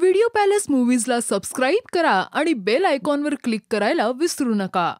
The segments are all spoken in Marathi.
व्हिडिओ पॅलेस मूवीजला सबस्क्राईब करा आणि बेल आयकॉनवर क्लिक करायला विसरू नका.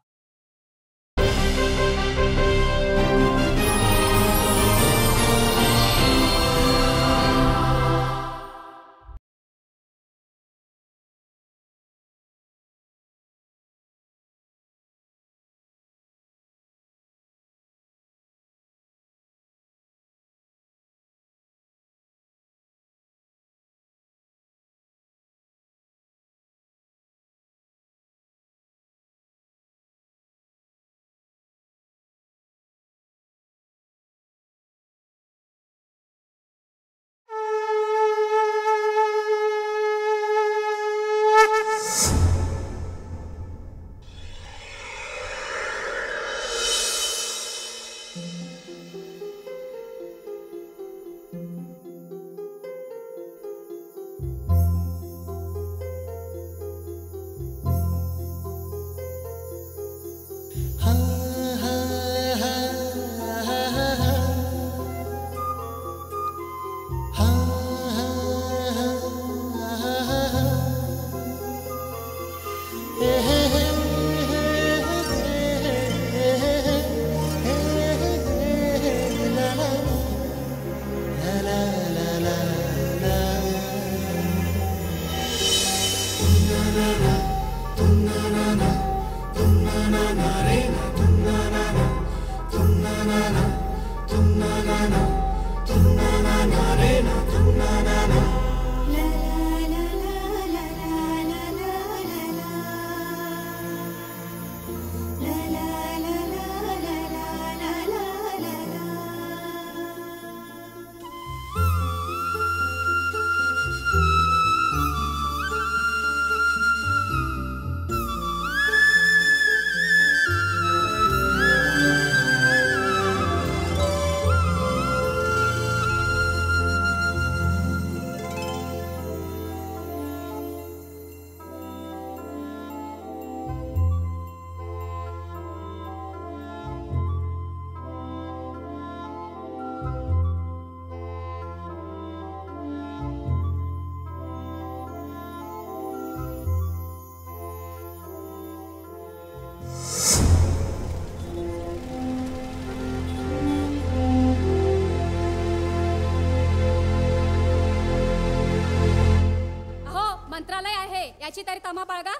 याची तरी तमा बाळगा.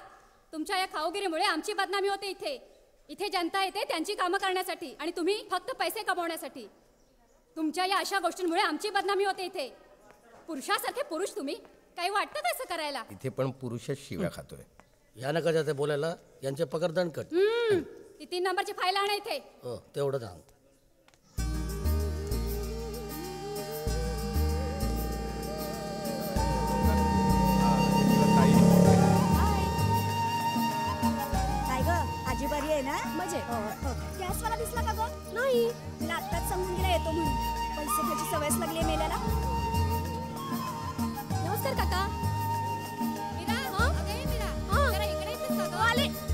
तुमच्या या खाऊगिरीमुळे आमची बदनामी होते इथे. इथे जनता येते त्यांची कामं करण्यासाठी आणि तुम्ही फक्त पैसे कमवण्यासाठी. तुमच्या या अशा गोष्टींमुळे आमची बदनामी होते इथे. पुरुषासारखे पुरुष तुम्ही. काही वाटतं का असं करायला? इथे पण पुरुषच शिव्या खातोय. या नका जाते बोलायला यांचे पगार दणकट. हम्म, ती तीन नंबरची फाईल आणा इथे. हो तेवढं सांग आहे ना? मजे गॅस मला दिसला का ग? नाही. तिला आत्ताच सांगून गेला येतो म्हणून. पैसे खायची सवयच लागली आहे मेल्याला. नमस्कार काका. मीरा? अगं ये मीरा. जरा इकडे येतेस का गं? आले.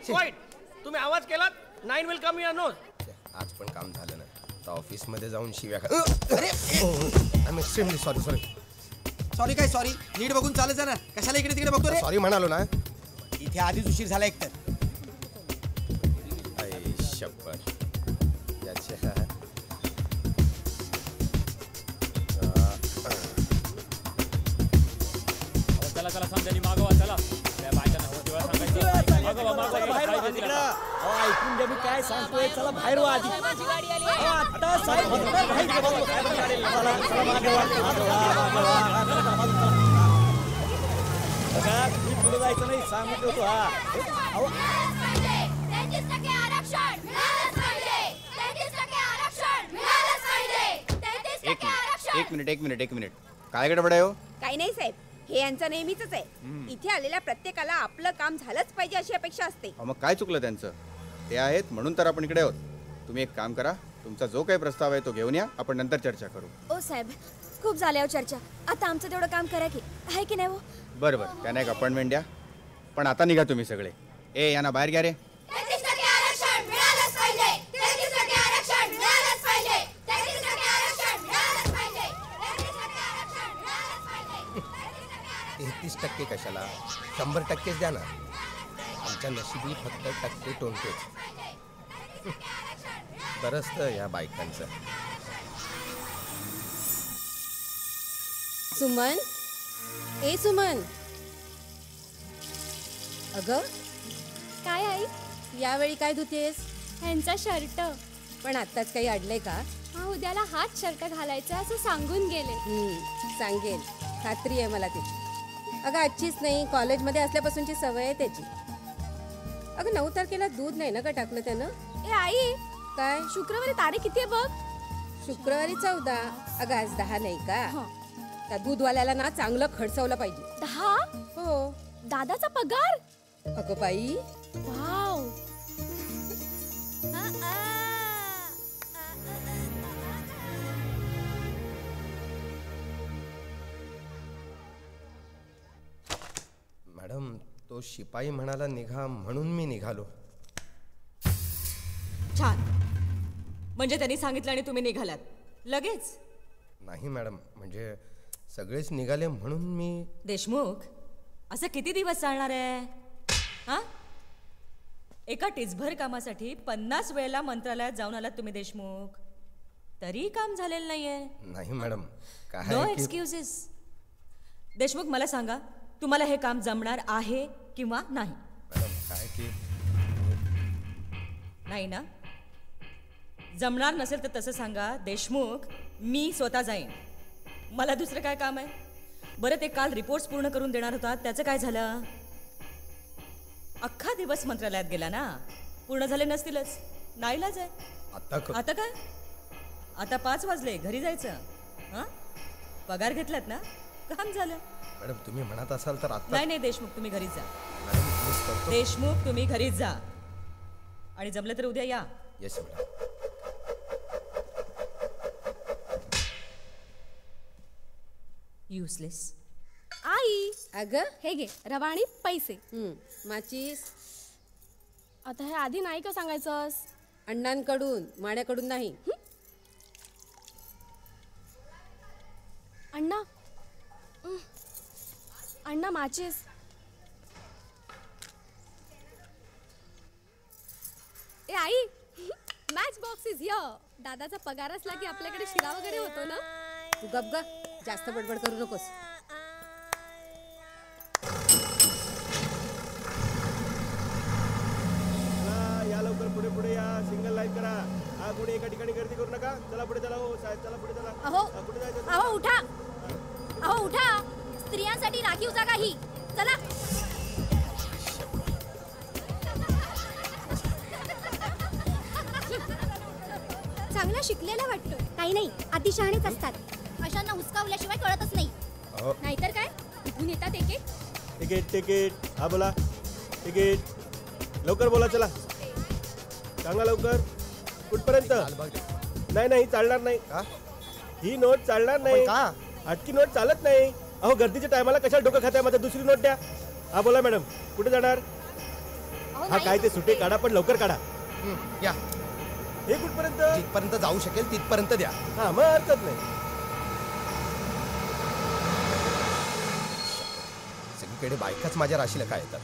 कीप क्वाइट तुम्ही आवाज केलात? Nine will come your nose आज पण काम झालं नाही. आता ऑफिसमध्ये जाऊन शिव्या खा अरे! I am extremely sorry sorry sorry काय सॉरी नीट बघून चालत ना. कशाला इकडे तिकडे बघतो रे? सॉरी म्हणालो ना. इथे आधीच उशीर झाला एकतर आई शपथ याच्या चला चला समजानी मागवा चला. वा एक मिनिट एक मिनिट एक मिनिट. काय गडबड आहे हो? काही नाही साहेब. हे यांचं नेहमीच आहे. इथे आलेल्या प्रत्येकाला आपलं काम झालंच पाहिजे अशी अपेक्षा असते. अहो, मग काय चुकलं त्यांचं? ते आहेत म्हणून तर आपण इकडे आहोत. तुम्ही एक काम करा तुमचा जो काही प्रस्ताव आहे तो घेऊन या आपण नंतर चर्चा करू. ओ साहेब खूप झाल्यावर चर्चा. आता आमचं तेवढं काम करा की आहे की नाही हो? बरं बरं. त्यांना एक अपॉइंटमेंट द्या. पण आता निघा तुम्ही सगळे. ए यांना बाहेर घ्या रे. तेहतीस टक्के कशाला? शंभर टक्केच द्या ना. आमच्या नशिबी फक्त टक्के टोनकेच बरंच तर या बायकांचं. सुमन? ए सुमन! अगं? काय आई? यावेळी काय धुतेस? ह्यांचा शर्ट. पण आत्ताच काही अडलंय का? हा उद्याला हाच शर्ट घालायचा असं सांगून गेले. हम्म, सांगेल खात्री आहे मला त्याची अगं आजचीच नाही. कॉलेजमध्ये असल्यापासूनची सवय आहे त्याची. अगं नऊ तारखेला दूध नाही ना का टाकलं त्यानं? ए आई! काय? शुक्रवारी तारीख किती आहे बघ? शुक्रवारी चौदा. अगं आज दहा नाही का? हं. त्या दूधवाल्याला ना चांगलं खडसवलं पाहिजे. दहा? हो. दादाचा पगार? अगं बाई. वाव. मॅडम तो शिपाई म्हणाला निघा म्हणून मी निघालो. छान. म्हणजे त्यांनी सांगितलं आणि तुम्ही निघालात. लगेच? नाही मॅडम म्हणजे सगळेच निघाले म्हणून मी देशमुख असं किती दिवस चालणार आहे? हा? एका टिचभर कामासाठी पन्नास वेळेला मंत्रालयात जाऊन आलात तुम्ही देशमुख. तरी काम झालेलं नाहीये. नाही मॅडम काय नो एक्सक्युजेस देशमुख मला सांगा तुम्हाला हे काम जमणार आहे किंवा नाही? मॅडम काय की नाही ना? जमणार नसेल तर तसं सांगा. देशमुख मी स्वतः जाईन. मला दुसरं काय काम आहे? बरं ते काल रिपोर्ट्स पूर्ण करून देणार होता. त्याचं काय झालं? अख्खा दिवस मंत्रालयात गेला ना? पूर्ण झाले नसतीलच. नाईलाज आहे. आता आता काय? आता पाच वाजले. घरी जायचं. हां? पगार घेतलात ना? काम झालं. मॅडम तुम्ही म्हणत असाल तर आता नाही नाही देशमुख तुम्ही घरीच जा. मॅडम मिस करतो. देशमुख तुम्ही घरीच जा. आणि जमलं तर उद्या या. येस मॅडम युसलेस आई! अगं हे घे रवा आणि पैसे. हम्म, माचीस. आता हे आधी नाही का सांगायचंस? अण्णांकडून माण्याकडून नाही. अण्णा. अण्णा माचीस. ए आई मॅच बॉक्स इज हिअर दादाचा पगार असला की आपल्याकडे शिरा वगैरे होतो ना? तू गप ग जास्त बडबड करू नकोस. चला, या लवकर पुढे पुढे या. सिंगल लाईन करा. हा कोणी एका ठिकाणी गर्दी करू नका. चला पुढे चला हो साहेब चला पुढे चला. अहो हा, कुठे जायचं? अहो उठा. अहो उठा. स्त्रियांसाठी राखीव जागा ही. चला. चांगला शिकलेला वाटतोय काही नाही अतिशहाणेच असतात. अशांना हुसकावल्याशिवाय कळतच नाही. अहो नाहीतर काय? इथून येतात एक. एक तिकीट तिकीट. हा बोला. तिकीट. लवकर बोला चला. सांगा लवकर. कुठपर्यंत? नाही नाही चालणार नाही. का? ही नोट चालणार नाही. पण का? अटकी नोट चालत नाही. अहो गर्दीच्या टायमाला कशाला डोकं खाताय? माझा दुसरी नोट द्या. हा बोला मॅडम. कुठे जाणार? हा काय ते सुटे काढा पण लवकर काढा. हं, या. हे कुठपर्यंत? जिथपर्यंत जाऊ शकेल तिथपर्यंत द्या. हा मग हरकत नाही. सगळीकडे बायकाच माझ्या राशीला काय येतात?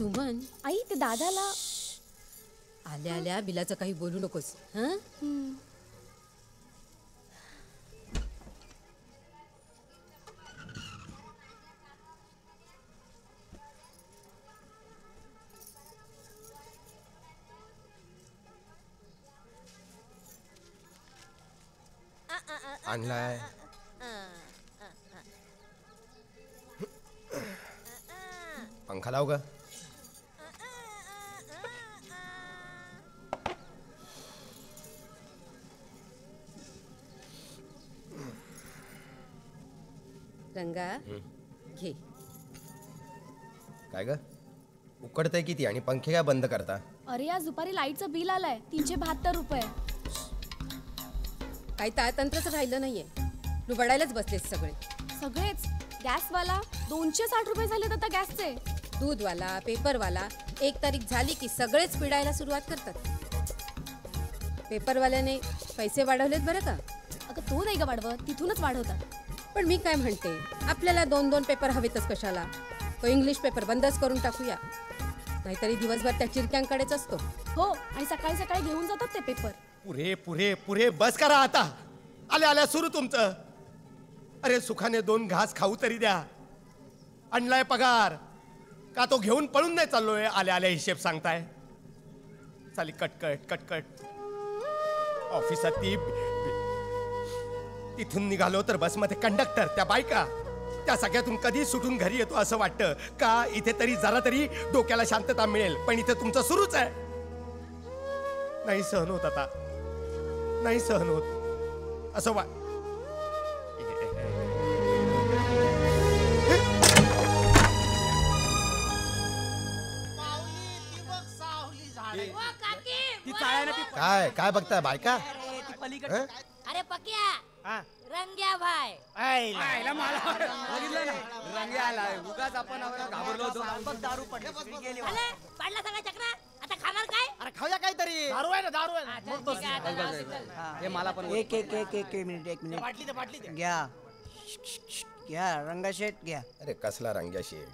सुमन. आई ते दादाला. आल्या आल्या बिलाचं काही बोलू नकोस हं? आणलाय. पंखा लाव ग. रंगा घे. काय ग? उकडतंय किती आणि पंखे काय बंद करता? अरे आज दुपारी लाईटचं बिल आलंय. तीनशे बहात्तर रुपये. काही ताळतंत्रच राहिलं नाहीये. लुबडायलाच बसलेस सगळे. सगळेच. गॅसवाला दोनशे साठ रुपये झालेत आता गॅसचे. दूधवाला पेपरवाला. एक तारीख झाली की सगळेच पिडायला सुरुवात करतात. पेपरवाल्याने पैसे वाढवलेत बरं का? अगं तो नाही का वाढवत. तिथूनच वाढवतात. पण मी काय म्हणते? आपल्याला दोन दोन पेपर हवेतच कशाला? तो इंग्लिश पेपर बंदच करून टाकूया. नाहीतरी दिवसभर त्या चिरक्यांकडेच असतो. हो आणि सकाळी सकाळी घेऊन जातात ते पेपर. पुरे पुरे पुरे बस करा आता. आल्या आल्या सुरू तुमचं. अरे सुखाने दोन घास खाऊ तरी द्या. आणलाय पगार. का तो घेऊन पळून नाही चाललोय? आल्या आल्या हिशेब सांगताय. चाली कटकट कटकट. ऑफिसात ती तिथून निघालो तर बसमध्ये कंडक्टर त्या बायका. त्या सगळ्यातून कधी सुटून घरी येतो असं वाटतं. का इथे तरी जरा तरी डोक्याला शांतता मिळेल. पण इथे तुमचं सुरूच आहे. नाही सहन होत आता. नाही सहन होत. असं वा काय काय बघताय बायका? हं? अरे पक्या. रंग्या भाई. आले, पाडला सगळा चक्रा? आता खाणार काय? अरे खाऊया काहीतरी. दारू आहे ना दारू आहे ना. हा, तर ठीक आहे, आता जाऊ दे, चल. हे मला पण एक एक एक एक एक मिनिट एक मिनिट. बाटली दे बाटली दे घ्या. घ्या. रंगाशेट घ्या. अरे कसला रंग्या शेट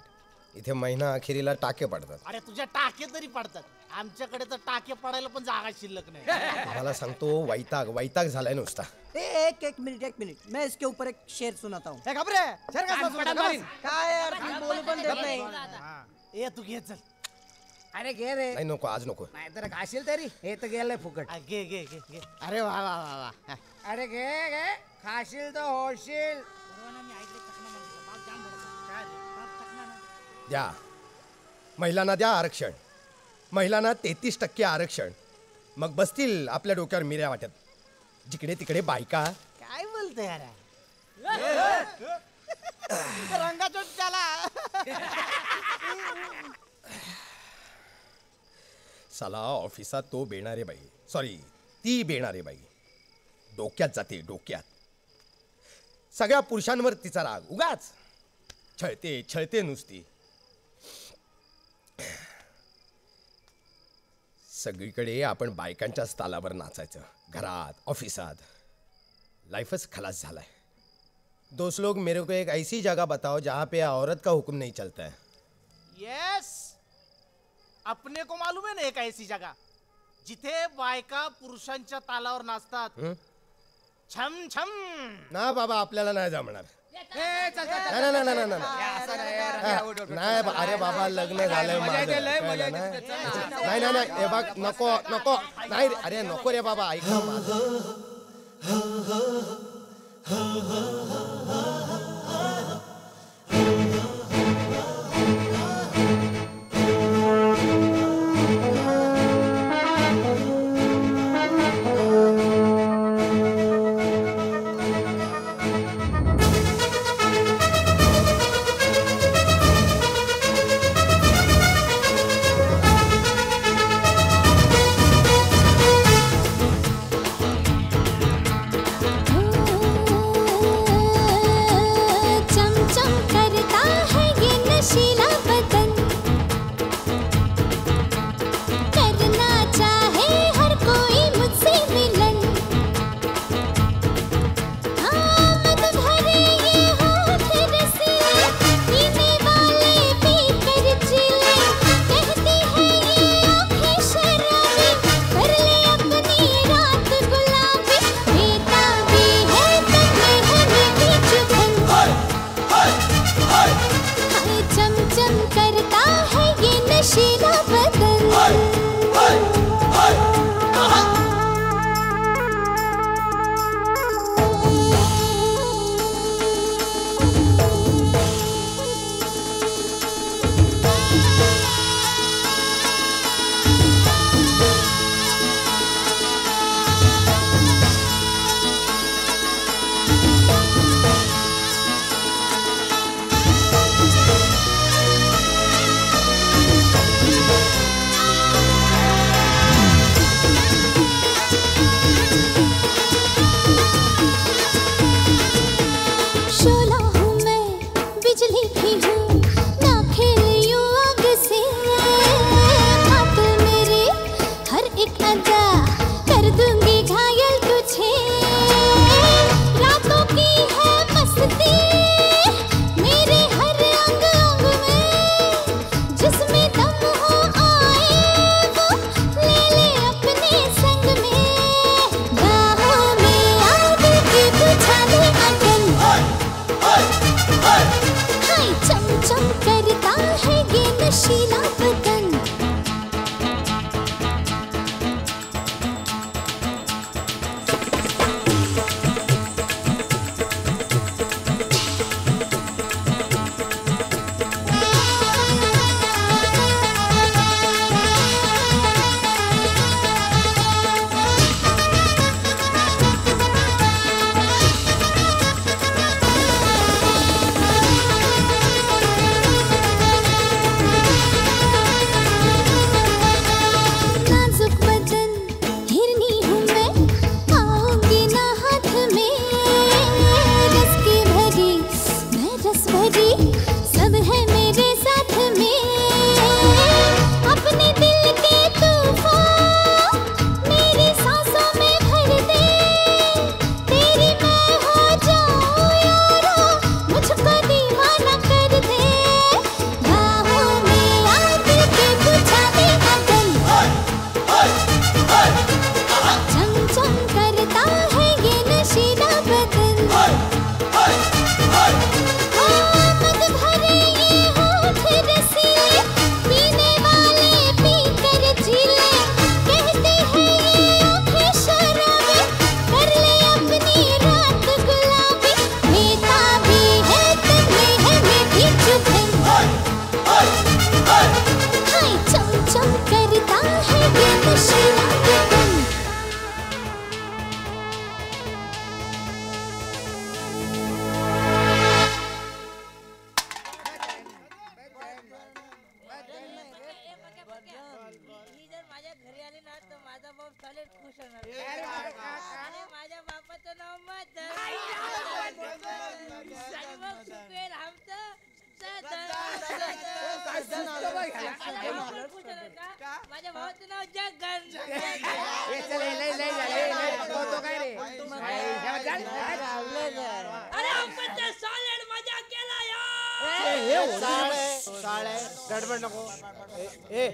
इथे महिना अखेरीला टाके पडतात. अरे तुझ्या टाके तरी पडतात. आमच्याकडे तर टाके पडायला पण जागा शिल्लक नाही. मला सांगतो वैताग वैताग झालाय नुसता. ए, एक एक मिनिट एक मिनिट. मैं इसके ऊपर एक शेर सुनाता हूँ. घबरे! शेर का सुनाता हूँ? काय यार तुम्ही बोलू पण देत नाही. ए तू घे चल. अरे घे रे. नाही नको आज नको. नाहीतर घाशील तरी. हे तर गेलंय फुकट. आ, घे घे घे घे. अरे वा वा वा वा. अरे घे घे. खाशील तर होशील. द्या. महिलांना द्या आरक्षण. महिलांना तेहतीस टक्के आरक्षण. मग बसतील आपल्या डोक्यावर मिऱ्या वाटत जिकडे तिकडे बायका. काय बोलतोय यार? रंगाचोट त्याला साला ऑफिसात तो बेणारे बाई. सॉरी ती बेणारे बाई. डोक्यात जाते डोक्यात. सगळ्या पुरुषांवर तिचा राग. उगाच. छळते छळते नुसती. सगळीकडे आपण बायकांच्याच तालावर नाचायचं. घरात ऑफिसात. लाइफच खलास झालाय. दोस्त लोग मेरे को एक ऐसी जगह बताओ जहाँ पे औरत का हुक्म नहीं चलता है. यस अपने को मालूम है ना एक ऐसी जगह? जिथे बायका पुरुषांच्या तालावर नाचतात. हं? छम छम! ना बाबा आपल्याला नाही जमणार. नाही नाही नाही नाही, नाही अरे बाबा लग्न झालंय माझं. नाही नाही नाही हे बघ नको नको. नाही अरे नको रे बाबा ऐक माझं.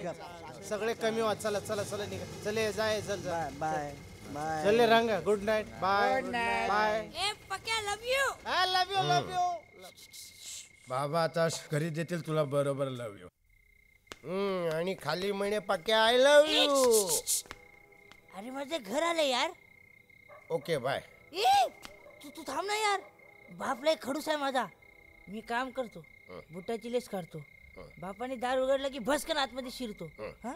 ए, सगळे कमी व्हा चला चला चला निघा. चले जाय चल जा. बाय बाय चले रंग. गुड नाईट बाय बाय ए पक्या love you I love you love you बाबा आता घरी देतील तुला बरोबर लव यू आणि खाली म्हणे पक्या आय लव यू अरे माझे घर आले यार. ओके बाय ए तू तू थांब ना यार. बाप लय खडूस आहे माझा. मी काम करतो. बुटाची लेस काढतो. बापाने दार उघडला की भस्कन आतमध्ये शिरतो. हा.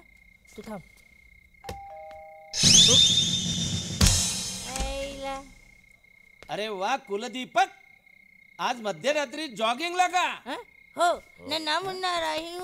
तू थांब. अरे वा कुलदीपक. आज मध्यरात्री जॉगिंगला का? हं? हो ना ना म्हणणार आहे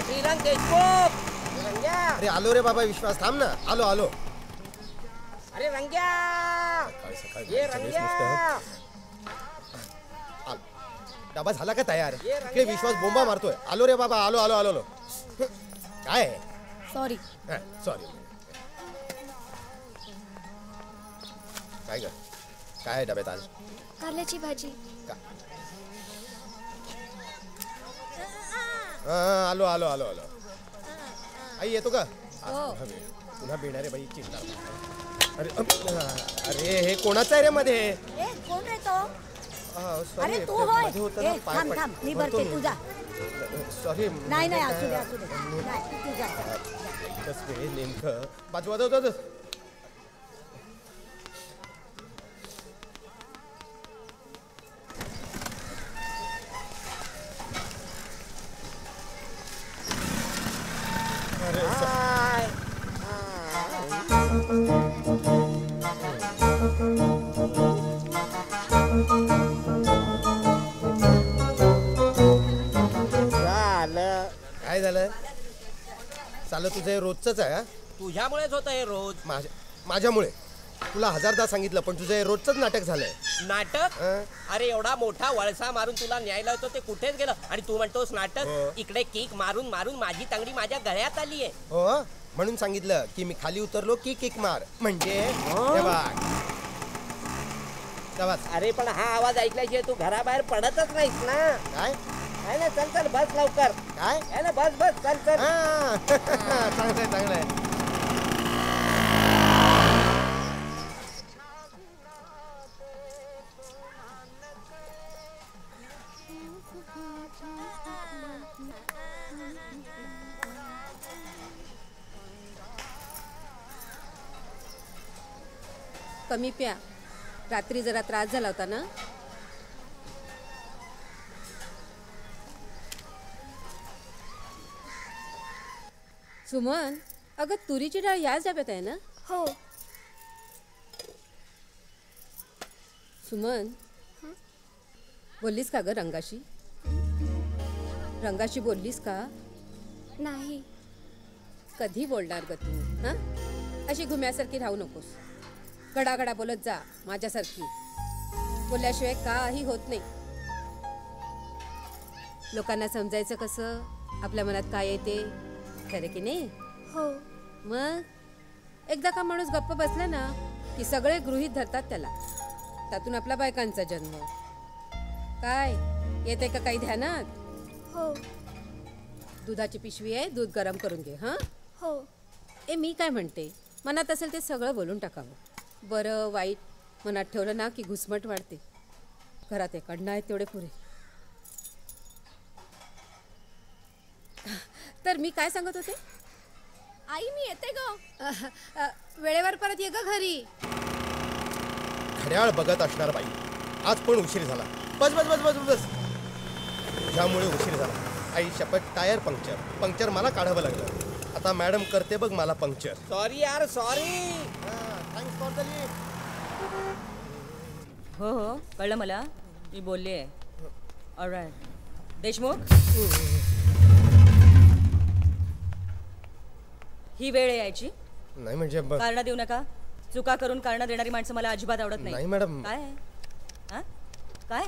श्रीरंग श्रीरंग देशमुख रंग्या. अरे आलो रे बाबा विश्वास. थांब ना. आलो आलो. अरे रंग्या. ये आलो. डबा झाला का तयार? ये इकडे विश्वास बोंबा मारतोय. आलो रे बाबा आलो आलो आलो आलो. काय? सॉरी सॉरी काय ग? काय आहे डब्यात आज? कारल्याची भाजी. हा, आलो आलो आलो आलो. आई येतो का. पुन्हा बी- पुन्हा बिणारे बाई चिंता अरे अरे हे कोणाचं आहे रे मध्ये? ए कोण रे तो? हा, sorry, अरे तू होय. मध्ये होतं ना, ए पाय थांब पड- थांब मी भरतो भरते तुझा सॉरी नाही नाही असू दे असू दे. नाही तुझा कसं रे नेमकं. बाजू अरे काय झालं? चाललं तुझं हे रोजचंच आहे हा? तुझ्यामुळेच होतं हे रोज. माझ्या माझ्यामुळे. तुला हजारदा सांगितलं पण तुझं हे रोजचंच नाटक झालंय. नाटक? हं? अरे एवढा मोठा वळसा मारून तुला न्यायला होतो ते कुठेच गेलं. आणि तू म्हणतोस हो. नाटक इकडे किक मारून मारून माझी तांगडी माझ्या गळ्यात आली आहे. हो म्हणून सांगितलं की मी खाली उतरलो की किक मार. म्हणजे हे? बघ. अरे पण हा आवाज ऐकल्याशिवाय तू घराबाहेर पडतच नाहीस ना. काय? आहे ना चल चल बस लवकर. काय? आहे ना बस बस चल चल. हा. चांगलंय चांगलंय. कमी प्या. रात्री जरा त्रास झाला होता ना? सुमन अगं तुरीची डाळ याच डब्यात आहे ना? हो. सुमन बोललीस का ग रंगाशी? रंगाशी बोललीस का? नाही. कधी बोलणार ग तू? हा? अशी घुम्यासारखी राहू नकोस. गडागडा बोलत जा माझ्यासारखी. बोलल्याशिवाय काही होत नाही. लोकांना समजायचं कसं? आपल्या मनात काय येते? खरं की नाही? हो. मग? एकदा का माणूस गप्प बसला ना की सगळे गृहीत धरतात त्याला. त्यातून आपला बायकांचा जन्म. काय? येते का काही ध्यानात? हो. दुधाची पिशवी आहे दूध गरम करून घे हां? हो. ए मी काय म्हणते? मनात असेल ते सगळं बोलून टाकावं. बरं वाईट मनात ठेवलं ना की घुसमट वाढते. घरात एकडनं आहेत तेवढे पुरे. तर मी काय सांगत होते? आई मी येते ग. वेळेवर परत ये ग घरी. घड्याळ बघत असणार बाई. आज पण उशीर झाला. बस बस बस बस बस. ज्यामुळे उशीर झाला. आई शपथ टायर पंक्चर. पंक्चर मला काढावं लागलं. आता मॅडम करते बघ मला पंक्चर. सॉरी यार सॉरी थँक्स फॉर द हो हो कळलं मला. मी बोलली. आहे ऑलराईट देशमुख? ही वेळ यायची नाही म्हणजे कारण देऊ नका. चुका करून कारण देणारी माणसं मला अजिबात आवडत नाही. नाही, मॅडम. काय हा? काय?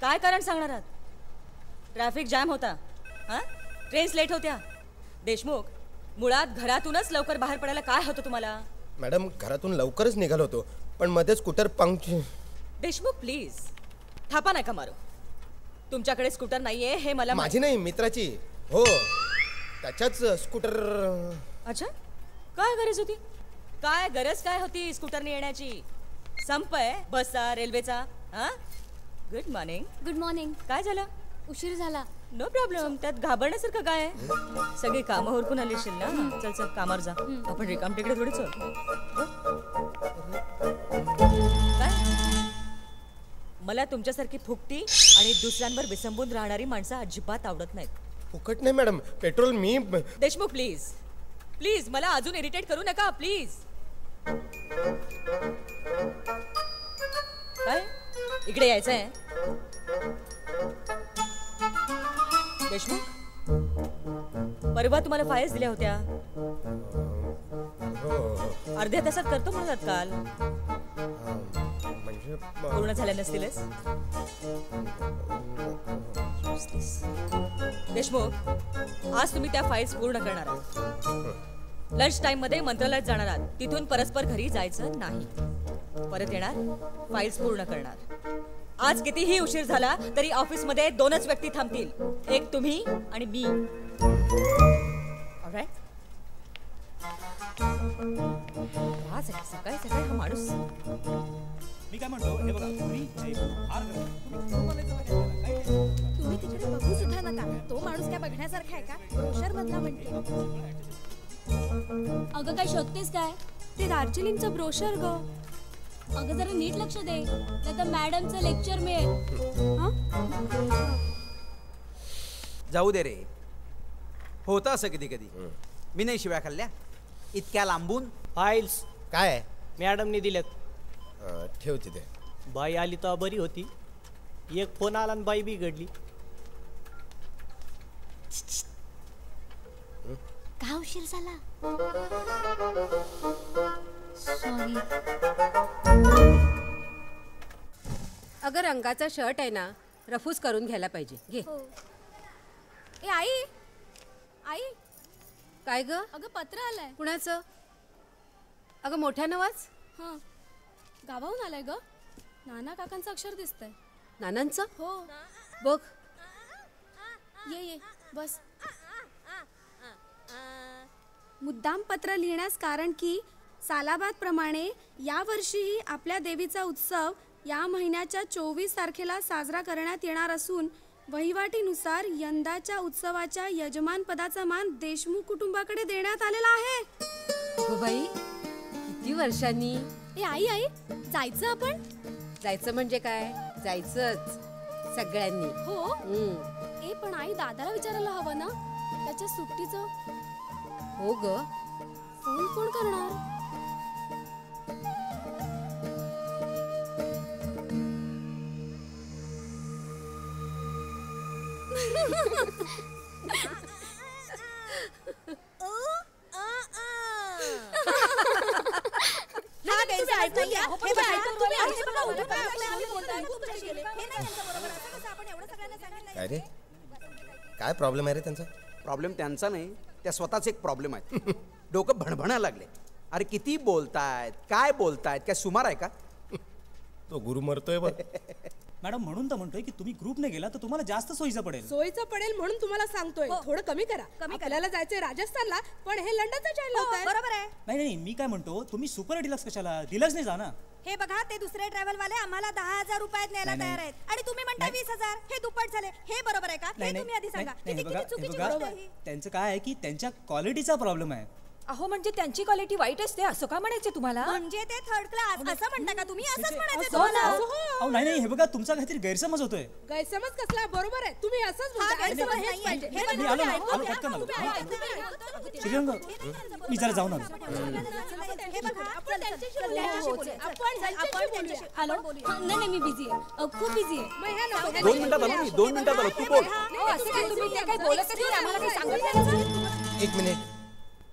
काय कारण सांगणार आहात? ट्रॅफिक जॅम होता. हा? ट्रेन्स लेट होत्या. देशमुख मुळात घरातूनच लवकर बाहेर पडायला काय होतं तुम्हाला? मॅडम घरातून लवकरच निघालो होतो पण मध्ये स्कूटर पंक्चर देशमुख प्लीज थापा नका मारू. तुमच्याकडे स्कूटर नाहीये हे मला माझी नाही मित्राची. हो. त्याच्याच स्कूटर. अच्छा काय गरज होती? काय गरज काय होती स्कूटरने येण्याची? संप आहे बसचा रेल्वेचा हा? गुड मॉर्निंग गुड मॉर्निंग काय झालं? उशीर झाला. नो प्रॉब्लेम त्यात घाबरण्यासारखं काय आहे? सगळी कामं उरकून आली असेल ना? चल चल कामावर जा. आपण रिकाम तिकडे थोडीच काय? मला तुमच्यासारखी फुकटी आणि दुसऱ्यांवर विसंबून राहणारी माणसं अजिबात आवडत नाहीत. फुकट नाही मॅडम. पेट्रोल मी देशमुख प्लीज प्लीज मला अजून इरिटेट करू नका प्लीज काय? इकडे यायचं आहे. देशमुख परवा तुम्हाला फाईल्स दिल्या होत्या. अर्ध्या तासात करतो म्हणत काल पूर्ण झाल्या नसतीलच. देशमुख आज तुम्ही त्या फाईल्स पूर्ण करणार आहात. लंच टाइममध्ये मंत्रालयात जाणार आहात. तिथून परस्पर घरी जायचं नाही. परत येणार फाईल्स पूर्ण करणार. आज कितीही उशीर झाला तरी ऑफिसमध्ये दोनच व्यक्ती थांबतील. एक तुम्ही आणि मी. सकाळी सकाळी हा माणूस. मी काय म्हणतो हे बघा तुम्ही तुम्ही तिकडे बघू सुद्धा नका. तो माणूस काय बघण्यासारखा आहे का? ब्रोशर मधला म्हणते. अगं काय शोधतेस काय? ते दार्जिलिंगचं ब्रोशर ग. अगं जरा नीट लक्ष दे. नाही तर मॅडमचं लेक्चर मिळेल. जाऊ दे रे. होतं असं कधी कधी. मी नाही शिव्या खाल्ल्या. इतक्या लांबून. फाईल्स काय? मॅडमनी दिल्यात ठेव तिथे बाई आली तर बरी होती. एक फोन आला आणि बाई बिघडली. का उशीर झाला? सॉरी अगं रंगाचा शर्ट आहे ना रफूज करून घ्यायला पाहिजे. घे. ए आई! आई! काय ग? अगं पत्र आलंय. कुणाचं? अगं मोठ्यानं वाच हां. गावाहून आलंय ग. नाना काकांचं अक्षर दिसतंय. नानांचं? हो. बघ. ये ये. बस. मुद्दाम पत्र लिहिण्यास कारण की सालाबादप्रमाणे यावर्षीही आपल्या देवीचा उत्सव या महिन्याच्या चोवीस तारखेला साजरा करण्यात येणार असून वहिवाटीनुसार यंदाच्या उत्सवाच्या यजमानपदाचा मान देशमुख कुटुंबाकडे देण्यात आलेला आहे. बाई किती वर्षांनी ए आई आई जायचं आपण? जायचं म्हणजे काय? जायचंच सगळ्यांनी. हो? हम्म. ए पण आई दादाला विचारायला हवं ना? त्याच्या सुट्टीचं? हो ग. फोन कोण करणार? हा गैरसमज नाहीये. हे बघा, तुम्ही हे बघा, उभे करा. आम्ही बोलतोय. तुमच्याशी गेले. हे नाही यांचं बरोबर. असं कसं आपण एवढं सगळ्यांना सांगितलं काय रे काय प्रॉब्लेम आहे रे त्यांचा प्रॉब्लेम त्यांचा नाही त्या स्वतःच एक प्रॉब्लेम आहे डोकं भणभणायला लागले अरे किती बोलतायत काय बोलतायत काय सुमार आहे का तो गुरु मरतोय बघ मॅडम म्हणून तर म्हणतोय की तुम्ही ग्रुपने गेला तर तुम्हाला जास्त सोयीचं पडेल. सोयीचं पडेल म्हणून तुम्हाला सांगतोय. थोडं कमी करा. आपल्याला जायचंय राजस्थानला पण हे लंडनचं चाललं होत. बरोबर आहे. नाही नाही मी काय म्हणतो तुम्ही सुपर डिलक्स कशाला? डिलक्स नाही जा ना. हे बघा ते दुसरे ट्रॅव्हल वाले आम्हाला दहा हजार रुपयात न्यायला नाही, तयार नाही. आहेत. आणि तुम्ही म्हणता वीस हजार. हे दुप्पट झाले. हे बरोबर आहे का? हे तुम्ही आधी सांगा. नाही, किती हे बघा किती हे चुकीची बघा. गोष्ट आहे ही. त्यांचं काय आहे की त्यांच्या क्वालिटीचा प्रॉब्लेम आहे. अहो म्हणजे त्यांची क्वालिटी वाईट असते असं का म्हणायचे तुम्हाला म्हणजे ते थर्ड क्लास असं म्हणता का तुम्ही असंच म्हणायचं तुम्हाला अहो, नाही नाही हे बघा तुमचा काहीतरी गैरसमज होतोय गैरसमज कसला बरोबर आहे तुम्ही असंच. हे हे. श्रीरंग मी जरा जाऊन आलो हे. हा, नाही नाही मी बिझी आहे खूप बिझी आहे दोन. मिनिटात आलो मी दोन मिनिटात आलो तू बोल एक मिनिट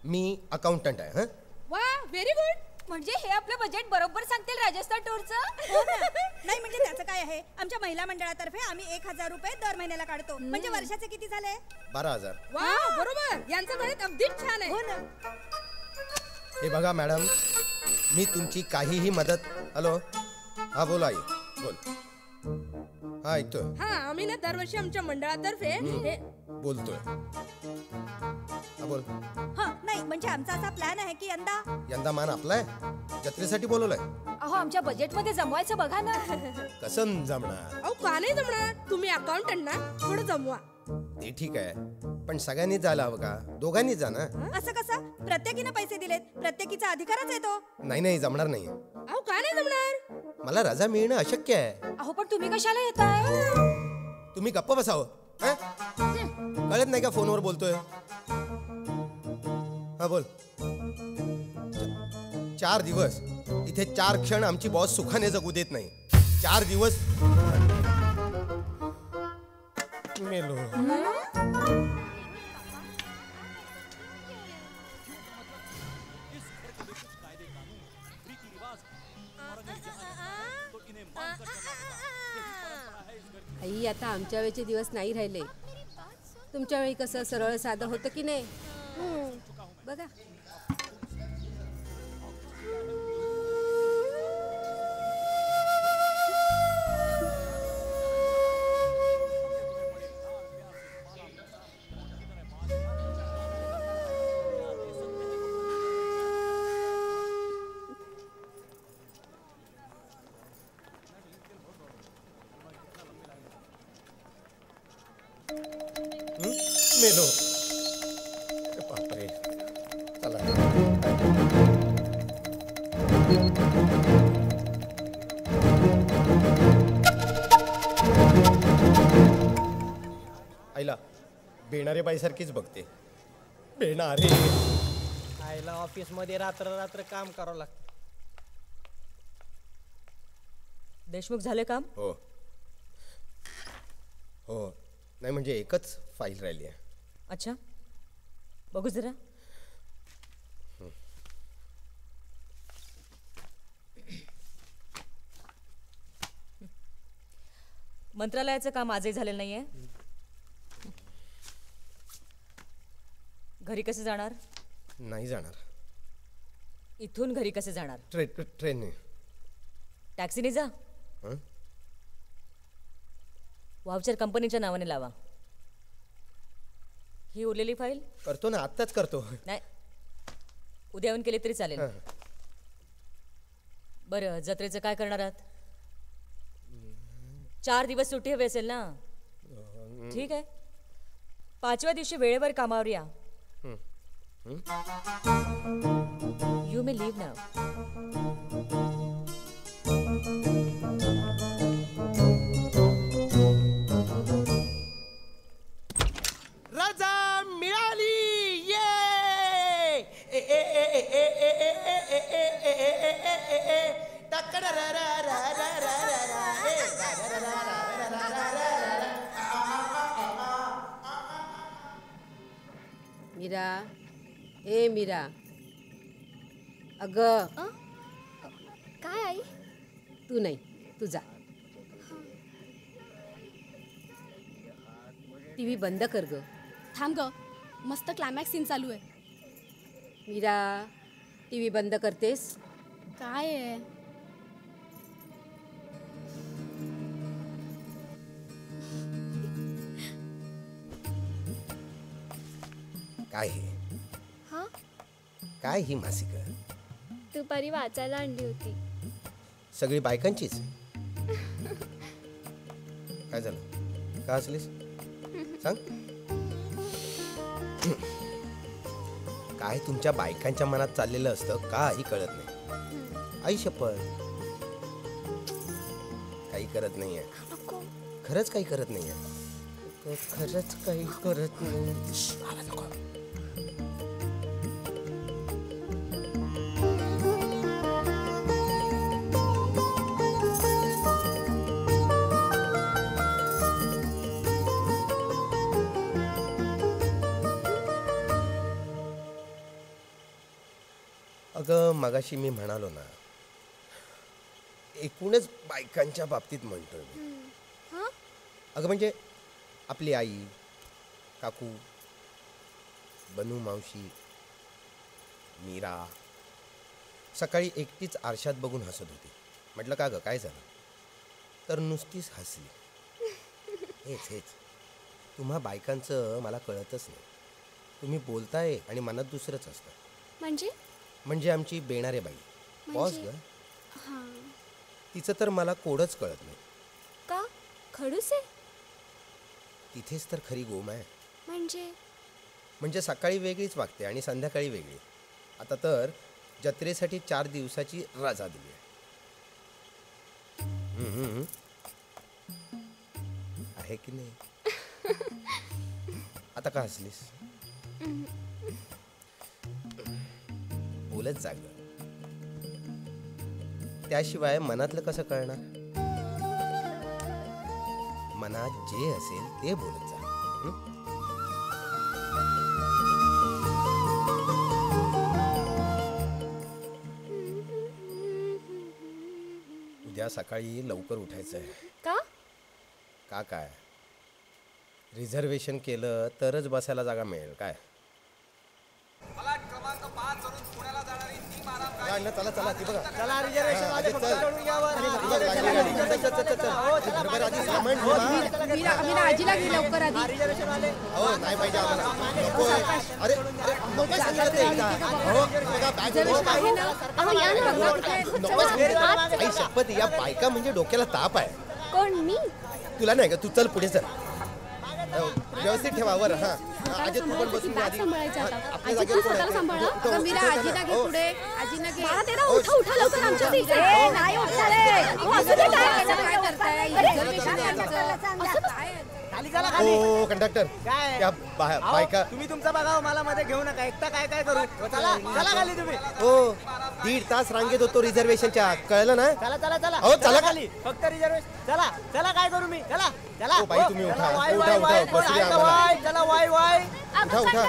मी अकाउंटंट आहे हं? वा व्हेरी गुड म्हणजे हे आपलं बजेट बरोबर सांगतील राजस्थान टूरचं हो ना. नाही म्हणजे त्याचं काय आहे? आमच्या महिला मंडळातर्फे आम्ही एक हजार रुपये दर महिन्याला काढतो. म्हणजे वर्षाचे किती झाले? बारा हजार. वा बरोबर. यांचं गणित अगदीच छान आहे. हो ना. हे बघा मॅडम मी तुमची काहीही मदत हॅलो हा बोला आई. बोल. हा ऐकतोय हा आम्ही ना दरवर्षी आमच्या मंडळातर्फे हे बोलतोय. हा बोल. हा नाही म्हणजे आमचा असा प्लॅन आहे की यंदा यंदा मान आपलाय? जत्रेसाठी बोलवलंय. अहो आमच्या बजेटमध्ये जमवायचं बघा ना. कसं जमणार? अहो का नाही जमणार? तुम्ही अकाउंटंट ना थोडं जमवा. ते ठीक आहे. पण सगळ्यांनीच जायला हवं का? दोघांनीच जा ना. असं कसं? प्रत्येकीने पैसे दिलेत. प्रत्येकीचा अधिकारच येतो नाही नाही जमणार नाही अहो का नाही जमणार? मला रजा मिळणं अशक्य आहे. अहो पण तुम्ही कशाला येताय? तुम्ही गप्प बसावं हं? कळत नाही का फोनवर बोलतोय? हा बोल. च- चार दिवस. इथे चार क्षण आमची बॉस सुखाने जगू देत नाही. चार दिवस. मेलो आई आता आमच्या वेळेचे दिवस नाही राहिले. तुमच्या वेळी कसं सरळ साधं होतं की नाही? बघा. बाईसारखीच बघते. बेणारे आईला ऑफिसमध्ये रात्र रात्र काम करावं लागतं. देशमुख झाले काम? हो. हो. नाही म्हणजे एकच फाईल राहिली आहे. अच्छा. बघू जरा. मंत्रालयाचं काम आजही झालेलं नाहीये. घरी कसे जाणार? नाही जाणार. इथून घरी कसे जाणार? ट्रे ट्रे- ट्रेनने. टॅक्सीने जा. हं? वाउचर कंपनीच्या नावाने लावा. ही उरलेली फाईल? करतो ना आत्ताच करतो. नाही. उद्या येऊन केली तरी चालेल. हं. बरं जत्रेचं काय करणार आहात? चार दिवस सुट्टी हवी असेल ना? ठीक आहे. पाचव्या दिवशी वेळेवर कामावर या. Hmm? You may leave now. रजा मिळाली ये टक्कर मीरा ए मीरा. अगं. काय आई? तू नाही तू जा. टी व्ही बंद कर ग. थांब ग. मस्त क्लायमॅक्स सीन चालू आहे. मीरा टी व्ही बंद करतेस? काय आहे? काय हे हा? काय ही मासिक? दुपारी वाचायला आणली होती. सगळी बायकांचीच? काय झालं? का हसलीस? सांग. काय तुमच्या बायकांच्या मनात चाललेलं असतं काही कळत नाही. आई शपथ. काही करत नाहीये. खरंच काही करत नाहीये. खरंच काही करत नाही. मगाशी मी म्हणालो ना एकूणच बायकांच्या बाबतीत म्हणतोय मी. हां? अगं म्हणजे आपली आई काकू बनू मावशी मीरा सकाळी एकटीच आरशात बघून हसत होती. म्हटलं का गं काय झालं? तर नुसतीच हसली. हेच हेच. तुम्हा बायकांचं मला कळतच नाही. तुम्ही बोलताय आणि मनात दुसरंच असतं. म्हणजे? म्हणजे आमची बेणारे बाई. बॉस? ग हां. तिचं तर मला कोडच कळत नाही. का? खडूस आहे? तिथेच तर खरी गोम आहे. म्हणजे? म्हणजे सकाळी वेगळीच वागते आणि संध्याकाळी वेगळी. आता तर जत्रेसाठी चार दिवसाची रजा दिली आहे. आहे की नाही? आता का हसलीस? बोलत जाग त्याशिवाय मनातलं कसं कळणार? मनात जे असेल ते बोलत जा? उद्या सकाळी लवकर उठायचं आहे का? का काय? रिझर्वेशन केलं तरच बसायला जागा मिळेल काय? अण्णा, चला चला ती बघा. चला रिझर्वेशन वाले आधी फक्त चल. चढून घ्या वर. ती बघ, लागली गाडी. चल, चल, चल, चल, चल. चला, बरोबर, आधी मागे सामान हो, आजीला घे लवकर आधी. रिझर्वेशन वाले. हो नाही पाहिजे आम्हाला. नको आहे. अरे अरे नको सांगितलं ते. एकदा. हो बघा, बॅग आहे ना. अहो या ना. आई शपथ या बायका म्हणजे डोक्याला ताप आहे. कोण मी? तुला नाही का? तू चल पुढे चल. हो, व्यवस्थित ठेवा वर हा. हा, पण बसून घ्या आधी सांभाळायचं हा, आता. आजी, तू आहे? स्वतःला सांभाळ, हा. अगं, मीरा आजीला घे हो. पुढे आजीला घे बाळा तेरा उठा उठा लवकर आमच्या ए, नाही उठणार. अहो, असं काय? करताय द्यायचं खाली चला खाली. हो कंडक्टर काय? त्या बा- अहो, बायका. तुम्ही तुमचा बघा मला मध्ये घेऊ नका. एकटा काय काय करू? चला चला खाली तुम्ही. हो दीड तास रांगेत होतो रिझर्वेशनच्या कळलं ना? चला चला चला. हो, चला खाली. फक्त रिझर्वेशन चला चला काय करू मी? चला चला. हो, बाई, हो, तुम्ही चला, उठा. वाय, उठा, वाय, उठा. वाय, बसू द्या ऐका, आम्हाला. वाय, चला वाय वाय. उठा उठा.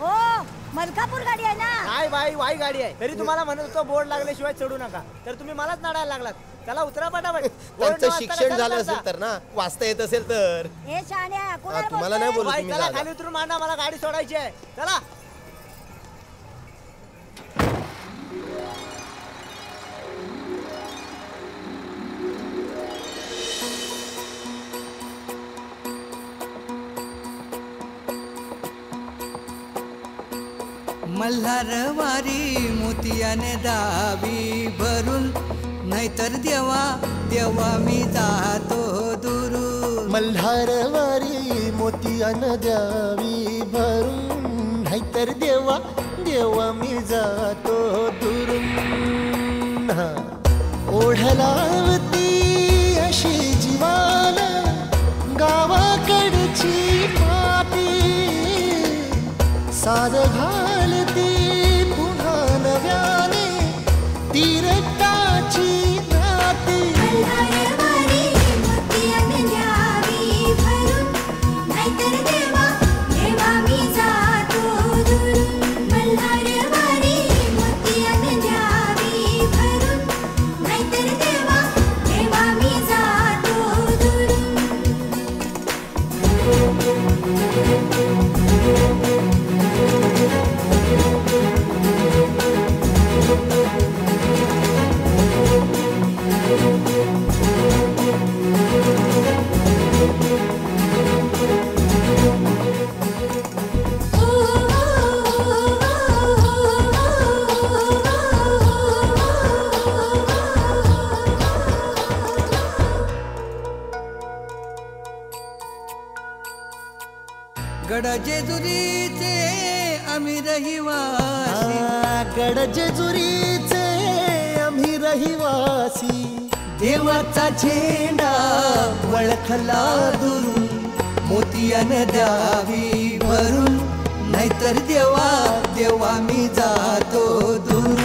हो मलकापूर गाडी आहे ना? काय बाई वाई गाडी आहे. तरी तुम्हाला म्हणत होतो बोर्ड लागल्याशिवाय चढू नका. तर तुम्ही मलाच नडायला लागलात. चला उतरा पटापट. त्यांचं शिक्षण झालं? असेल तर ना वाचता येत असेल तर. हे शाण्या हा, कोणाला तुम्हाला नाही बोलू बाई, तुम्ही चला. खाली उतरून मांडा मला गाडी सोडायची आहे. चला. मल्हारवारी मोतियाने दावी भरून नाहीतर देवा देवा मी जातो दुरून. मल्हारवारी मोती अन द्यावी भरून. नाहीतर देवा देवा मी जातो दुरून. ओढलावती अशी देवाचा झेंडा वळखला दुरून मोतियानं द्यावी भरून नाहीतर देवा देवा मी जातो दूर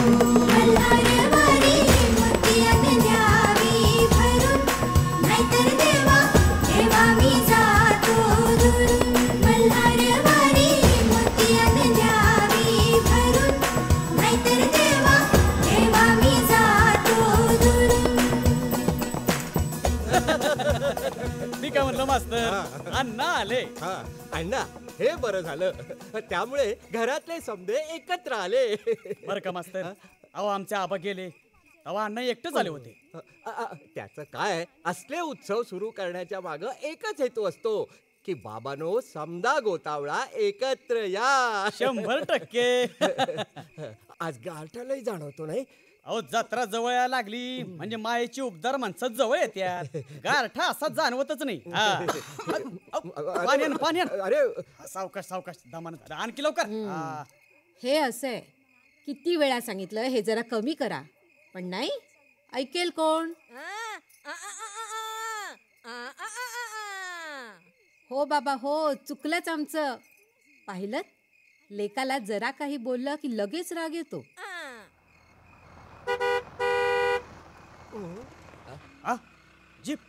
आले. हा. अण्णा हे बरं झालं. त्यामुळे घरातले समदे एकत्र आले. बरं का मास्तर? अहो आमचे आबा गेले. अहो अण्णा एकटेच आले होते. त्याचं काय? असले उत्सव सुरू करण्याच्या माग एकच हेतू असतो की बाबानो समदा गोतावळा एकत्र या. शंभर टक्के. आज गारठालाही जाणवतो नाही? अहो जत्रा जवळ यायला लागली. म्हणजे मायेची उपदार माणसात जवळ येत्यात. गारठा असा जाणवतच नाही. हा. अहो, पाणी आण, पाणी आण. अरे सावकाश सावकाश दमान आणखी लवकर. हा. हे असं आहे. किती वेळा सांगितलं हे जरा कमी करा. पण नाही ऐकेल कोण? हो बाबा हो चुकलंच आमचं. पाहिलं? लेकाला जरा काही बोललं की लगेच राग येतो. जीप?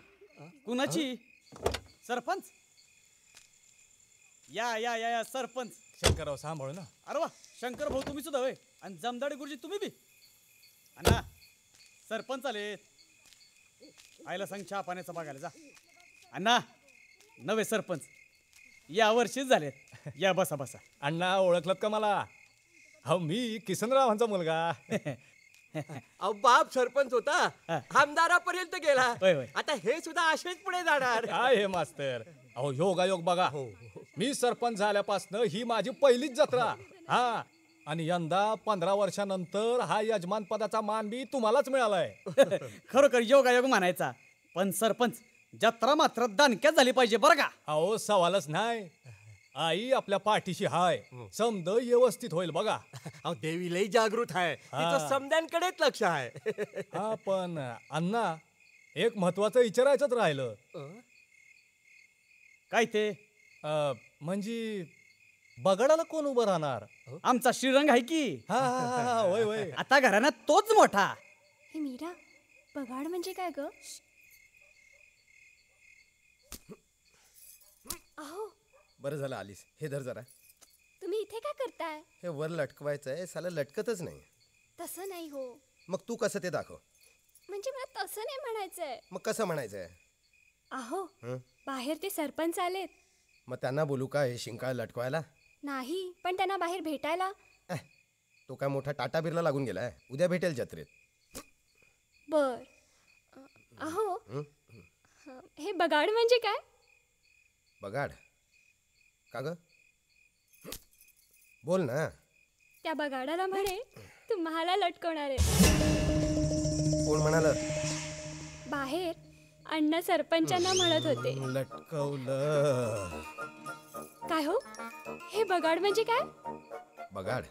कुणाची? सरपंच? या या या या सरपंच. शंकरराव सांभाळ ना. अरे वा शंकर भाऊ तुम्ही सुद्धा होय. आणि जमदाडे गुरुजी तुम्ही बी. अण्णा सरपंच आलेत आईला सांग चहा पाण्याचा बघायला जा. अण्णा नवे सरपंच. या वर्षीच झालेत. या बसा बसा. अण्णा ओळखलं का मला? अहो मी किसनरावांचा मुलगा. अहो, बाप सरपंच होता. आमदारापर्यंत गेला. होय, होय. आता हे सुद्धा असेच पुढे जाणार. काय हे मास्तर? अहो योगायोग बघा. मी सरपंच झाल्यापासनं ही माझी पहिलीच जत्रा. हा. आणि यंदा पंधरा वर्षानंतर हा यजमान पदाचा मान बी तुम्हालाच मिळालाय. खरोखर योगायोग म्हणायचा. पण सरपंच जत्रा मात्र दानक्यात झाली पाहिजे बरं का? अहो सवालच नाही. आई आपल्या पाठीशी हाय. समद व्यवस्थित होईल बघा. अहो देवी लई जागृत आहे तिचं समद्यांकडेच लक्ष आहे हा पण अण्णा एक महत्वाचं विचारायचंच राहिलं. काय ते? म्हणजे बगडाला कोण उभं राहणार? आमचा श्रीरंग आहे की? हा हा, हा, हा, होय होय. आता घराण्यात तोच मोठा. हे मीरा बगाड म्हणजे काय ग? अहो बरं झालं आलीस. हे धर जरा. तुम्ही इथे काय करताय? हे वर लटकवायचं आहे साला लटकतच नाही. तसं नाही हो. मग तू कसं ते दाखव. म्हणजे मला तसं नाही म्हणायचंय. मग कसं म्हणायचं आहे अहो हं? बाहेर ते सरपंच आलेत. मग त्यांना बोलू का हे शिंकाळ लटकवायला? नाही पण त्यांना बाहेर भेटायला. तो काय मोठा टाटा बिर्ला लागून गेलाय. उद्या भेटेल जत्रेत. बर. अ, अहो हं? हे बगाड म्हणजे काय? बगाड? का ग? बोल ना. त्या बगाडाला म्हणे तुम्हाला लटकवणार आहे. कोण म्हणाल? बाहेर अण्णा सरपंचांना म्हणत होते. लटकवलं. काय हो? हे बगाड म्हणजे काय? बगाड?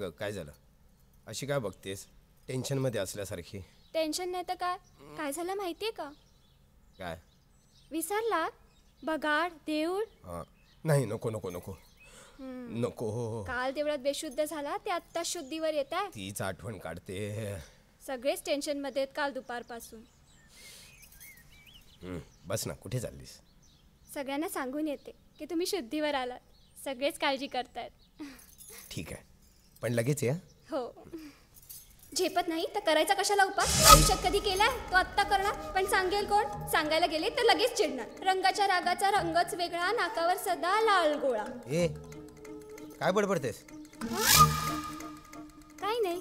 ग काय झालं? अशी काय बघतेस? टेन्शनमध्ये असल्यासारखी. टेन्शन नाही तर काय? काय झालं माहितीये का? काय? विसरला? बगाड देऊळ? हा. नाही नको नको नको. नको काल देवळात बेशुद्ध झाला ते आत्ता शुद्धीवर येत आहे. तीच आठवण काढते. सगळेच टेन्शनमध्ये आहेत काल दुपारपासून. हम्म, बस ना कुठे चाललीस? सगळ्यांना सांगून येते की तुम्ही शुद्धीवर आलात. सगळेच काळजी करतायत. ठीक आहे. पण लगेच या हो. झेपत नाही तर करायचा कशाला उपास? आयुष्यात कधी केलाय तो आत्ता करणार. पण सांगेल कोण? सांगायला गेले तर लगेच चिडणार. रंगाच्या रागाचा रंगच वेगळा नाकावर सदा लाल गोळा. ए काय बडबडतेस? काय नाही.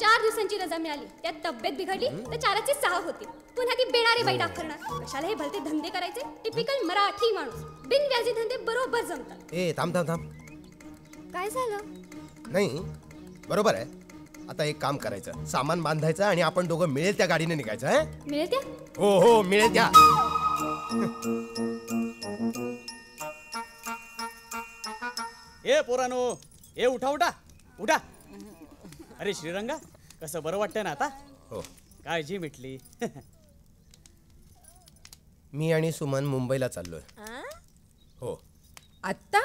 चार दिवसांची रजा मिळाली. त्यात तब्येत बिघडली तर चाराची सहा होती. पुन्हा ती बेणारे बाई करणार. कशाला हे भलते धंदे करायचे? टिपिकल मराठी माणूस. बिनव्याजी धंदे बरोबर जमतात. ए थांब थांब थांब. काय झालं? नाही बरोबर आहे. आता एक काम करायचं. सामान बांधायचं आणि आपण दोघं मिळेल त्या गाडीने निघायचं आहे मिळेल त्या? हो हो मिळेल त्या. ए पोरानो ए उठा उठा उठा. अरे श्रीरंगा कसं बरं वाटतंय ना आता? हो. काळजी मिटली. मी आणि सुमन मुंबईला चाललोय. हो. आत्ता?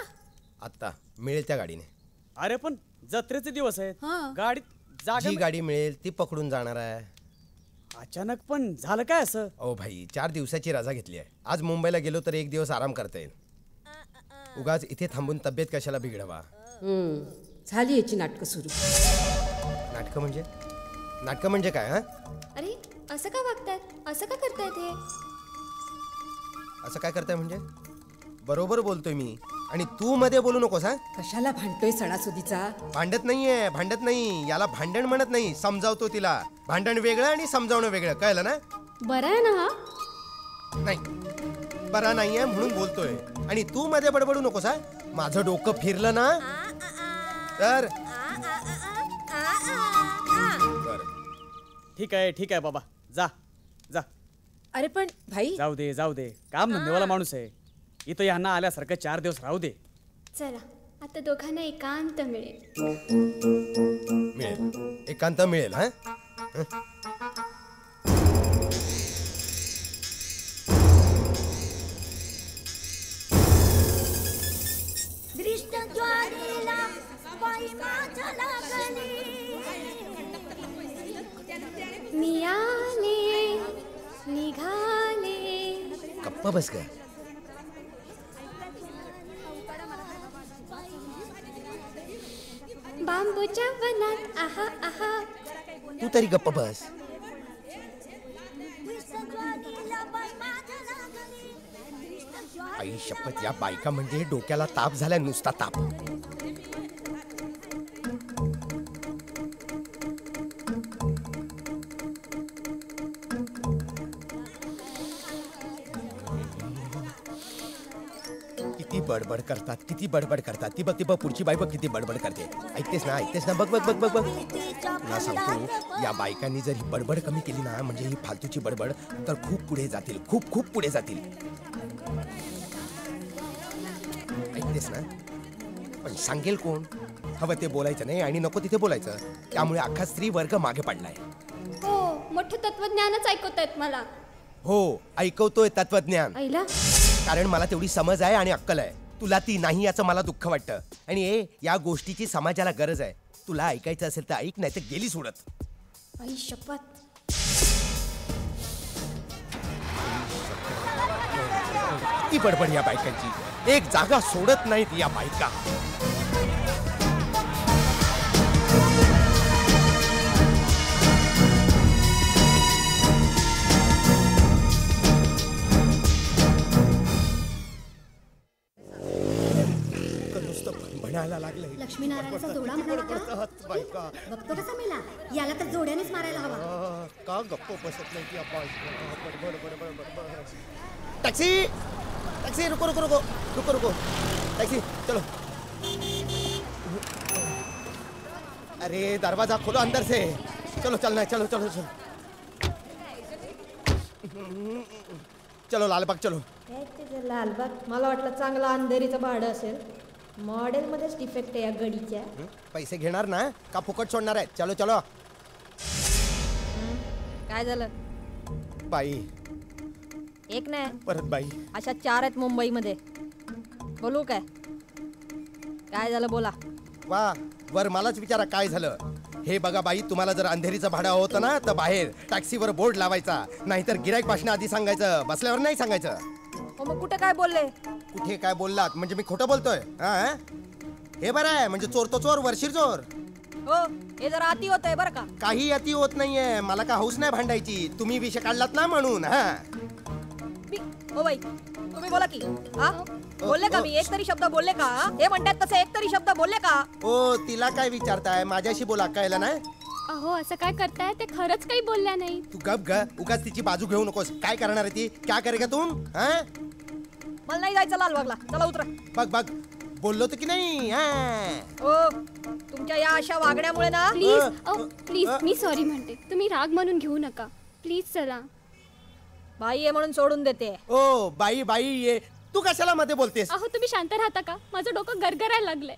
आत्ता. मिळेल त्या गाडीने. अरे पण जत्रेचे दिवस आहेत. गाडीत जागा जी गाडी मिळेल ती पकडून जाणार आहे. अचानक पण झालं काय असं? ओ भाई चार दिवसाची रजा घेतली आहे. आज मुंबईला गेलो तर एक दिवस आराम करता येईल. उगाच इथे थांबून तब्येत कशाला बिघडवा? हम्म, झाली याची नाटकं सुरू. नाटकं म्हणजे? नाटकं म्हणजे काय हा? अरे असं का वागतायत असं का करतायत हे? असं काय करताय म्हणजे? बरोबर बोलतोय मी. आणि तू मध्ये बोलू नकोस हा? कशाला भांडतोय सणासुदीचा? भांडत नाहीये भांडत नाही. याला भांडण म्हणत नाही समजावतो तिला. भांडण वेगळं आणि समजावणं वेगळं कळलं ना? बरं आहे ना हा. नाही बरा नाहीये म्हणून बोलतोय. आणि तू मध्ये बडबडू नकोस हा? माझं डोकं फिरलं ना? तर? ठीक आहे ठीक आहे बाबा. जा जा. अरे पण भाई. जाऊ दे जाऊ दे. काम धंदेवाला माणूस आहे. इथं यांना आल्यासारखं चार दिवस राहू दे. चला आता दोघांना एकांत मिळेल. मिळेल. एकांत मिळेल हा? मिळाले निघाले. गप्पा बस का बांबूच्या वनात आहा आहा तू तरी गप्प बस आई शपथ या बायका म्हणजे डोक्याला ताप झाला नुसता ताप. बडबड करतात. किती बडबड करतात. ती बघ ती बघ पुढची बाई बघ किती बडबड करते. ऐकतेस ना ऐकतेस ना बघ बघ बघ बघ बघ. ना सांगतो या बायकांनी जर ही बडबड कमी केली ना म्हणजे ही फालतूची बडबड तर खूप पुढे जातील खूप खूप पुढे जातील. ऐकतेस ना? पण सांगेल कोण? हवं ते बोलायचं नाही आणि नको तिथे बोलायचं. त्यामुळे अख्खा स्त्री वर्ग मागे पडलाय. हो मोठं तत्वज्ञानच ऐकवतायत मला. हो ऐकवतोय तत्वज्ञान. आईला? कारण मला तेवढी समज आहे आणि अक्कल आहे. तुला ती नाही याचं मला दुःख वाटतं. आणि ए या गोष्टीची समाजाला गरज आहे. तुला ऐकायचं असेल तर ऐक नाही तर गेली सोडत आई शपथ. ती बडबड या बायकांची. एक जागा सोडत नाहीत या बायका. नुसतं भणभणायला लागलंय लक्ष्मीनारायणचा जोडा म्हणाला का? बायका बघतो कसा मेला? याला तर जोड्यानेच मारायला हवा. का गप्प बसत नाही टॅक्सी! टॅक्सी रुको रुको रुको रुको रुको. टॅक्सी चलो. अरे दरवाजा खोलो अंदर से. चलो चलना है, चलो चलो चलो. चलो लालबाग चलो. लालबाग? मला वाटलं चांगलं अंधेरीचं भाडं असेल. मॉडेलमध्येच डिफेक्ट आहे या गडीच्या? पैसे घेणार ना? का फुकट सोडणार आहे चलो चलो. काय झालं? बाई. एक नाही. परत बाई. अशा चार आहेत मुंबईमध्ये. बोलू काय? काय झालं बोला. वा वर मलाच विचारा काय झालं. हे बघा बाई तुम्हाला जर अंधेरीचं भाडं होतं ना तर बाहेर टॅक्सीवर बोर्ड लावायचा. नाहीतर गिराईक भाषण आधी सांगायचं. बसल्यावर नाही सांगायचं. हो मग कुठे काय बोलले? कुठे काय बोललात? म्हणजे मी खोटं बोलतोय? हा हे? बरं आहे म्हणजे चोर तो चोर वर्षीर चोर. हो हे जरा अति होत आहे बरं का? काही अति होत नाहीये मला का हौस नाही भांडायची? तुम्ही विषय काढलात ना म्हणून हा? मी हो बाई तुम्ही बोला की हा? बोलले का मी? एक तरी शब्द बोलले का? हे म्हणतात तसं एक तरी शब्द बोलले का? ओ तिला काय विचारताय? माझ्याशी बोला कळलं ना अहो असं काय करताय? ते खरंच काही बोलल्या नाही तू गप ग उगाच तिची बाजू घेऊ नकोस. काय करणार आहे ती? क्या करेगा तुम हा? मला नाही जायचं लालबागला चला उतरा. बघ बघ. बोललो तर की नाही? हा? हो तुमच्या या अशा वागण्यामुळे ना प्लीज अहो प्लीज मी सॉरी म्हणते. तुम्ही राग म्हणून घेऊ नका. प्लीज चला. बाई आहे म्हणून सोडून देते. ओ बाई बाई ये. तू कशाला मध्ये बोलतेस? अहो तुम्ही शांत राहता का? माझं डोकं गरगरायला लागलंय.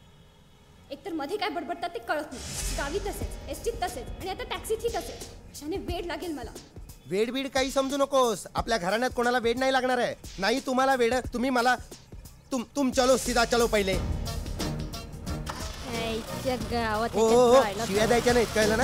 एकतरमध्ये काय बडबडतात ते कळत नाही. गावी तसेच एसटीत तसेच आणि आता टॅक्सीतही तसेच. अशाने वेळ लागेल मला? वेड बीड काही समजू नकोस. आपल्या घराण्यात कोणाला वेड नाही लागणार आहे. नाही तुम्हाला वेड तुम्ही मला तुम तुम चलो सीधा चलो पहिले. गावात हो हो हो. शिव्या द्यायच्या नाहीत कळलं ना?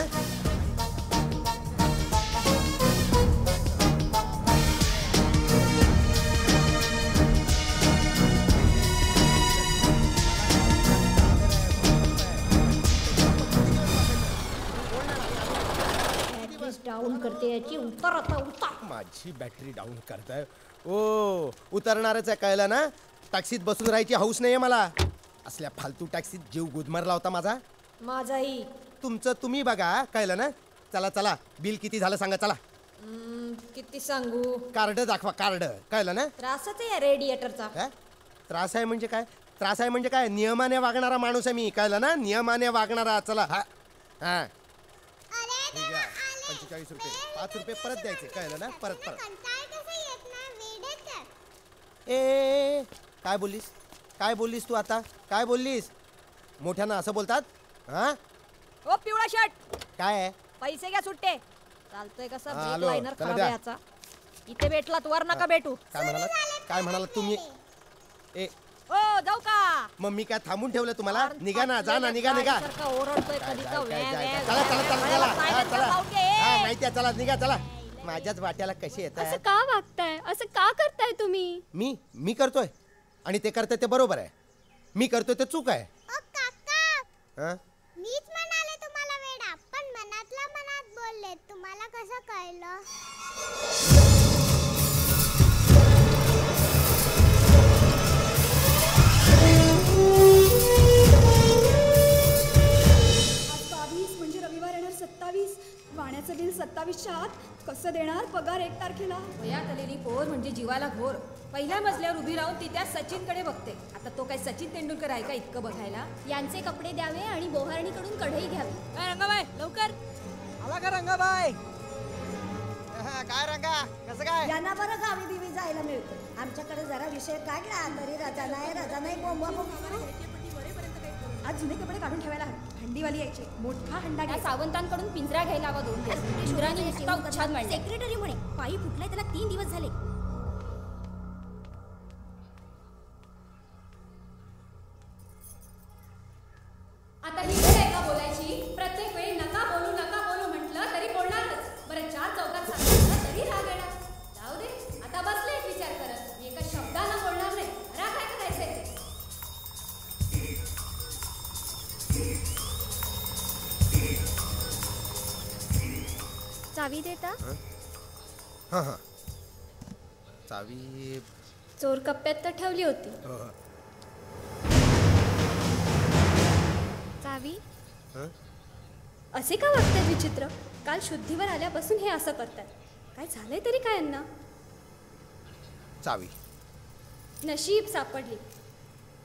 डाऊन करते याची उतर आता उतर. माझी बॅटरी डाऊन करताय. ओ उतरणारच आहे कळलं ना? टॅक्सीत बसून राहायची हौस नाहीये मला. असल्या फालतू टॅक्सीत जीव गुदमरला होता माझा. माझाही. तुमचं तुम्ही बघा कळलं ना? चला चला. बिल किती झालं सांगा चला. हम्म, किती सांगू? कार्ड दाखवा कार्ड. कळलं ना? त्रासच आहे या रेडिएटरचा काय त्रास आहे म्हणजे काय? त्रास आहे म्हणजे काय? नियमाने वागणारा माणूस आहे मी कळलं ना? नियमाने वागणारा चला. हा. हा. पंचेचाळीस रुपये. पाच रुपये परत द्यायचे. कळलं ना? परत परत. ए, काय बोललीस? काय बोललीस तू आता? काय बोललीस? मोठ्यानं असं बोलतात? हा? ओ पिवळा शर्ट. काय आहे? पैसे घ्या सुट्टे. चालतोय कसा? चला खराब याचा. इथे भेटलात वर नका भेटू. काय म्हणालात? काय म्हणालात तुम्ही? ए ओ जाऊ का? मग मी काय थांबून ठेवलं तुम्हाला? निघा ना जा ना निघा निघा. ओरडतोय कधी व्या, व्या, चला हा. हा माहिती आहे चला निघा चला. माझ्याच वाट्याला कशी असं येतात का वागताय? असं का करताय तुम्ही? मी मी करतोय. आणि ते करतोय ते बरोबर आहे. मी करतोय ते चूक आहे. हा? मीच म्हणाले तुम्हाला वेडा पण मनातला मनात बोलले. तुम्हाला कसं कळलं? सत्तावीस पाण्याचं बिल सत्तावीसच्या आत कसं देणार? पगार एक तारखेला. वयात आलेली पोर म्हणजे जीवाला घोर. पहिल्या मजल्यावर उभी राहून ती त्या सचिनकडे बघते. आता तो काय सचिन तेंडुलकर आहे का इतकं बघायला? यांचे कपडे द्यावे आणि बोहारणीकडून कढई घ्यावी. काय रंगाबाई? लवकर. आला का रंगाबाई? काय रंगा? कसं काय? यांना बरं गावी बिवी जायला मिळतं. आमच्याकडे जरा विषय काढला. तरी रजा नाही रजा नाही बोंबा. आज जुने कपडे काढून ठेवायला हवे. हंडीवाली यायची. मोठा हंडा त्या सावंतांकडून पिंजरा घ्यायला हवा दोन दिवस. शुरांनी नुसता उच्छाद मांडलाय. सेक्रेटरी म्हणे पायी फुटलाय त्याला तीन दिवस झाले. कप्प्यात तर ठेवली होती. चावी हं? असे का वागतात विचित्र? काल शुद्धीवर आल्यापासून हे असं करतात काय झालंय तरी काय यांना चावी नशीब सापडली.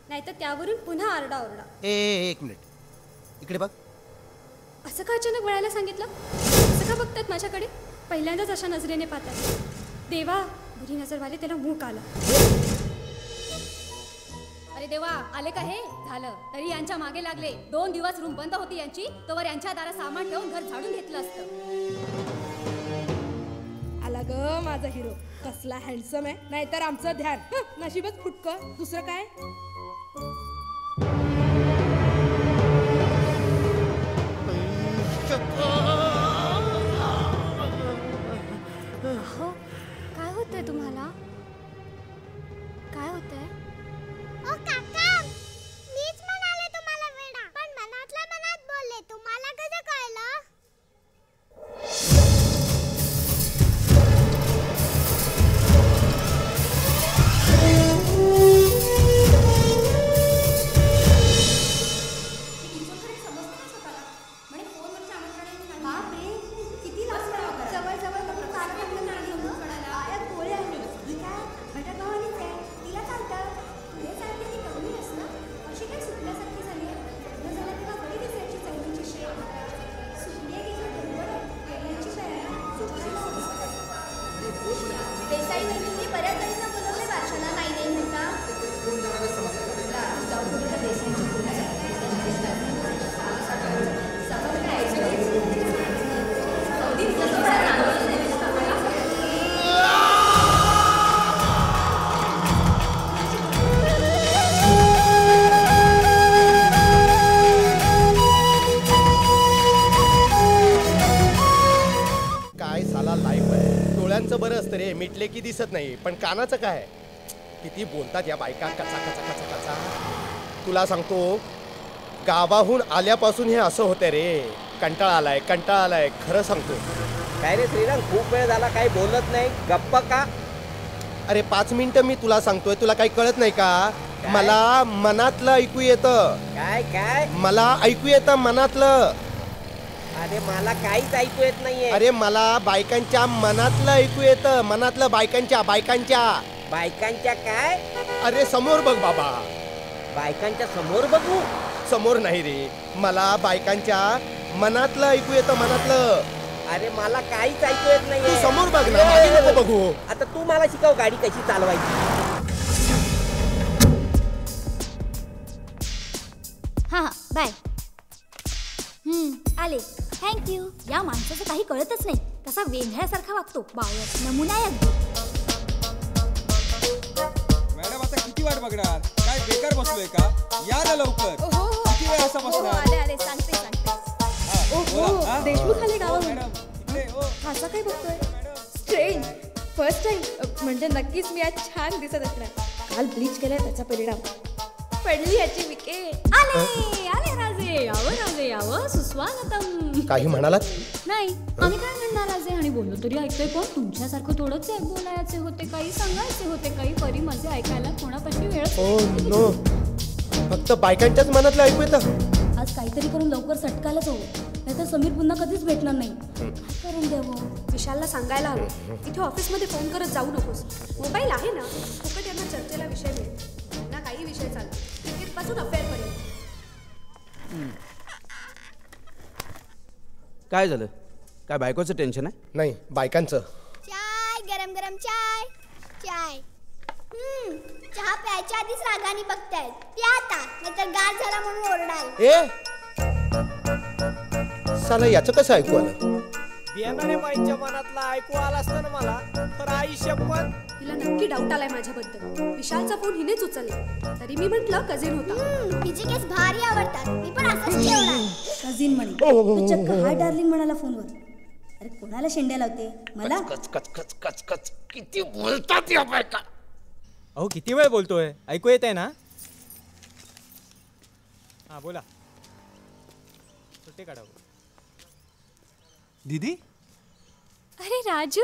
नाहीतर त्यावरून पुन्हा आरडाओरडा ए ए, एक मिनिट. इकडे बघ. असं का अचानक वळायला सांगितलं? असं का बघतात माझ्याकडे? पहिल्यांदाच अशा नजरेने पाहतात देवा बुरी नजरवाले त्याला मूक आला. अरे देवा आले का हे? झालं. तरी यांच्या मागे लागले. दोन दिवस रूम बंद होती यांची तोवर यांच्या दारात सामान ठेवून घर झाडून घेतलं असतं. आला ग माझा हिरो. कसला हँडसम आहे. नाहीतर आमचं ध्यान. हं, नशीबच फुटकं. दुसरं काय? काय होतंय तुम्हाला? काय होतंय? पण कानाचं काय किती बोलतात या बायका. कचा कचा कचा कचा. तुला सांगतो गावाहून आल्यापासून हे असं होतंय रे. कंटाळा आलाय कंटाळा आलाय. खरं सांगतो. काय रे श्रीराम खूप वेळ झाला काही बोलत नाही. गप्प का? अरे पाच मिनिटं मी तुला सांगतोय. तुला काही कळत नाही का? मला मनातलं ऐकू येतं. काय काय? मला ऐकू येतं मनातलं. अरे मला काहीच ऐकू येत नाहीये. अरे मला बायकांच्या मनातलं ऐकू येतं. मनातलं बायकांच्या बायकांच्या. बायकांच्या काय? अरे समोर बघ बाबा. बायकांच्या समोर बघू? समोर नाही रे. मला बायकांच्या मनातलं ऐकू येतं मनातलं. अरे मला काहीच ऐकू येत तू नाहीये समोर बघ ना मागे नको बघू. आता तू मला शिकव गाडी कशी चालवायची. हां हां बाय. हम्म आले. थँक्यू या माणसाचं काही कळतच नाही. कसा वेंढ्यासारखा वागतो. बावळट नमुना आहे मॅडम आता किती वाट बघणार? काय बेकार बसलोय का? या ना लवकर. किती वेळ असा बसणार? आले आले. सांगते सांगते. हा, बोला, हा? देशमुख आले गावाहून. इकडे, हो. असं काय बघतोय? स्ट्रेंज फर्स्ट टाइम म्हणजे नक्कीच मी आज छान दिसत असणार. काल ब्लीच केलाय त्याचा परिणाम. पडली याची विकेट आले आले राजे. यावं राजे यावं. सुस्वागतम. काही म्हणालात? नाही. आम्ही काय म्हणणार राजे आणि बोललो तरी ऐकतोय पण तुमच्यासारखं थोडंच आहे. बोलायचे होते काही सांगायचे होते काही परी माझे ऐकायला कोणापाशी वेळ ओ नो. फक्त बायकांच्याच मनातलं ऐकू येतं. आज काहीतरी करून लवकर सटकायलाच हवं नाहीतर समीर पुन्हा कधीच भेटणार नाही. काय करून द्यावं? विशालला सांगायला हवं. इथे ऑफिसमध्ये फोन करत जाऊ नकोस. मोबाईल आहे ना? फुकट यांना चर्चेला विषय मिळेल ना काही विषय चालतो क्रिकेटपासून अफेअर पर्यंत काय झालं? काय बायकोचं टेन्शन आहे? नाही बायकांचं. चाय गरम गरम चाय. चाय. हम्म चहा प्यायच्या आधीच रागाने बघतायत प्या आता नाहीतर गार झाला म्हणून ओरडाल. ए? साला याचं कसं ऐकू आलं? येणाऱ्या बाईच्या मनातला ऐकू आला असतं ना मला तर आई शपथ हिला नक्की डाऊट आलाय माझ्याबद्दल. विशालचा फोन हिनेच उचलला. तरी मी म्हंटल कझिन होता. तिचे केस भारी आवडतात. मी पण असंच ठेवणार. कझिन म्हणे. तो चक्क हाय डार्लिंग म्हणाला फोनवर. अरे कोणाला शेंड्या लावते? मला? कच कच कच कच कच किती बोलतात या बायका. अहो किती वेळ बोलतोय? ऐकू येत आहे ना? हा बोला. सुट्टी काढा दीदी? अरे राजू?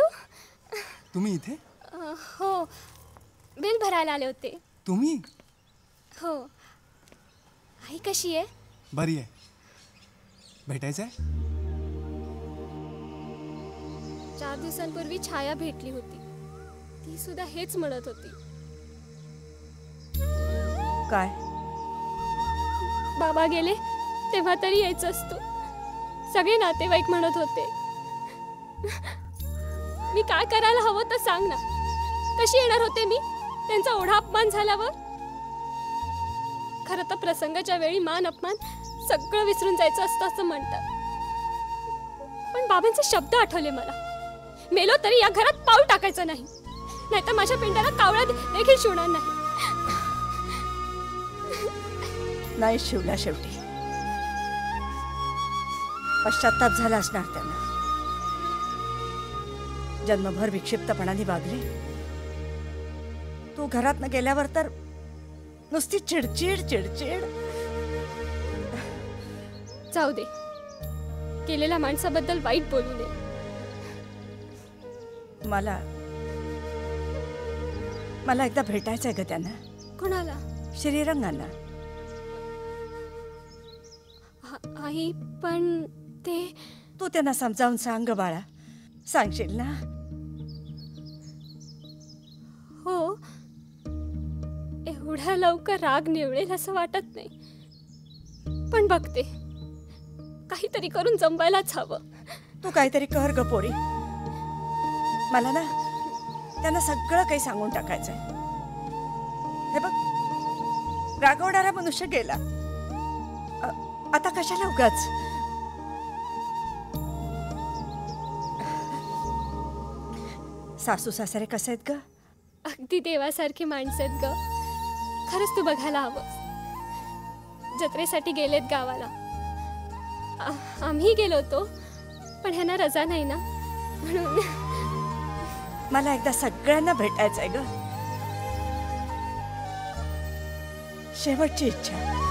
तुम्ही इथे? अ, हो. बिल भरायला आले होते. तुम्ही? हो. आई कशी आहे? बरी आहे. भेटायचं आहे? चार दिवसांपूर्वी छाया भेटली होती. ती सुद्धा हेच म्हणत होती. काय? बाबा गेले तेव्हा तरी यायचं असतो. सगळे नातेवाईक म्हणत होते. मी काय करायला हवं तर सांग ना. कशी येणार होते मी? त्यांचा ओढा अपमान झाल्यावर? खरं तर प्रसंगाच्या वेळी मान अपमान सगळं विसरून जायचं असतं असं म्हणतात. पण बाबांचे शब्द आठवले मला. मेलो तरी या घरात पाऊल टाकायचं नाही. नाहीतर माझ्या पिंडाला कावळा देखील शिवणार नाही. नाही शिवला शेवटी. पश्चाताप झाला असणार त्यांना. जन्मभर विक्षिप्तपणाने वागले. तू घरात गेल्यावर तर नुसती चिडचिड चिडचिड. जाऊ दे. केलेल्या माणसाबद्दल वाईट बोलू नये मला मला एकदा भेटायचंय ग त्यांना. कोणाला? श्रीरंगांना. आई पण ते तू त्यांना समजावून सांग ग बाळा. सांगशील ना? हो. एवढ्या लवकर राग निवळेल असं वाटत नाही. पण बघते काहीतरी करून जमवायलाच हवं. तू काहीतरी कर ग पोरी. मला ना त्यांना सगळं काही सांगून टाकायचंय. हे बघ रागवणारा मनुष्य गेला. आता कशाला उगाच? सासू सासरे कसे आहेत ग? अगदी देवासारखी माणसं आहेत ग. खरंच तू बघायला हवं जत्रेसाठी गेलेत गावाला. आम्ही गेलो होतो पण ह्यांना रजा नाही ना. म्हणून मला एकदा सगळ्यांना भेटायचंय ग. शेवटची इच्छा.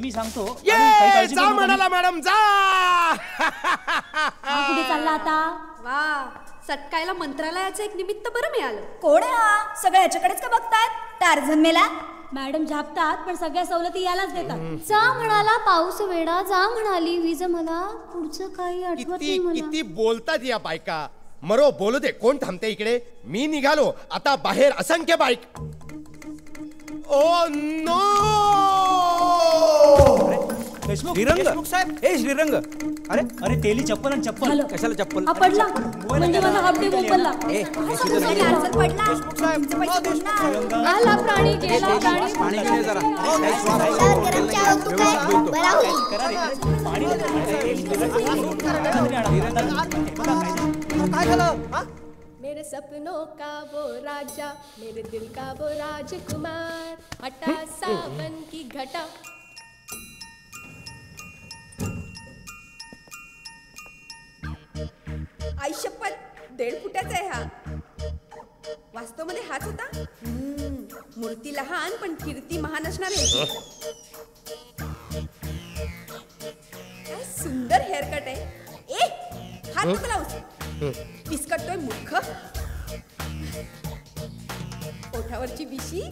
मी सांगतो ये जा. म्हणाला मॅडम जा. कुठे चालला आता? वा सटकायला मंत्रालयाचं एक निमित्त बरं मिळालं. कोण आहे हा? सगळे याच्याकडेच का बघतात टार्झन मेला? मॅडम झापतात पण सगळ्या सवलती यालाच देतात. जा म्हणाला पाऊस वेडा जा म्हणाली वीज मला. पुढचं काही आठवत किती नाही मला. किती बोलतात या बायका. मरो बोलू दे कोण थांबते इकडे? मी निघालो. आता बाहेर असंख्य बाईक ओ नो श्रीरंग साहेब हे श्रीरंग अरे अरे तेली चप्पल आणि चप्पल कशाला चप्पल हा पडला म्हणजे मला हाफ डे मोकलला ए, अशी तर नाही. आला प्राणी गेला प्राणी पाणी घेणे जरा काय झालं मेरे सपनों का वो राजा मेरे दिल का वो राजकुमार हटा सावन की घटा। आयुष्यपत दीड फुटाचा आहे हा. वास्तवमध्ये हाच होता? हम्म, मूर्ती लहान पण कीर्ती महान असणार आहे. काय सुंदर हेअरकट आहे ए हात नको लावूस पिसकटतोय मूर्ख ओठावरची मिशी.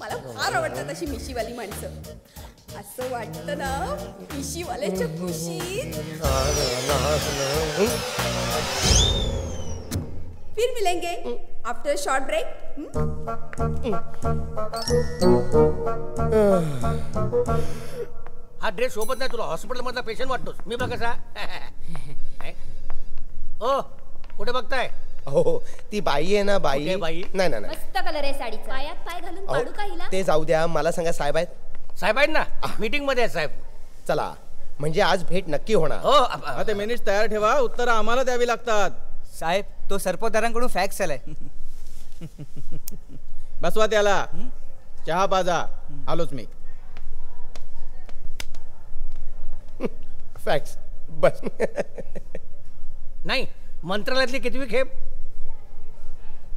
मला फार आवडतात अशी मिशीवाली माणसं. असं ना, मिशीवाल्याच्या कुशीत. फिर मिलेंगे आफ्टर शॉर्ट ब्रेक हा ड्रेस सोबत नाही तुला. हॉस्पिटल मधला पेशंट वाटतोस. मी बघ कसा ओ. कुठे बघताय? हो ती बाई आहे ना बाई. कुठे बाई? नाही नाही नाही. मस्त कलर आहे साडीचा. पायात पाय घालून अहो, काढू का हिला? ते जाऊ द्या. मला सांगा साहेब आहेत? साहेब आहेत ना? मीटिंगमध्ये आहेत साहेब. चला. म्हणजे आज भेट नक्की होणार. हो हा ते मिनिट्स तयार ठेवा. उत्तर आम्हाला द्यावी लागतात. साहेब तो सरपोतदारांकडून फॅक्स आलाय. बसवा त्याला. चहा पाजा. आलोच मी. फॅक्स. बस. नाही. मंत्रालयातली कितवी खेप?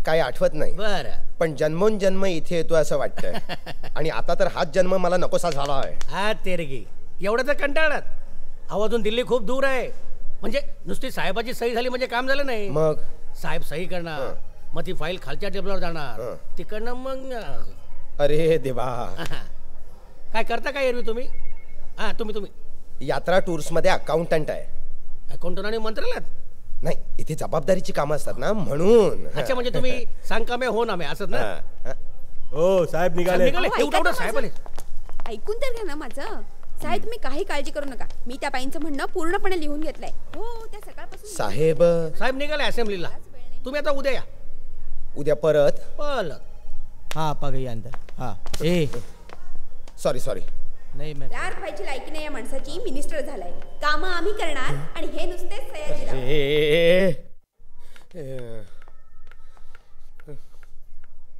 काही आठवत नाही. बर. पण जन्मोन जन्म इथे येतो असं वाटतंय. आणि आता तर हाच जन्म मला नकोसा झाला आहे. हा तेरगी. एवढं तर कंटाळत. अहो अजून दिल्ली खूप दूर आहे. म्हणजे नुसती साहेबाची सही झाली म्हणजे काम झालं नाही. मग? साहेब सही करणार. मग ती फाईल खालच्या टेबलवर जाणार. तिकडनं मग अरे देवा. काय करता काय एरवी तुम्ही? हा तुम्ही तुम्ही. यात्रा टूर्समध्ये अकाउंटंट आहे. अकाउंटंट आणि मंत्रालयात? नाही इथे जबाबदारीची कामं असतात ना म्हणून. अच्छा म्हणजे तुम्ही सांगकामे हो नामे असत ना? हो. साहेब निघाले. हे उठा उठा साहेब आले. ऐकून तर घ्या ना माझं. साहेब तुम्ही काही काळजी करू नका. मी त्या बाईंचं म्हणणं पूर्णपणे लिहून घेतलंय. हो त्या सकाळपासून साहेब. साहेब निघाले असेंब्लीला. तुम्ही आता उद्या या. उद्या परत? परत. हाँ आपा गई अंदर. हाँ. ए. सॉरी सॉरी नहीं क्लार्क व्हायची लायकी नाही या माणसाची मिनिस्टर झालाय. कामं आम्ही करणार आणि हे नुसते सयाजीराव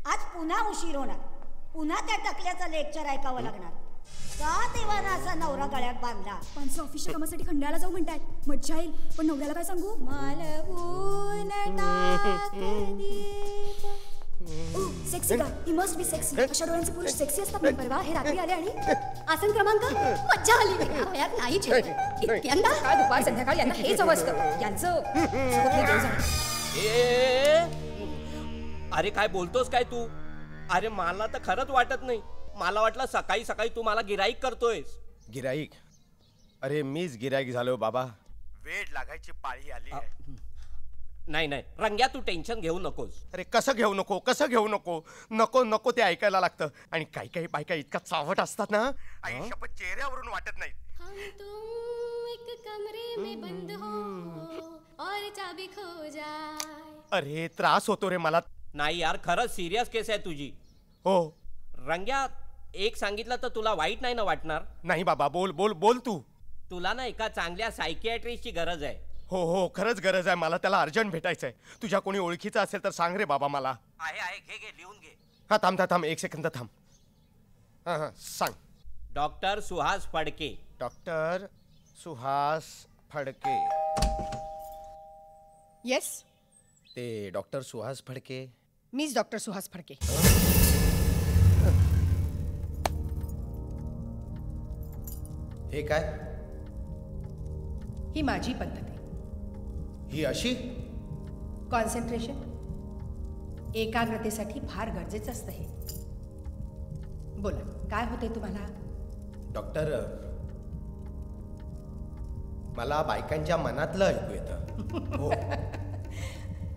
आज पुन्हा उशीर होणार. पुन्हा त्या टकल्याचं लेक्चर ऐकावं लागणार. का देवानं असा नवरा गळ्यात बांधला? माणसं ऑफिसच्या कामासाठी खंडाळा जाऊ म्हणतात मज्जा येईल पण नवऱ्याला काय सांगू? सेक्सी का ही मस्ट बी सेक्सी अशा डोळ्यांचे पुरुष सेक्सी असतात ना परवा हे रात्री आले आणि आसन क्रमांक मज्जा आली. वयात नाही. इतक्यांदा काय दुपार संध्याकाळ यांना हेच हवं असतं. यांचं सोबत नाही अरे काय बोलतोस काय तू? अरे मला तर खरंच वाटत नाही. मला वाटलं सकाळी सकाळी तू मला गिराईक करतोयस. गिराईक? अरे मीच गिराईक झालो बाबा. वेळ लागायची पाळी आली नाही नाही. रंग्या तू टेन्शन घेऊ नकोस. अरे कसं घेऊ नको कसं घेऊ नको? नको नको ते ऐकायला लागतं. आणि काही काही बायका इतका चावट असतात ना आयुष्यपत चेहऱ्यावरून वाटत नाही हम तुम एक कमरे में बंद हो और चाबी खो जाए। अरे त्रास होतो रे मला. नाही यार खरंच सिरियस केस आहे तुझी. हो. रंग्या एक सांगितलं तर तुला वाईट नाही ना वाटणार? नाही बाबा बोल बोल बोल तू. तुला ना एका चांगल्या सायकियाट्रिस्टची गरज आहे. हो हो खरंच गरज आहे. मला त्याला अर्जंट भेटायचंय. तुझ्या कोणी ओळखीचं असेल तर सांग रे बाबा मला. आहे आहे. घे घे लिहून घे. हा थांब थांब थांब. एक सेकंद थांब. हा हा सांग. Doctor Suhas Phadke. Doctor Suhas Phadke. Yes ते डॉक्टर सुहास फडके? मीच डॉक्टर सुहास फडके. हे काय? ही माझी पद्धत आहे. ही अशी कॉन्सन्ट्रेशन एकाग्रतेसाठी फार गरजेचं असतं हे. बोला काय होते तुम्हाला? डॉक्टर मला बायकांच्या मनातलं ऐकू येतं. हो.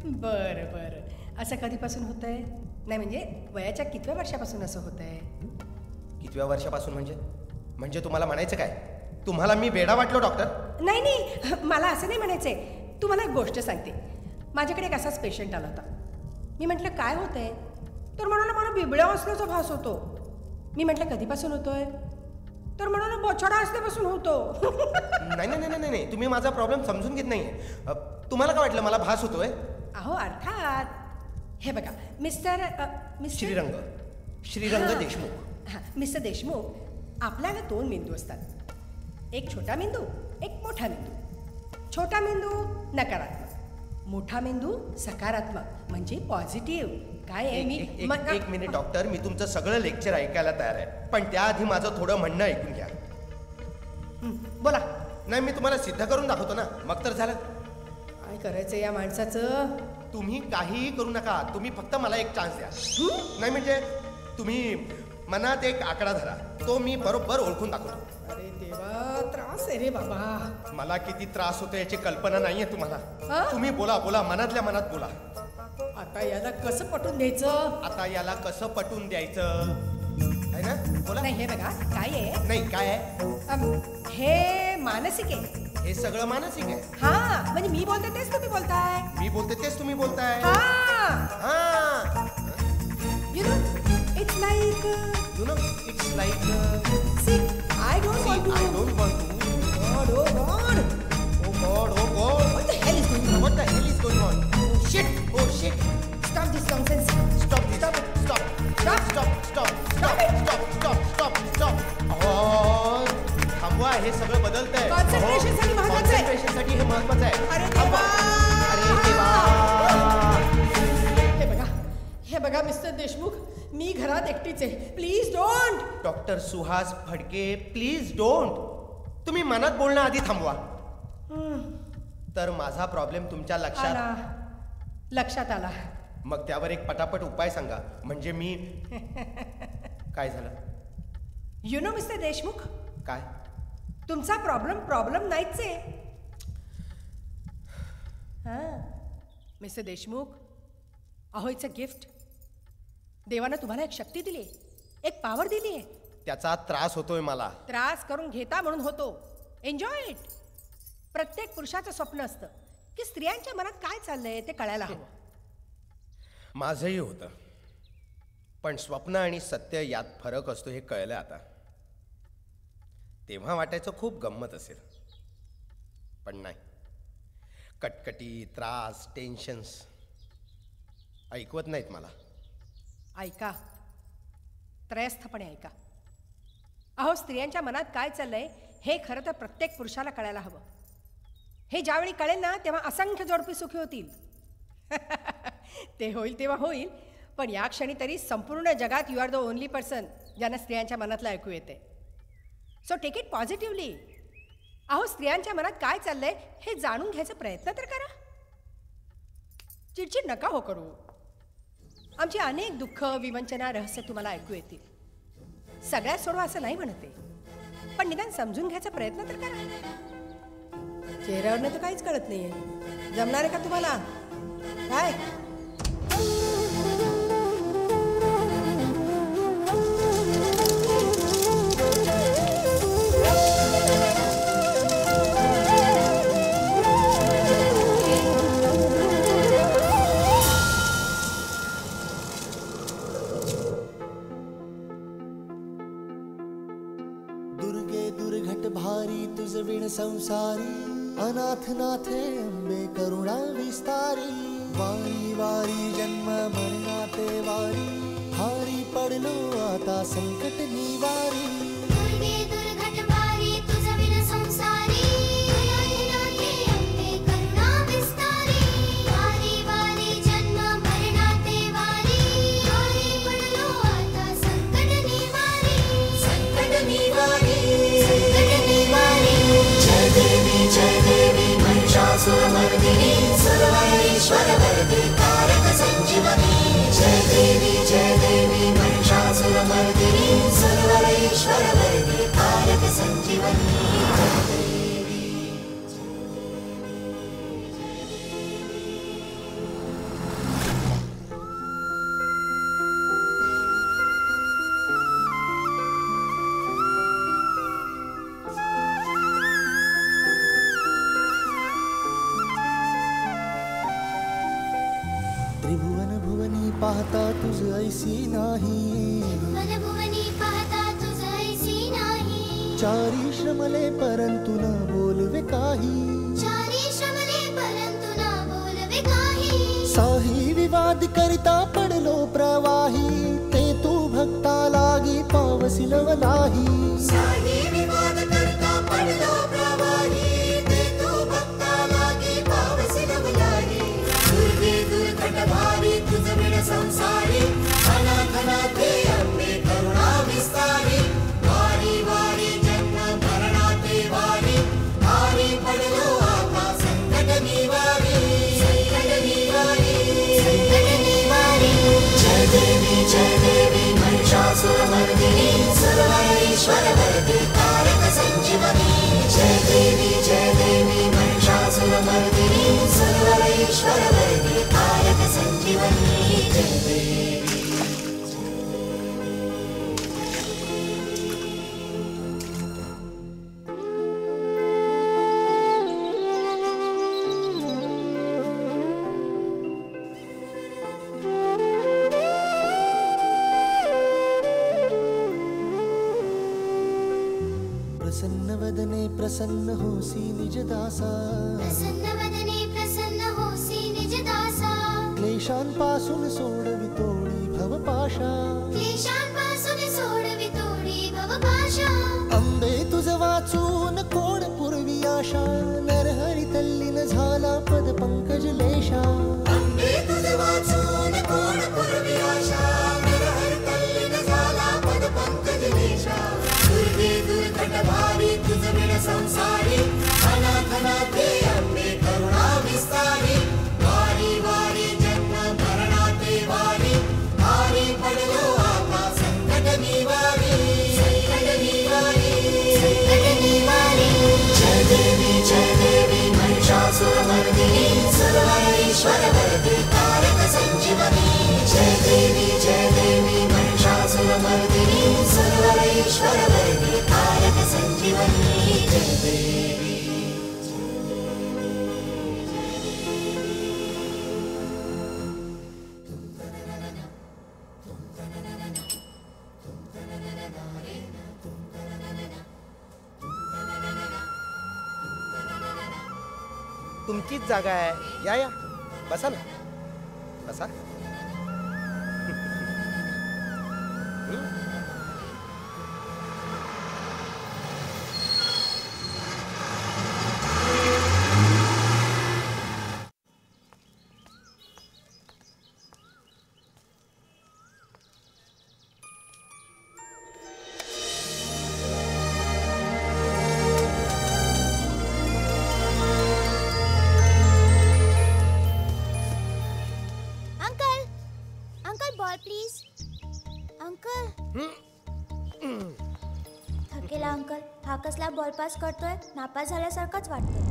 बरं बरं. असं कधीपासून होत आहे नाही म्हणजे वयाच्या कितव्या वर्षापासून असं होत आहे कितव्या वर्षापासून म्हणजे? म्हणजे तुम्हाला म्हणायचं काय? तुम्हाला मी वेडा वाटलो डॉक्टर? नाही नाही. मला असं नाही म्हणायचंय. तुम्हाला एक गोष्ट सांगते. माझ्याकडे एक असाच पेशंट आला होता. मी म्हटलं काय होतंय तर म्हणाला मला बिबळ्या असल्याचा भास होतो. मी म्हटलं कधीपासून होतोय? तर म्हणाला बोछडा असल्यापासून होतो. नाही नाही नाही नाही नाही. तुम्ही माझा प्रॉब्लेम समजून घेत नाहीये. अ, तुम्हाला काय वाटलं मला भास होतोय? अहो अर्थात. हे बघा मिस्टर मिस्टर श्रीरंग. श्रीरंग. देशमुख. हां, मिस्टर देशमुख आपल्याला दोन मेंदू असतात. एक छोटा मेंदू एक मोठा मेंदू. छोटा मेंदू नकारात्मक. मोठा मेंदू सकारात्मक म्हणजे पॉझिटिव्ह. काय आहे मी एक- एक एक मिनिट डॉक्टर. मी तुमचं सगळं लेक्चर ऐकायला तयार आहे. पण त्याआधी माझं थोडं म्हणणं ऐकून घ्या. बोला. नाही मी तुम्हाला सिद्ध करून दाखवतो ना. मग तर झालं. काय करायचं या माणसाचं? तुम्ही काहीही करू नका. तुम्ही फक्त मला एक चान्स द्या. नाही म्हणजे तुम्ही मनात एक आकडा धरा. तो मी बरोबर ओळखून दाखवतो. अरे देवा त्रास आहे रे बाबा. मला किती त्रास होतो याची कल्पना नाहीये तुम्हाला. हा? तुम्ही बोला बोला मनातल्या मनात बोला. आता याला कसं पटून द्यायचं? आता याला कसं पटवून द्यायचं? आहे ना? बोला. नाही हे बघा काय आहे? नाही काय आहे? अम, हे मानसिक आहे. हे सगळं मानसिक आहे. हा म्हणजे मी बोलते तेच तुम्ही बोलताय. मी बोलते तेच तुम्ही बोलताय. हा. हा. You know it's like I don't want to. I don't want to. God, oh God. Oh God, oh God. What the hell is going on? What the hell is going on? Oh shit, oh shit. Stop this nonsense. Stop this. Stop it. Stop. Stop, stop, stop. Stop it. Stop, stop, stop, stop. और थांबवा हे सगळं बदलतंय कॉन्सन्ट्रेशनसाठी महत्त्वाचं आहे कॉन्सन्ट्रेशनसाठी हे महत्त्वाचं आहे अरे देवा अरे देवा हे बघा हे बघा मिस्टर देशमुख मी घरात एकटीच आहे. Please don't doctor Suhas Phadke please don't तुम्ही मनात बोलणं आधी थांबवा. तर माझा प्रॉब्लेम तुमच्या लक्षात लक्षात आला. मग त्यावर एक पटापट उपाय सांगा. म्हणजे मी काय झालं? यु नो मिस्टर देशमुख काय? तुमचा प्रॉब्लेम प्रॉब्लेम नाहीच आहे. हां. मिस्टर देशमुख अहो इट्स अ गिफ्ट देवानं तुम्हाला एक शक्ती दिली एक पॉवर दिली आहे. त्याचा त्रास होतोय मला. त्रास करून घेता म्हणून होतो. एन्जॉय इट प्रत्येक पुरुषाचं स्वप्न असतं की स्त्रियांच्या मनात काय चाललंय ते कळायला हवं. माझंही होतं. पण स्वप्न आणि सत्य यात फरक असतो हे कळलं आता. तेव्हा वाटायचं खूप गंमत असेल. पण नाही. कटकटी त्रास टेन्शन्स ऐकवत नाहीत मला. ऐका. त्रयस्थपणे ऐका. अहो स्त्रियांच्या मनात काय चाललंय हे खरं तर प्रत्येक पुरुषाला कळायला हवं. हे ज्यावेळी कळेल ना तेव्हा असंख्य जोडपी सुखी होतील. ते होईल तेव्हा होईल पण या क्षणी तरी संपूर्ण जगात you are the only person ज्यांना स्त्रियांच्या मनातलं ऐकू येते सो टेक इट पॉझिटिव्हली अहो स्त्रियांच्या मनात काय चाललंय हे जाणून घ्यायचा प्रयत्न तर करा. चिडचिड नका हो करू. आमची अनेक दुःख विवंचना रहस्य तुम्हाला ऐकू येतील. सगळ्यात सोडवा असं नाही म्हणते पण निदान समजून घ्यायचा प्रयत्न तर करा. चेहऱ्यावरनं तर काहीच कळत नाहीये. जमणार आहे का तुम्हाला? काय? नाथे तुमचीच जागा हा कसला बॉल पास करतोय नापास झाल्यासारखंच वाटतोय.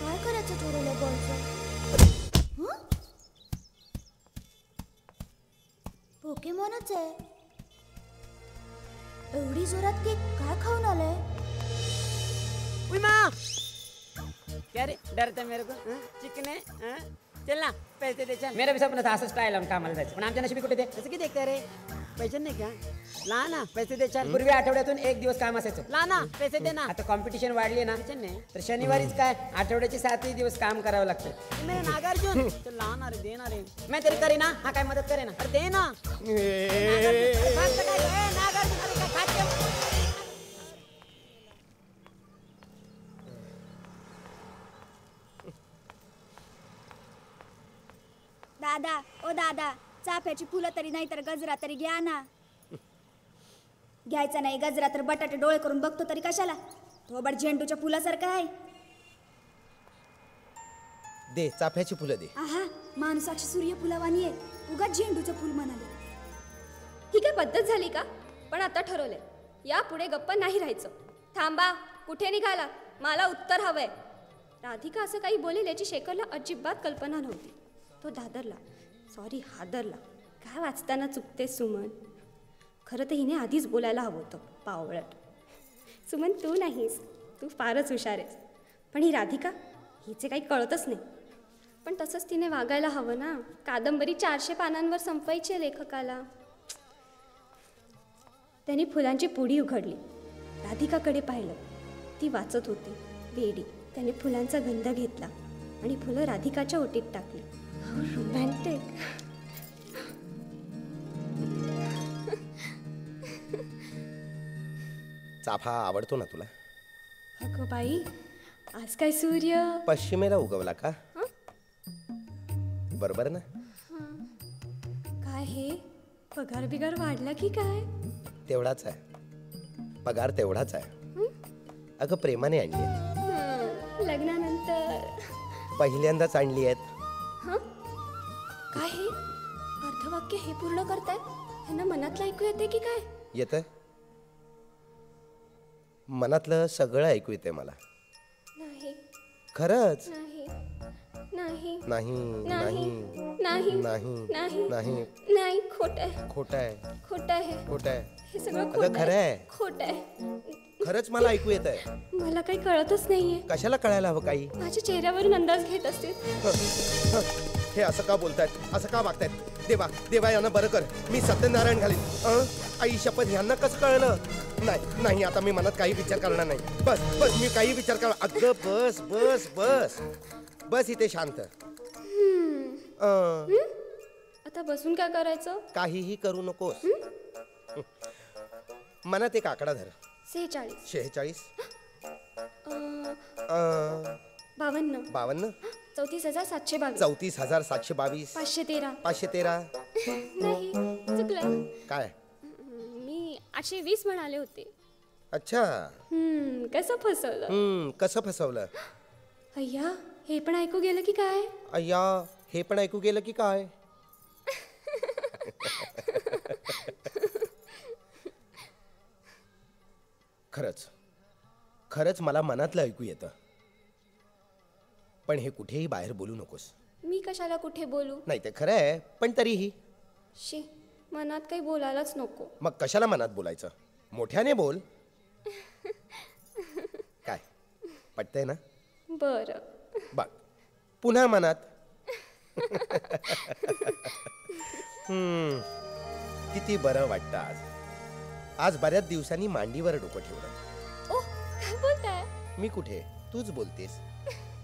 काय करायचं ठरवलं बॉलचं पोकेमॉनच आहे. एवढी जोरात केक काय खाऊन आलं डरता मेरे को? चिकने हाँ? चल ना पैसे दे चल। मेरा भी सपना था असं स्टाईल लावून कामाला जायचं पण आमच्या नशिबी कुठे ते कसं की देखता रे? पैसे नाही का ला ना पैसे दे चल। पूर्वी आठवड्यातून एक दिवस काम असायचं। ला ना पैसे दे ना आता कॉम्पिटिशन वाढली ना तर शनिवारीच काय? आठवड्याचे सातही दिवस काम करावं लागतं. मेरे नागार्जुन. चल ला ना रे दे ना रे. मैं तरी करे ना हा काय मदत करे ना अरे दे ना नागार्जुन, दादा ओ दादा चाफ्याची फुलं तरी नाही तर गजरा तरी घ्या ना. घ्यायचा नाही गजरा तर बटाटे डोळे करून बघतो तरी कशाला? थोबड झेंडूच्या फुलासारखं आहे. दे चाफ्याची फुलं दे. आहा माणसाची सूर्यफुलावानी आहे. उगाच झेंडूचं फुल म्हणाले. ही काय पद्धत झाली का? पण आता ठरवलंय. यापुढे गप्प नाही राहायचं. थांबा कुठे निघाला? मला उत्तर हवंय. राधिका असं काही बोलेल याची शेखरला अजिबात कल्पना नव्हती. तो दादरला. सॉरी हादरला. काय वाचताना चुकते सुमन? खरं तर हिने आधीच बोलायला हवं होतं पावळट सुमन तू नाहीस. तू फारच हुशार आहेस. पण ही राधिका हिचे काही कळतच नाही. पण तसंच तिने वागायला हवं ना. कादंबरी चारशे पानांवर संपवायची आहे लेखकाला. त्यांनी फुलांची पुडी उघडली. राधिकाकडे पाहिलं. ती वाचत होती. वेडी. त्याने फुलांचा गंध घेतला आणि फुलं राधिकाच्या ओटीत टाकली. रोमॅन्टिक चाफा आवडतो ना तुला? अगं बाई आज काय सूर्य? पश्चिमेला उगवला का? बरोबर ना? काय हे? पगार बिगार वाढला की काय? तेवढाच आहे. पगार तेवढाच आहे. अगं प्रेमाने आणली आहेत हं, लग्नानंतर. पहिल्यांदाच आणली आहेत? काय हे? अर्धवाक्य हे पूर्ण करतायत? ह्यांना मनातलं ऐकू येते की काय? येत मनातलं सगळं ऐकू येते मला. नाही. खरंच? नाही. नाही. नाही नाही. नाही नाही. नाही नाही. खोट आहे. खोट आहे. खोट आहे. खोट आहे. हे सगळं अगं खोट खरं आहे. खोट आहे. खरंच मला ऐकू येत आहे मला काही कळतच नाहीये. कशाला कळायला हवं काही? माझ्या चेहऱ्यावरून अंदाज घेत असतील. हे. असं का बोलतायत? असं का वागतायत? देवा देवा यांना बरं कर. मी सत्यनारायण घालीन. अं? आई शपथ ह्यांना कसं कळलं? नाही नाही आता मी मनात काही विचार करणार नाही. बस बस मी काही विचार कर अगं बस बस बस. बस इथे शांत. अं, हं? आता बसून काय करायचं? काहीही करू नकोस. मनात एक आकडा धर. सेहेचाळीस. शेहेचाळीस अं, अं, बावन्न. बावन्न? चौतीस हजार सातशे बावीस. चौतीस हजार सातशे बावीस. पाचशे तेरा. पाचशे तेरा? नाही चुकलं. काय? मी आठशे वीस म्हणाले होते. अच्छा. हम्म, कसं फसवलं? हम्म कसं फसवलं? अय्या हे पण ऐकू गेलं की काय? अय्या हे पण ऐकू गेलं की काय? खरंच. खरंच मला मनातलं ऐकू येतं. पण हे कुठेही बाहेर बोलू नकोस. मी कशाला कुठे बोलू? नाही ते खरं आहे पण तरीही. शी मनात काही बोलायलाच नको. मग कशाला मनात बोलायचं? मोठ्याने बोल. काय पटतंय ना? बरं. बघ पुन्हा मनात. हम्म, किती बरं वाटतं आज. आज बऱ्याच दिवसांनी मांडीवर डोकं ठेवलं. ओ काय बोलताय? मी कुठे? तूच बोलतेस.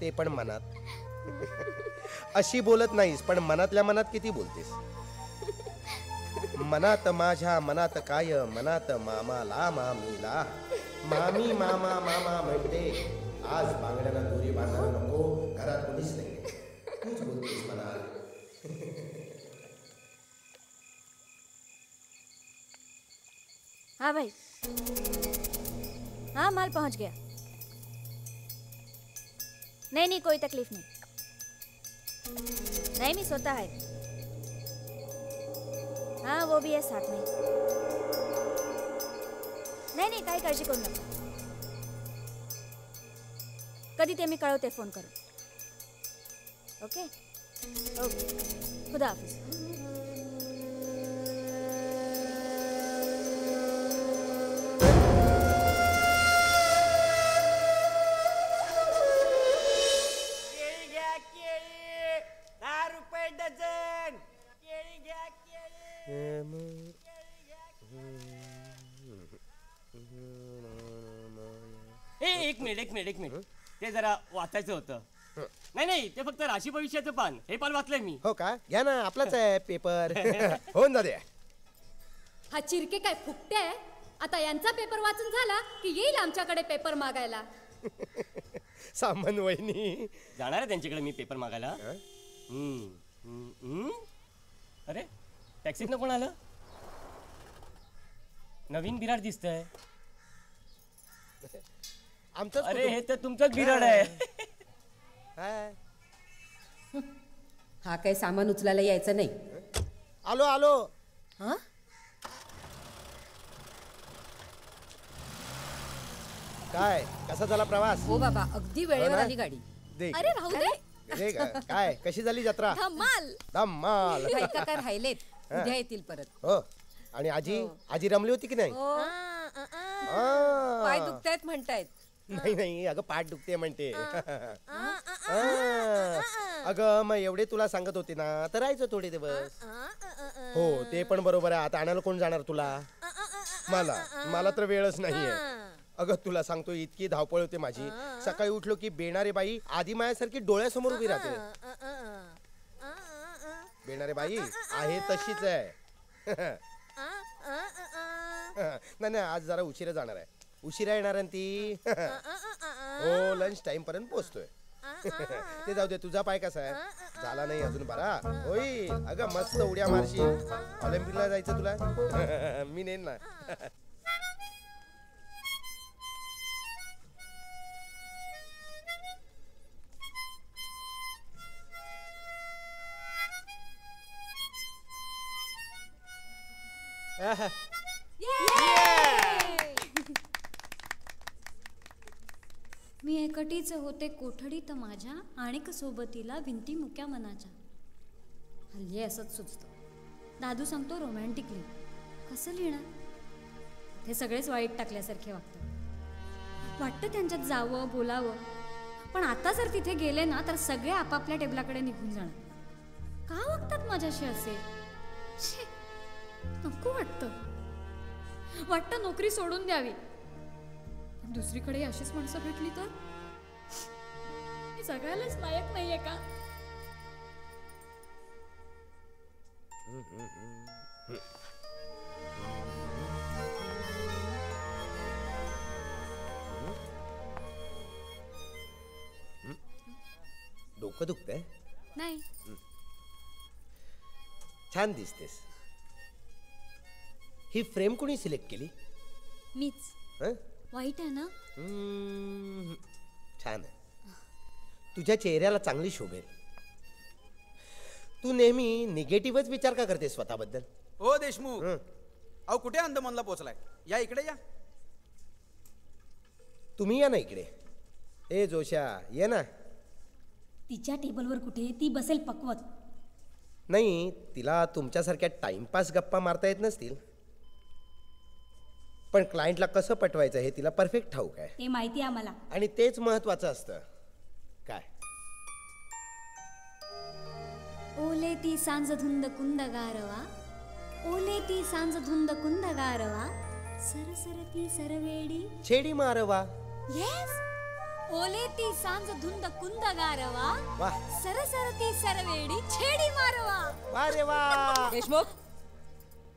ते पण मनात. अशी बोलत नाहीस पण मनातल्या मनात किती बोलतेस? मनात माझ्या मनात काय मनात मामाला मामीला मामी मामा मामा म्हणते आज बांगड्याला दोरी बांधायला नको घरात कोणीच नाही तूच बोलतेस मनात. हाँ भाई. हाँ माल पहुंच गया. नहीं नहीं कोई तकलीफ़ नहीं। नहीं मिस होता है। हाँ वो भी है साथ में। नहीं, नाही काही काळजी करू नका। कधी ते फ़ोन करून। ओके? ओके, खुदा हाफिज। मिनिट एक मिनिट. ते जरा वाचायचं होतं. नाही नाही ते फक्त राशी भविष्याचं पान. हे पान वाचलंय मी. हो का? घ्या ना आपलाच आहे पेपर. होऊन जा दे. हा चिरके काय फुकटे आहे? आता यांचा पेपर वाचून झाला की येईल आमच्याकडे पेपर मागायला? सामान वहिनी. जाणार आहे त्यांच्याकडे मी पेपर मागायला? हम्म, हम्म, हम्म. अरे टॅक्सीत कोण आलं? नवीन बिराड दिसतंय. आमचंच अरे. हे तर तुमचंच बिराड आहे. हाय. हा काही सामान उचलायला यायचं नाही. आलो आलो. हा? काय? कसा झाला प्रवास? हो बाबा अगदी वेळेवर हो ना? आली गाडी. देख. राहू दे. देख, काय? कशी झाली जत्रा? धमाल. धम्माल काही का काय राहिलेत. हा. उद्या येतील परत. हो. आणि आजी? आजी रमली होती की नाही? हो. आ. पाय दुखतायत म्हणतायत. नाही नाही अगं पाठ दुखते म्हणते. अगं मग एवढे तुला सांगत होते ना तर राहायचं थोडे दिवस हो ते पण बरोबर आहे आता आणायला कोण जाणार तुला मला मला तर वेळच नाहीये अगं तुला सांगतो इतकी धावपळ होते माझी सकाळी उठलो की बेणारे बाई आधी मायासारखी डोळ्यासमोर उभी राहते बेणारे बाई आहे तशीच आहे नाही नाही आज जरा उशिरा जाणार आहे उशिरा येणार ती? हो लंच टाइम पर्यंत पोहोचतोय ते जाऊ दे तुझा पाय कसा आहे? झाला नाही अजून बरा. होईल अगं मस्त उड्या मारशील. ऑलिम्पिकला जायचं तुला? मी नेन ना. मी एकटीच होते कोठडीत माझ्या आणिक सोबतीला भिंती मुक्या मनाच्या. हल्ली असंच सुचतं. दादू सांगतो रोमॅन्टिकली कसं लिहिणार? ते सगळेच वाईट टाकल्यासारखे वागतात वाटतं त्यांच्यात जावं बोलावं. पण आता जर तिथे गेले ना तर सगळे आपापल्या टेबलाकडे निघून जाणार. का वागतात माझ्याशी असे? नको वाटतं. वाटतं नोकरी सोडून द्यावी. दुसरीकडे अशीच माणसं भेटली तर? मी जगायलाच लायक नाहीये का? डोकं दुखतंय? नाही. छान दिसतेस. ही फ्रेम कोणी सिलेक्ट केली? मीच. हं? वाईट आहे ना? हम्म, छान आहे. तुझ्या चेहऱ्याला चांगली शोभेल. तू नेहमी निगेटिव्हच विचार का करते स्वतःबद्दल? हो देशमुख. अहो कुठे अंदमानला पोहोचलाय? या इकडे या. तुम्ही या ना इकडे. ए जोशा ये ना. तिच्या टेबलवर कुठे ती बसेल पकवत. नाही तिला तुमच्यासारख्या टाइमपास गप्पा मारता येत नसतील. पण क्लायंटला कसं पटवायचं हे तिला परफेक्ट ठाऊक आहे. ते माहिती आहे आम्हाला. आणि तेच महत्वाचं असतं. काय? ओले ती सांज धुंद कुंद गारवा ओले ती सांज धुंद कुंद गारवा सरसरती सरवेडी. छेडी मारवा. येस ओले ती सांज धुंद कुंद गारवा वा सरसरती सरवेडी छेडी मारवा. वा रे वा देशमुख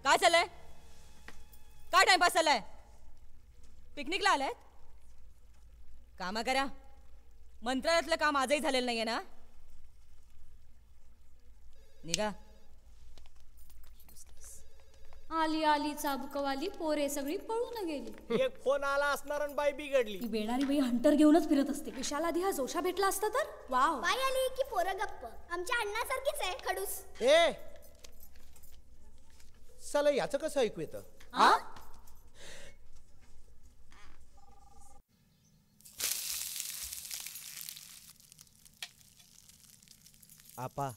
काय चाललंय? काय टाइमपास चाललाय पिकनिकला आलाय? कामा करा. मंत्रालयातलं काम आजही झालेलं नाहीये ना? निघा. आली आली चाबकवाली पोरे सगळी पळून गेली. एक फोन आला असणार आणि बाई बिघडली. ती बेणारी बाई हंटर घेऊनच फिरत असते. विशाल आधी हा जोशा भेटला असता तर? वाव बाई आली की पोरं गप्प. आमच्या अण्णासारखीच आहे खडूस. ए! चला याचं कसं ऐकू येतं? आपा।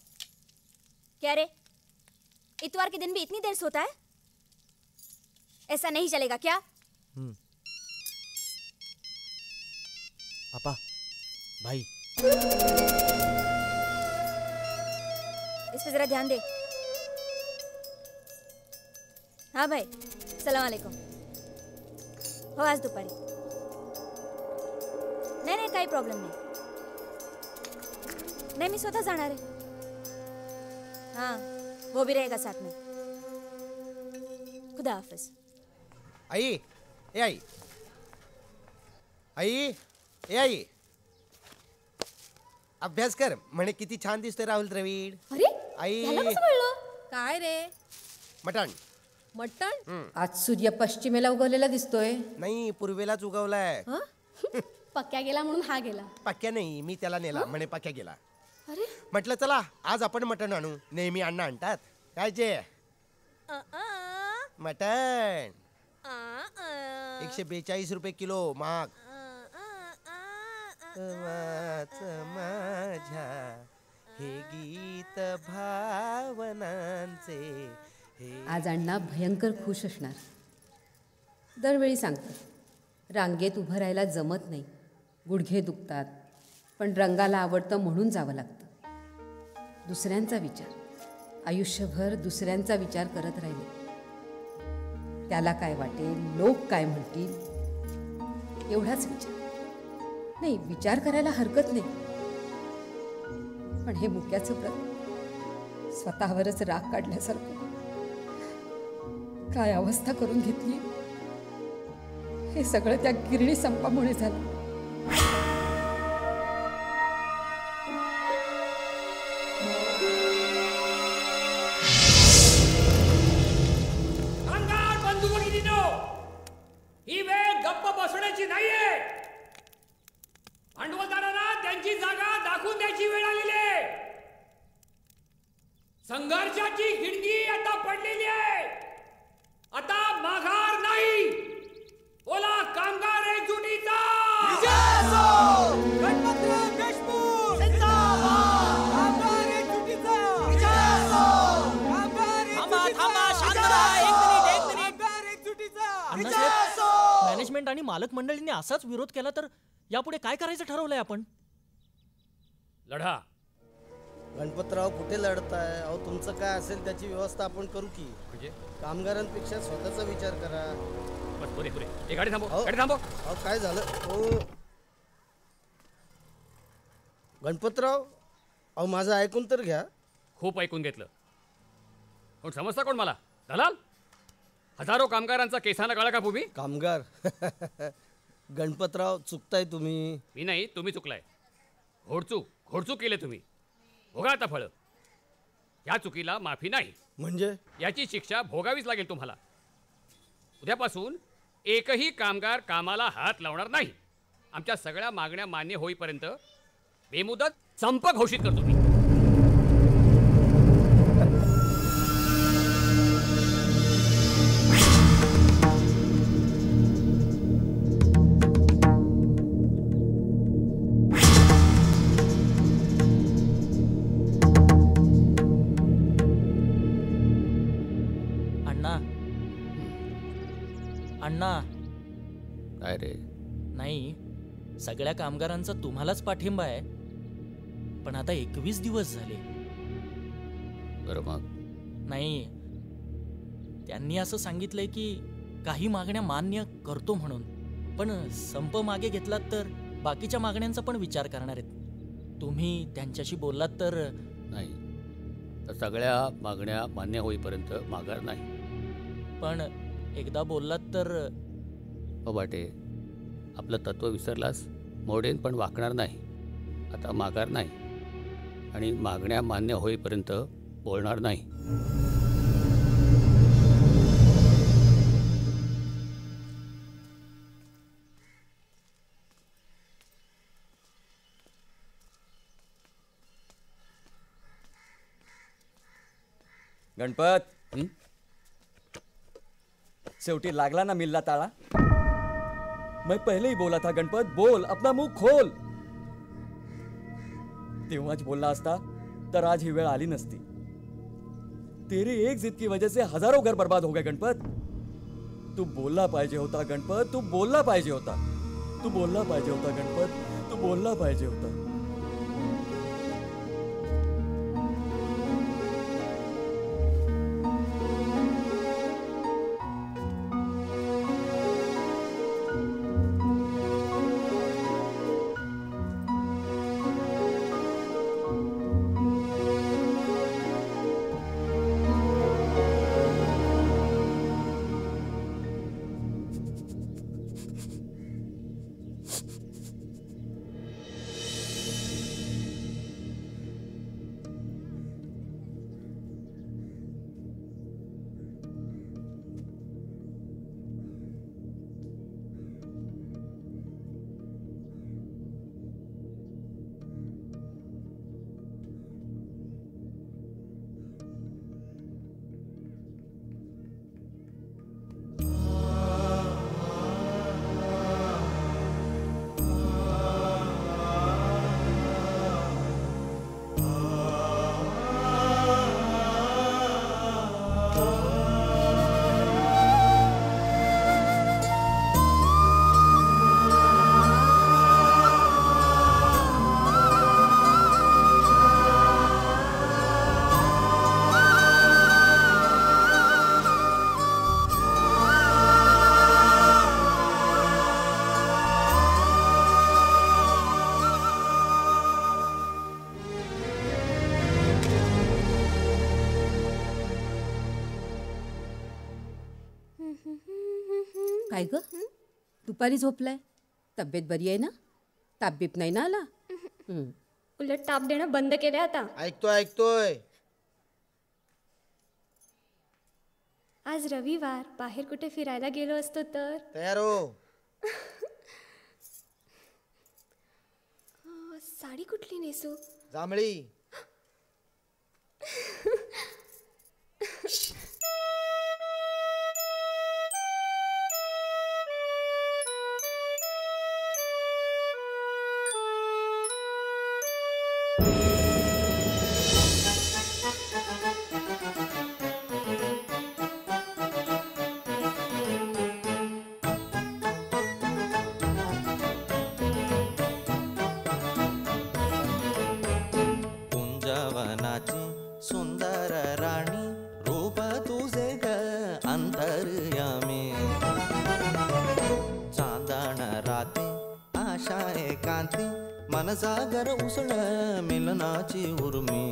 क्या रे? इतवार के दिन भी इतनी देर सोता है? ऐसा नहीं चलेगा क्या? हम्म. आपा भाई। इस पे जरा ध्यान दे। हाँ भाई सलाम वालेकुम हो आज दुपारी नहीं नाही काही प्रॉब्लेम नाही। नाही मी स्वतः जाणार आहे. हाँ वो भी रहेगा साथ में खुदा हाफिज. आई ए आई. आई ए आई. अभ्यास कर म्हणे किती छान दिसतोय राहुल द्रविड. अरे आई. काय रे? मटण. मटण. आज सूर्य पश्चिमेला उगवलेला दिसतोय. नाही पूर्वेलाच उगवलाय. पक्क्या गेला म्हणून हा गेला. पक्या नाही मी त्याला नेला म्हणे पक्या गेला. अरे. म्हटलं चला आज आपण मटण आणू. नेहमी अण्णा आणतात. काय जे? मटण. एकशे बेचाळीस रुपये किलो माग वाच माझ्या हे गीत भावनांचे आज अण्णा भयंकर खुश असणार. दरवेळी सांगतात रांगेत उभं राहायला जमत नाही. गुडघे दुखतात. पण रंगाला आवडतं म्हणून जावं लागतं. दुसऱ्यांचा विचार. आयुष्यभर दुसऱ्यांचा विचार करत राहिले. त्याला काय वाटेल लोक काय म्हणतील? एवढाच विचार. नाही विचार करायला हरकत नाही. पण हे मुक्याचं व्रत स्वतःवरच राग काढल्यासारखं. काय अवस्था करून घेतली? हे सगळं त्या गिरणी संपामुळे झालं. बसण्याची नाहीये असाच विरोध केला तर यापुढे काय करायचं ठरवलंय आपण? लढा. गणपतराव कुठे लढताय? अहो तुमचं काय असेल त्याची व्यवस्था आपण करू की. म्हणजे? कामगारांपेक्षा स्वतःचा विचार करा. बस पुरे पुरे हे गाडी थांबव अहो, गाडी थांबव. अहो काय झालं? हो गणपतराव अहो माझं ऐकून तर घ्या. खूप ऐकून घेतलं. कोण समजता कोण मला? दलाल? हजारो कामगारांचा केसाना गळा का तुम्ही कामगार. गणपतराव चुकताय तुम्ही. मी नाही तुम्ही चुकलाय. घोडचूक घोडचूक केले तुम्ही. भोगा आता फळं. या चुकीला माफी नाही. म्हणजे? याची शिक्षा भोगावीच लागेल तुम्हाला. उद्यापासून एकही कामगार कामाला हात लावणार नाही. आमच्या सगळ्या मागण्या मान्य होईपर्यंत बेमुदत संप घोषित करतो मी. सगळ्या कामगारांचा तुम्हालाच पाठिंबा आहे. पण आता एकवीस दिवस झाले. बरं मग. नाही. त्यांनी असं सांगितलंय की काही मागण्या मान्य करतो म्हणून. पण संप मागे घेतलात तर बाकीच्या मागण्यांचा पण विचार करणार आहेत. तुम्ही त्यांच्याशी बोललात तर नाही. तर सगळ्या मागण्या मान्य होईपर्यंत माघार नाही. पण एकदा बोललात तर हो बाटे. आपलं तत्व विसरलास? मोडेन पण वाकणार नाही. आता माघार नाही. आणि मागण्या मान्य होईपर्यंत बोलणार नाही. गणपत. शेवटी लागला ना मिल्ला ताळा? मैं पहले ही बोला था, गणपत, बोल, अपना मुँह खोल। तेव्हाच बोलला असता तर आज ही वेळ आली नसती। तेरी एक जिद की वजह से हज़ारों घर बर्बाद हो गए, गणपत। तू बोलला पाहिजे होता, गणपत, तू बोलला पाहिजे होता। तू बोलला पाहिजे होता, गणपत, तू बोलला पाहिजे होता। दुपारी झोपलाय. तब्येत बरी आहे ना? ताप बीप नाही ना आला? उलट ताप देणं बंद केलं आता. ऐकतोय ऐकतोय. आज रविवार बाहेर कुठे फिरायला गेलो असतो तर? तयार हो. साडी कुठली नेसू? जांभळी. நாச்சி உரிமை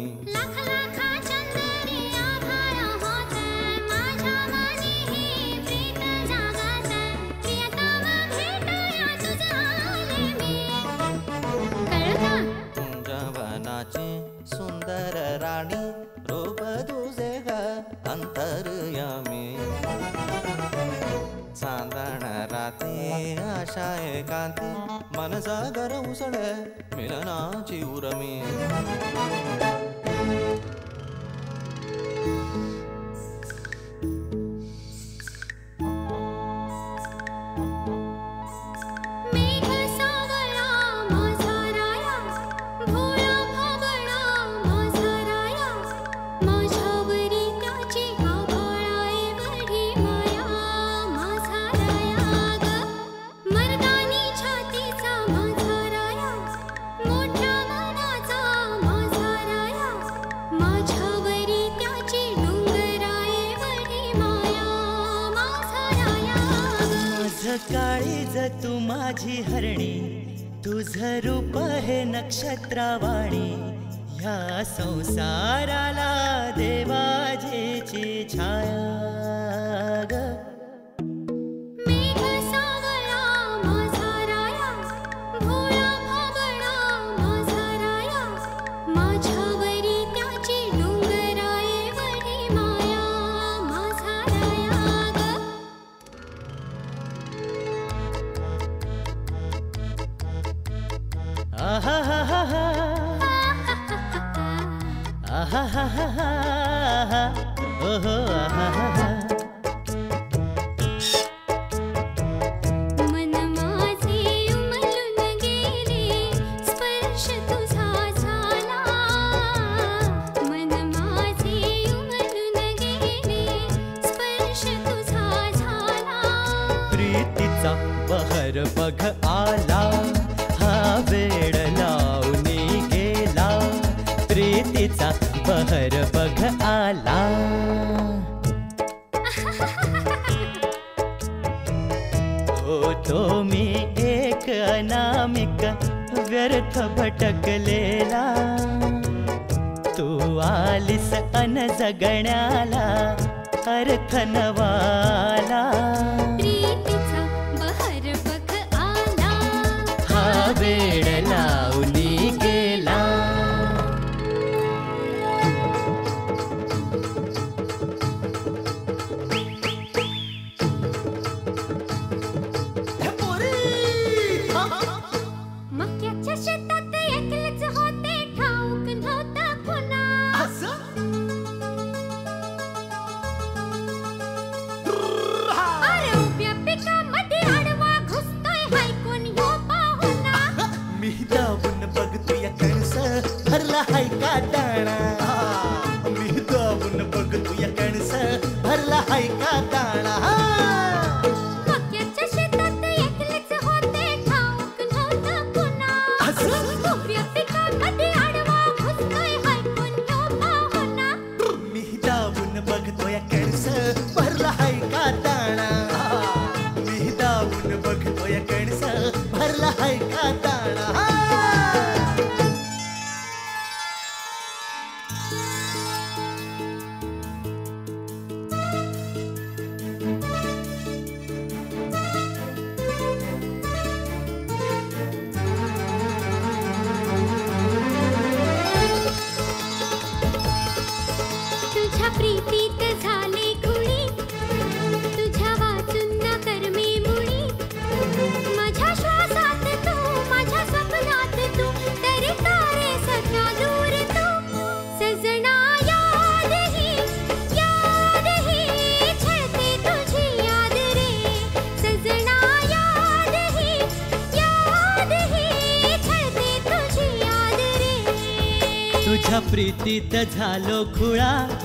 गीत झालो खुळा.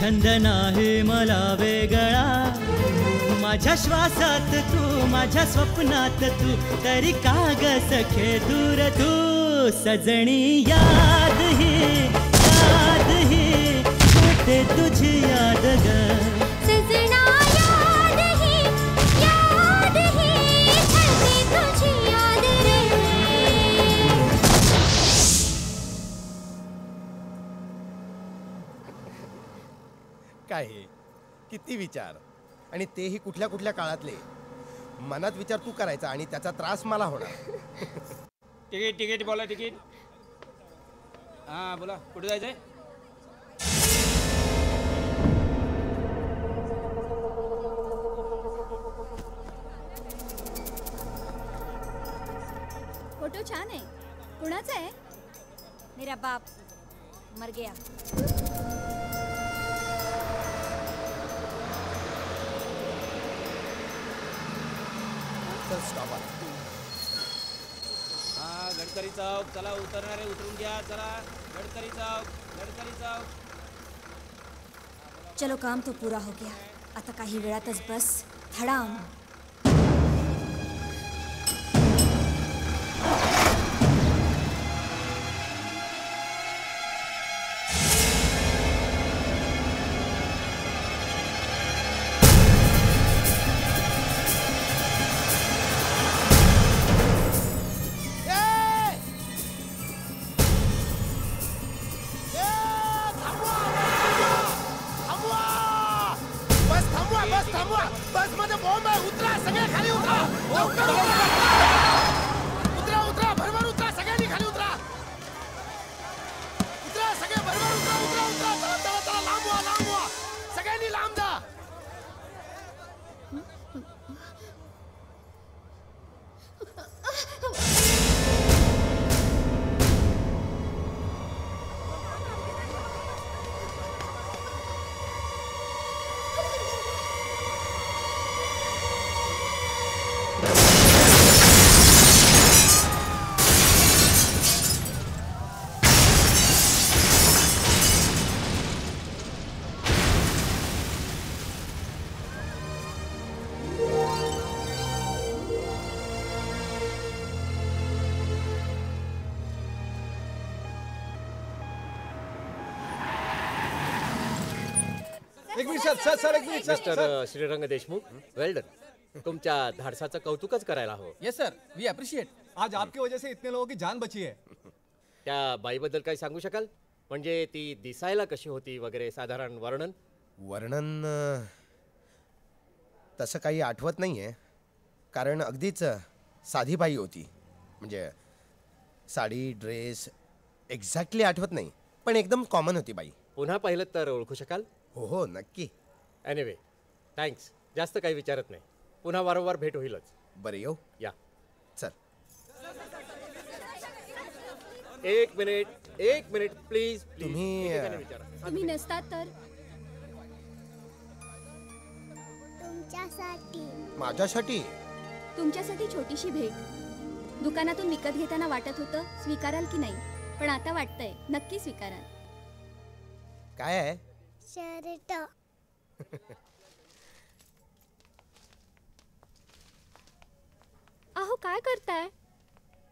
छंद नाही मला वेगळा. माझ्या श्वासात तू माझ्या स्वप्नात तू तरी काग सखे दूर तू. सजणी याद ही याद ही होते तुझी याद ग. किती विचार. आणि तेही कुठल्या कुठल्या काळातले. मनात विचार तू करायचा आणि त्याचा त्रास मला होणार. तिकीट तिकीट बोला तिकीट. हा बोला. कुठे जायचंय? फोटो छान आहे. कुणाचा आहे? मेरा बाप. मर गया. चल स्टॉप आला. हा गडकरी चौक. चला उतरणारे उतरून घ्या. चला गडकरी चौक गडकरी चौक. चलो काम तो पूरा हो गया. आता काही वेळातच बस धडाम. एक मिनिट सर सर सर एक minute sir mister Shrirang Deshmukh well done तुमच्या धाडसाचं कौतुकच करायला हवं. यस सर वी अप्रिशिएट आज आपकी वजह से इतने लोगों की जान बची है. त्या बाईबद्दल काही सांगू शकाल? म्हणजे ती दिसायला कशी होती वगैरे साधारण वर्णन? वर्णन तसं काही आठवत नाही आहे कारण अगदीच साधी बाई होती. म्हणजे साडी ड्रेस एक्झॅक्टली आठवत नाही. पण एकदम कॉमन होती बाई. पुन्हा पाहिलं तर ओळखू शकाल? हो हो नक्की. एनिवे थँक्स जास्त काही विचारत नाही. पुन्हा वारंवार भेट होईलच. बरं येऊ. या. चल. एक मिनिट एक मिनिट प्लीज तुम्ही, तुम्ही नसतात तर? तुमच्यासाठी. माझ्यासाठी? तुमच्यासाठी छोटीशी भेट. दुकानातून विकत घेताना वाटत होतं स्वीकाराल की नाही पण आता वाटतंय नक्की स्वीकाराल. काय आहे? शर्ट अहो काय करताय?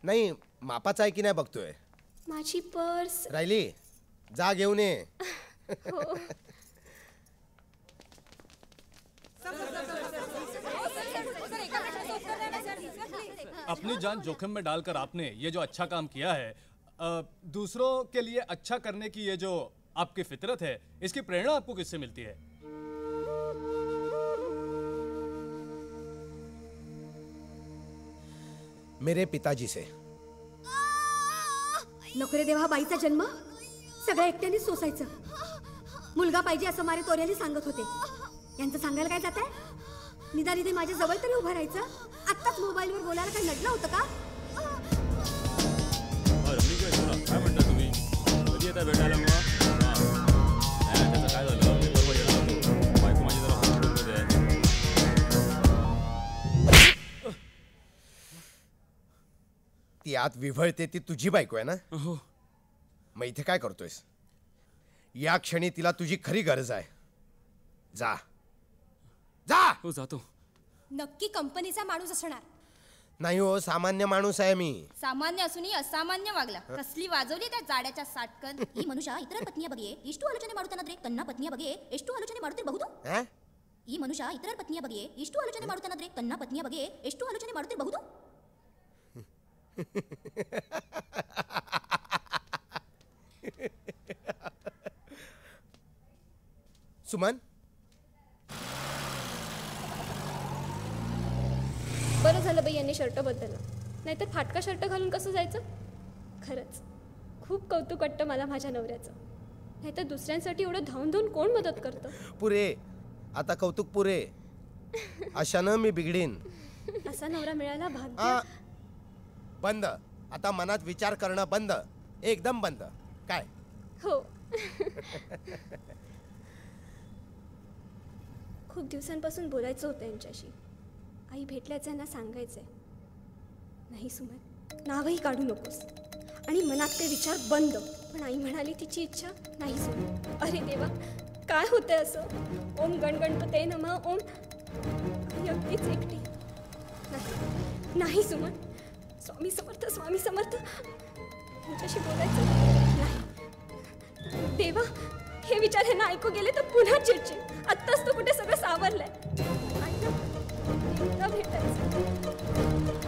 नाही मापाचा आहे की नाही बघतोय? माझी पर्स. राहिली? जा घेऊन ये. हो. अपनी जान जोखिम में डालकर आपने ये जो अच्छा काम किया है दूसरों के लिए अच्छा करने की ये जो आपकी फितरत है इसकी प्रेरणा आपको किससे मिलती है? मेरे पिताजी से। नको रे देवा बाईचा जन्म? सगळं एकट्यानेच सोसायचं. मुलगा पाहिजे असं मारे तोऱ्याने सांगत होते. यांचं सांगायला काय जात आहे निदान इथे माझ्या जवळ तरी उभं राहायचं. आत्ताच मोबाईलवर बोलायला काही नडलं होतं का? काय म्हणता तुम्ही? कधी येता भेटायला ती आत विव्हळते ती तुझी बायको आहे ना? हो. मग इथे काय करतोयस? या क्षणी तिला तुझी खरी गरज आहे. जा. जा! हो जातो. नक्की कंपनीचा माणूस असणार. नाही हो सामान्य माणूस आहे मी. सामान्य असूनही असामान्य वागला. कसली वाजवली त्या जाड्याच्या साटकन ही मनुष्या इतर पत्नी बघे इष्टू आलोचने मारुताना रे कन्ना पत्नी बघे इष्टू आलोचने मारुते बघू तू? ही? मनुष्या इतर पत्नी बघे इष्टू आलोचने मारुताना रे कन्ना पत्नी बघे इष्टू आलोचने मारुते बघू तू? सुमन? बरं झालं बाई यांनी शर्ट बदलला. नाहीतर फाटका शर्ट घालून कसं जायचं? खरंच. खूप कौतुक वाटतं मला माझ्या नवऱ्याचं. नाहीतर दुसऱ्यांसाठी एवढं धावून धावून कोण मदत करतं? पुरे. आता कौतुक पुरे. अशानं मी बिघडीन. असा नवरा मिळायला आ, भाग्य बंद. आता मनात विचार करणं बंद. एकदम बंद. काय? हो. खूप दिवसांपासून बोलायचं होतं यांच्याशी. आई भेटल्याचं यांना सांगायचंय. नाही सुमन नावही काढू नकोस. आणि मनात ते विचार बंद. पण आई म्हणाली तिची इच्छा नाही सुमन. अरे देवा काय होतंय असं? ओम गणगणपते नम ओम. अगदीच एकटी. नाही नाही सुमन. स्वामी समर्थ स्वामी समर्थ. तुमच्याशी बोलायचं नाही. देवा हे विचार ह्यांना ऐकू गेले तर पुन्हा चिडचिड. आत्ताच तो कुठे सगळं सावरलंय. भेटायचं.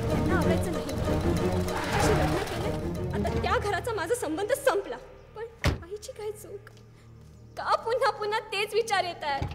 त्यांना आवडायचं नाही. तुमच्याशी लग्न केलं आता त्या घराचा माझा संबंध संपला. पण आईची काय चूक? का पुन्हा पुन्हा तेच विचार येत आहेत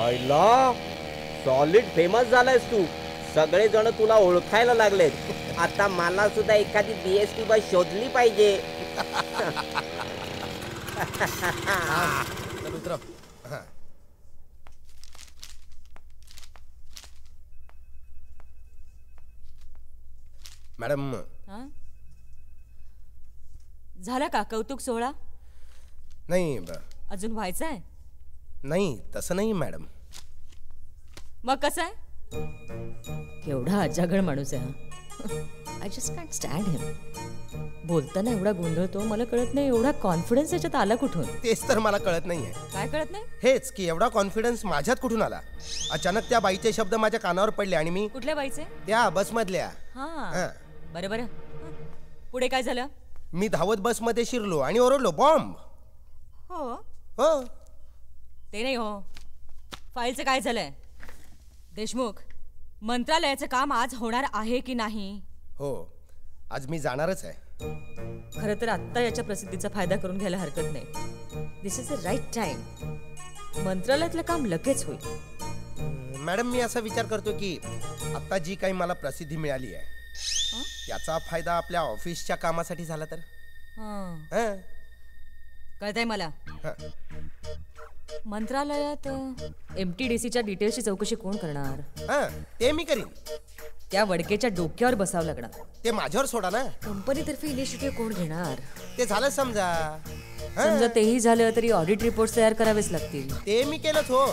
आयला सॉलिड फेमस झालायस तू. सगळे जण तुला ओळखायला लागलेत. आता मला सुद्धा एखादी बीएसटी बस शोधली पाहिजे. हा. मॅडम. हा? झाला का कौतुक सोहळा? नाही ब- अजून व्हायचा आहे नाही तसं नाही मॅडम. मग कसं आहे? केवढा अजागळ माणूस आहे हा. I just can't stand him बोलताना एवढा गोंधळतो मला कळत नाही एवढा कॉन्फिडन्स याच्यात आला कुठून? तेच तर मला कळत नाहीये. काय कळत नाही? हेच की एवढा कॉन्फिडन्स माझ्यात कुठून आला? अचानक त्या बाईचे शब्द माझ्या कानावर पडले आणि मी कुठल्या बाईचे? त्या बसमधल्या. हा. हा. बरं बरं. पुढे काय झालं? मी धावत बसमध्ये शिरलो आणि ओरडलो बॉम्ब. हो. हो. ते नाही हो. फाईलचं काय झालंय? देशमुख मंत्रालयाचं काम आज होणार आहे की नाही? हो आज मी जाणारच आहे. खरं तर आत्ता याच्या प्रसिद्धीचा फायदा करून घ्यायला हरकत नाही. This is a right time मंत्रालयातलं काम लगेच होईल. मॅडम मी असा विचार करतो की आता जी काही मला प्रसिद्धी मिळाली आहे याचा फायदा आपल्या ऑफिसच्या कामासाठी झाला तर? कळतंय मला. हं. मंत्रालयात एम टी डी सीच्या डिटेल्सची चौकशी कोण करणार? हा ते मी करीन. त्या वडकेच्या डोक्यावर बसावं लागणार. ते माझ्यावर सोडा ना. कंपनीतर्फे इनिशिएटिव्ह कोण घेणार? ते झालं समजा. हा. समजा तेही झालं तरी ऑडिट रिपोर्ट तयार करावेच लागतील. ते मी केलंच हो.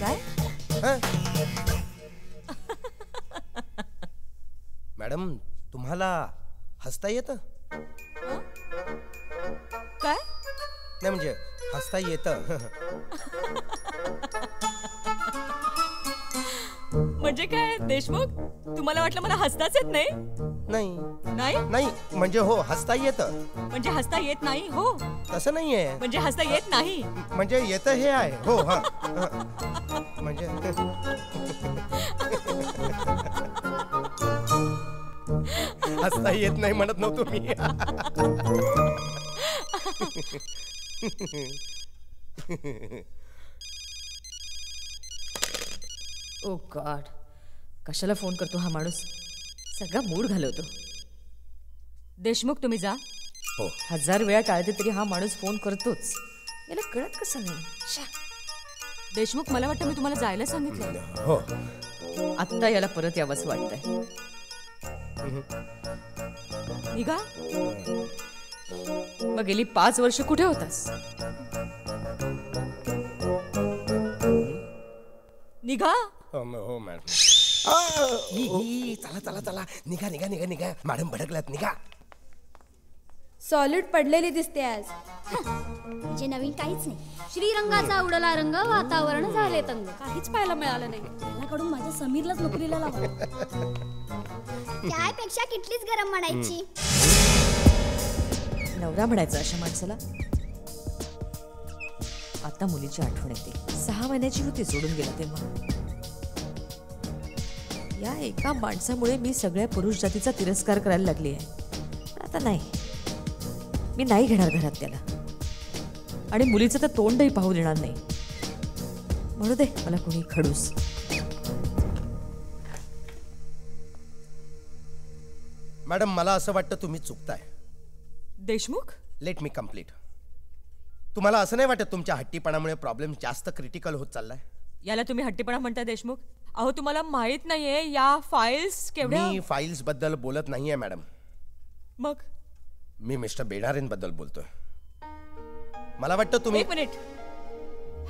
काय? हा. मॅडम तुम्हाला हसता येतं? काय? नाही म्हणजे हसता येतं. म्हणजे काय देशमुख? तुम्हाला वाटलं मला हसताच येत नाही? नाही. नाही? नाही म्हणजे हो हसता येतं. म्हणजे हसता येत नाही हो. तसं नाहीये. म्हणजे हसता येत नाही. म्हणजे येतं हे आहे हो हा. हा. म्हणजे हसता येत नाही म्हणत नव्हतो मी. ओ गॉड कशाला फोन करतो हा माणूस? सगळा मूड घालवतो. देशमुख तुम्ही जा. हो. हजार वेळा टाळते तरी हा माणूस फोन करतोच. याला कळत कसं नाही? शा. देशमुख मला वाटतं मी तुम्हाला जायला सांगितलं. हो. आत्ता याला परत यावंच वाटतंय. निघा. मग गेली पाच वर्ष कुठे होतास? निघा. हो हो मॅडम. आ, चला चला चला. निघा निघा निघा निघा. मॅडम भडकल्यात निघा. सॉलिड पडलेली दिसते आज. म्हणजे नवीन काहीच नाही. श्रीरंगाचा उडला रंग वातावरण झाले तंग. काहीच पाहायला मिळालं नाही. त्याकडून माझ्या समीरलाच नोकरीला लावा. त्यापेक्षा किटलीच गरम म्हणायची नवरा म्हणायचा अशा माणसाला? आता मुलीची आठवण येते. सहा महिन्याची होती सोडून गेला तेव्हा. या एका माणसामुळे मी सगळ्या पुरुष जातीचा तिरस्कार करायला लागली आहे. आता नाही. मी नाही घेणार घरात त्याला. आणि मुलीचं तर तोंडही पाहू देणार नाही. म्हणू दे मला कोणी खडूस. मॅडम मला असं वाटतं तुम्ही चुकताय. देशमुख? लेट मी कंप्लीट तुम्हाला असं नाही वाटत तुमच्या हट्टीपणामुळे प्रॉब्लेम जास्त क्रिटिकल होत चाललाय? याला तुम्ही हट्टीपणा म्हणता देशमुख? अहो तुम्हाला माहीत नाहीये या फाईल्स केवढ्या मी फाईल्सबद्दल बोलत नाहीये मॅडम मग? मी मिस्टर बेडारेंबद्दल बोलतोय. मला वाटतं तुम्ही एक मिनिट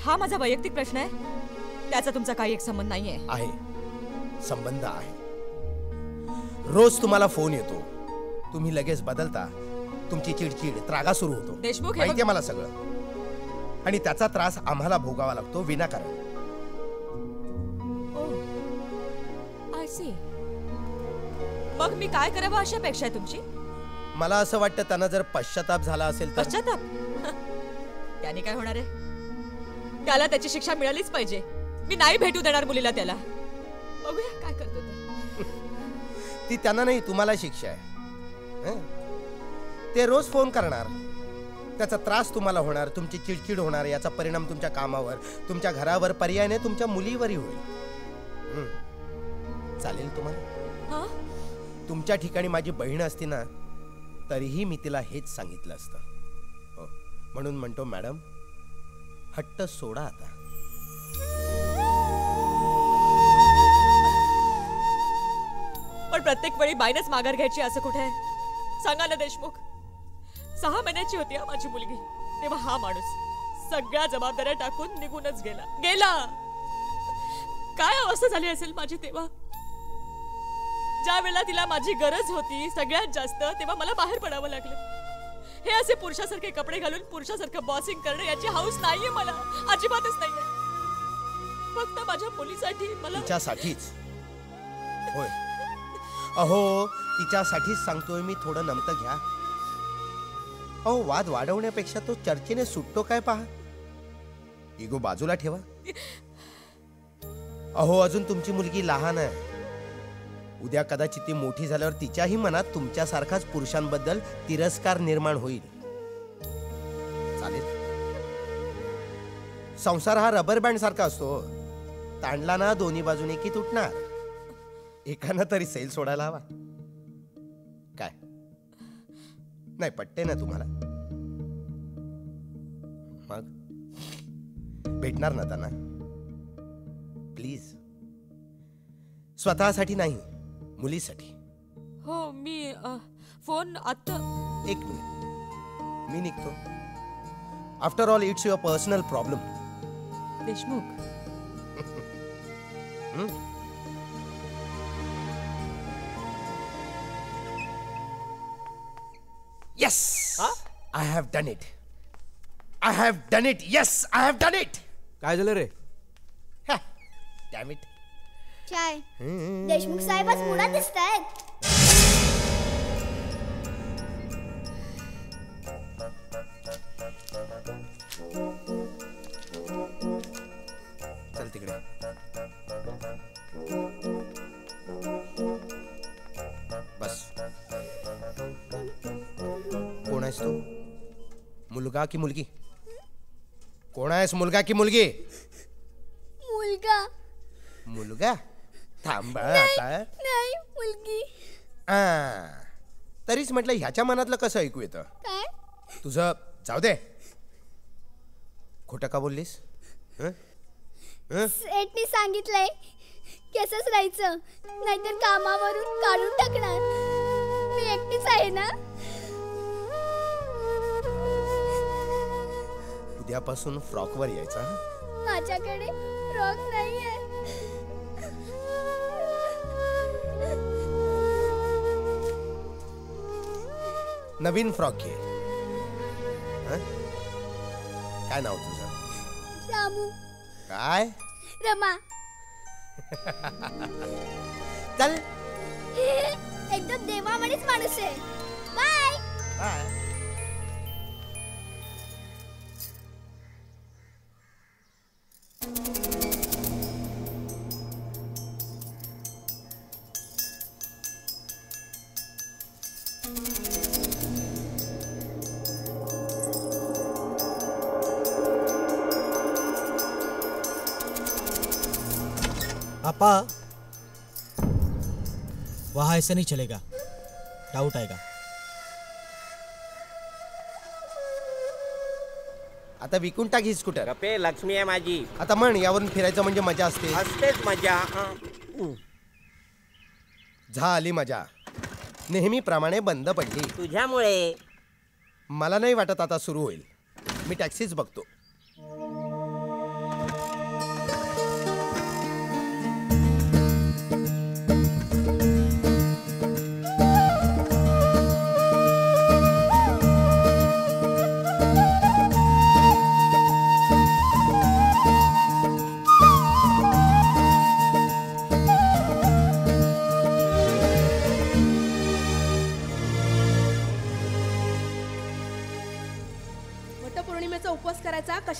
हा माझा वैयक्तिक प्रश्न आहे. त्याचा तुमचा काही एक संबंध नाहीये. आहे. संबंध आहे. रोज तुम्हाला फोन येतो. तुम्ही लगेच बदलता. तुमची चिडचिड त्रागा सुरू होतो. देशमुख, हे माहितीये बघ- मला सगळं? आणि त्याचा त्रास आम्हाला भोगावा लागतो विनाकारण. आय सी मग मी काय करावं अशी अपेक्षा आहे तुमची? मला असं वाटतं त्यांना जर पश्चाताप झाला असेल तर पश्चाताप? त्याने काय होणार आहे? त्याला त्याची शिक्षा मिळालीच पाहिजे. मी नाही भेटू देणार मुलीला त्याला. बघूया काय करतो ते. ती त्यांना नाही तुम्हाला शिक्षा आहे. हं? ते रोज फोन करणार. त्याचा त्रास तुम्हाला होणार तुमची चिडचिड होणार याचा परिणाम तुमच्या कामावर तुमच्या घरावर पर्यायाने तुमच्या मुलीवरही होईल. चालेल तुम्हाला? हा? तुमच्या ठिकाणी माझी बहीण असती ना तरीही मी तिला हेच सांगितलं असतं. हो. म्हणून म्हणतो मॅडम हट्ट सोडा आता. पण प्रत्येक वेळी बाईनच माघार घ्यायची असं कुठे? आहे सांगा ना देशमुख. सहा महिन्याची होती हा माझी मुलगी. तेव्हा हा माणूस सगळ्या जबाबदाऱ्या टाकून निघूनच गेला. गेला! काय अवस्था झाली असेल माझी तेव्हा? ज्या वेळेला तिला माझी गरज होती सगळ्यात जास्त तेव्हा मला बाहेर पडावं लागलं. हे असे पुरुषासारखे कपडे घालून पुरुषासारखं बॉसिंग करणं याची हाऊस नाहीये मला. अजिबातच नाहीये. फक्त माझ्या मुलीसाठी मला तिच्यासाठीच. होय. अहो तिच्यासाठीच सांगतोय मी थोडं नमतं घ्या. अहो वाद वाढवण्यापेक्षा तो चर्चेने सुटतो काय पहा? इगो बाजूला ठेवा. अहो अजून तुमची मुलगी लहान आहे. उद्या कदाचित ती मोठी झाल्यावर तिच्याही मनात तुमच्यासारखाच पुरुषांबद्दल तिरस्कार निर्माण होईल. चालेल. संसार हा रबर बँड सारखा असतो. ताणला ना दोन्ही बाजूने की तुटणार. एकानं तरी सैल सोडायला हवा. काय? नाही पटते ना तुम्हाला. मग? भेटणार ना त्यांना. प्लीज स्वतःसाठी नाही मुलीसाठी. हो मी अ, फोन आता एक मिनिट. मी निघतो. After all it's your personal problem Deshmukh. Yes I have done it I have done it yes I have done it काय झालं रे? डॅम इट चाय. देशमुख साहेबच मुळात दिसत आहेत चल तिकडे. तू मुलगा की मुलगी? कोण आहेस मुलगा की मुलगी? मुलगा. मुलगा? थांब आता नाही मुलगी. आ, तरीच म्हटलं ह्याच्या मनातलं कसं ऐकू येतं? काय? तुझं जाऊ दे. खोटं का बोललीस? हं? हं? सेठनी सांगितलंय कसंच राहायचं नाहीतर कामावरून काढून टाकणार. मी एकटीच आहे ना? उद्यापासून फ्रॉकवर यायचा? माझ्याकडे फ्रॉक नाहीये. नवीन फ्रॉक घे. हं? काय नाव तुझं? रामू. काय? रमा. चल. एकदम देवामणीच माणूस आहे. बाय बाय पापा वहाँ ऐसे नहीं चलेगा। डाउट आएगा। आता विकून टाक ही स्कूटर गप्पे लक्ष्मी आहे माझी. आता म्हण यावरून फिरायचं म्हणजे मजा असते. असतेच मजा हं. झाली मजा. नेहमीप्रमाणे बंद पडली. तुझ्यामुळे. मला नाही वाटत आता सुरू होईल. मी टॅक्सीच बघतो.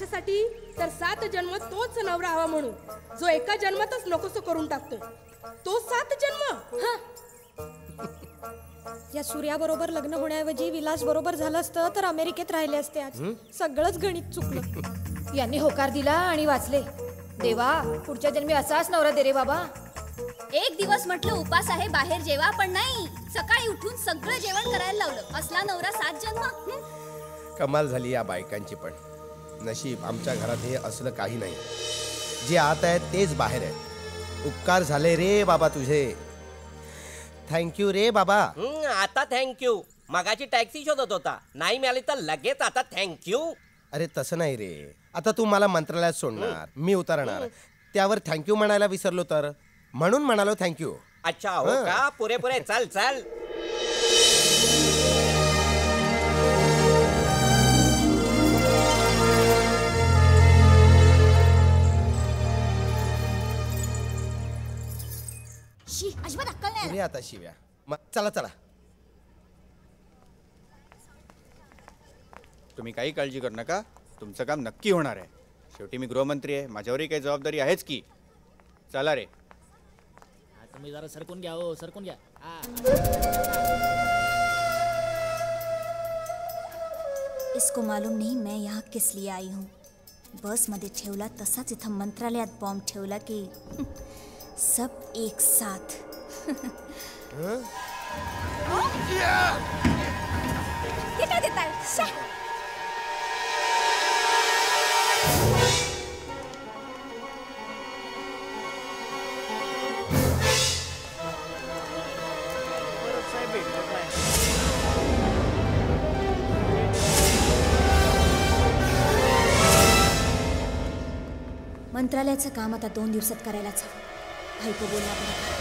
कशासाठी तर सात जन्म तोच नवरा हवा म्हणून. जो एका जन्मातच नकोसो करून टाकतोय. तो सात जन्म? या सूर्याबरोबर लग्न होण्याऐवजी विलास बरोबर झालं असतं तर अमेरिकेत राहिले असते आज? सगळंच गणित चुकलं. यांनी होकार दिला आणि वाचले. देवा पुढच्या जन्मी असाच नवरा दे रे बाबा. एक दिवस म्हटलं उपास आहे बाहेर जेवा पण नाही. सकाळी उठून सगळं जेवण करायला लावलं. असला नवरा सात जन्म? कमाल झाली या बायकांची पण. नशीब आमच्या घरात हे असलं काही नाही. जे आत आहेत तेच बाहेर आहेत. उपकार झाले रे बाबा तुझे. थँक्यू रे बाबा. आता थँक्यू मगाची टॅक्सी शोधत होता. नाही मिळाली तर लगेच आता थँक्यू अरे तसं नाही रे. आता तू मला मंत्रालयात सोडणार. मी उतरणार. त्यावर थँक्यू म्हणायला विसरलो तर? म्हणून म्हणालो थँक्यू अच्छा हो हं. का? पुरे पुरे चल चल. शी अजिबात अक्कल नाही. रे आता शिव्या म- चला चला. तुम्ही काही काळजी करू नका. तुमचं काम नक्की होणार आहे. शेवटी मी गृहमंत्री आहे. माझ्यावरही काही जबाबदारी आहेच की. चला रे. तुम्ही जरा सरकून घ्या हो सरकून घ्या. इसको मालूम नहीं मैं यहाँ किस लिए आई हूँ। बस मध्ये ठेवला तसाच इथं मंत्रालयात बॉम्ब ठेवला की सब एक साथ। कितना देता है? मंत्रालयाचं काम आता दोन दिवसात करायलाच हवं. भाईको बोलला बरं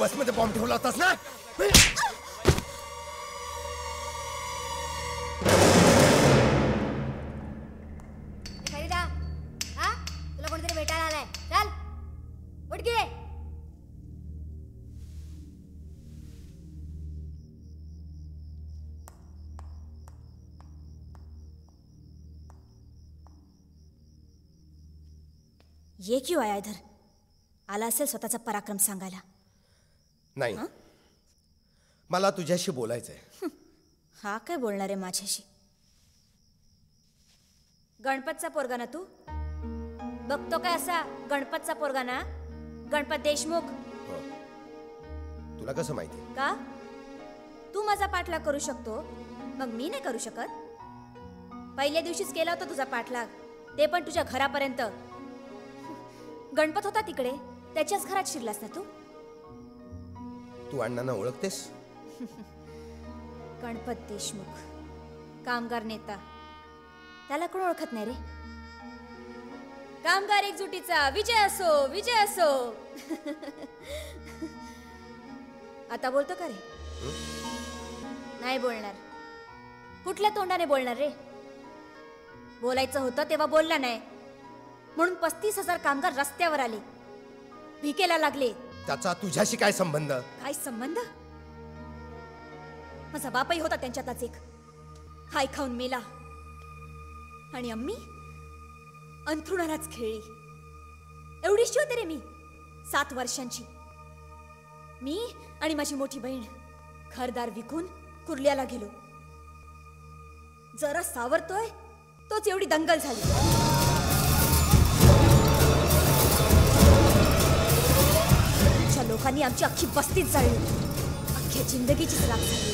बसमध्ये बॉम्ब ठेवला होतास ना? हा? तुला कोणीतरी भेटायला आलाय. चल उठ ये क्यों आया इधर? आला असेल स्वतःचा पराक्रम सांगायला. नाही. मला तुझ्याशी बोलायचंय. हा. काय बोलणार आहे माझ्याशी? गणपतचा पोरगा ना तू? बघतो काय असा गणपतचा पोरगा ना? गणपत देशमुख? तुला कसं माहिती? का? तू माझा पाठलाग करू शकतो. मग मी नाही करू शकत. पहिल्या दिवशीच केला होता तुझा पाठलाग. ते पण तुझ्या घरापर्यंत. गणपत होता तिकडे. त्याच्याच घरात शिरलास ना तू? तू अण्णांना ओळखतेस? गणपत देशमुख कामगार नेता. त्याला कोण ओळखत नाही रे? कामगार एकजुटीचा विजय असो विजय असो. आता बोलतो का रे? नाही बोलणार. कुठल्या तोंडाने बोलणार रे? बोलायचं होतं तेव्हा बोलला नाही. म्हणून पस्तीस हजार कामगार रस्त्यावर आले. भिकेला लागले. त्याचा तुझ्याशी काय संबंध? काय संबंध? माझा बापही होता त्यांच्यातच एक. हाय खाऊन मेला. आणि अम्मी अंथरुणालाच खेळली एवढीशी होते रे मी सात वर्षांची. मी आणि माझी मोठी बहीण घरदार विकून कुर्ल्याला गेलो. जरा सावरतोय तोच एवढी दंगल झाली. लोकांनी आमची अख्खी बस्तीच जाळली अख्ख्या जिंदगीचीच राख झाली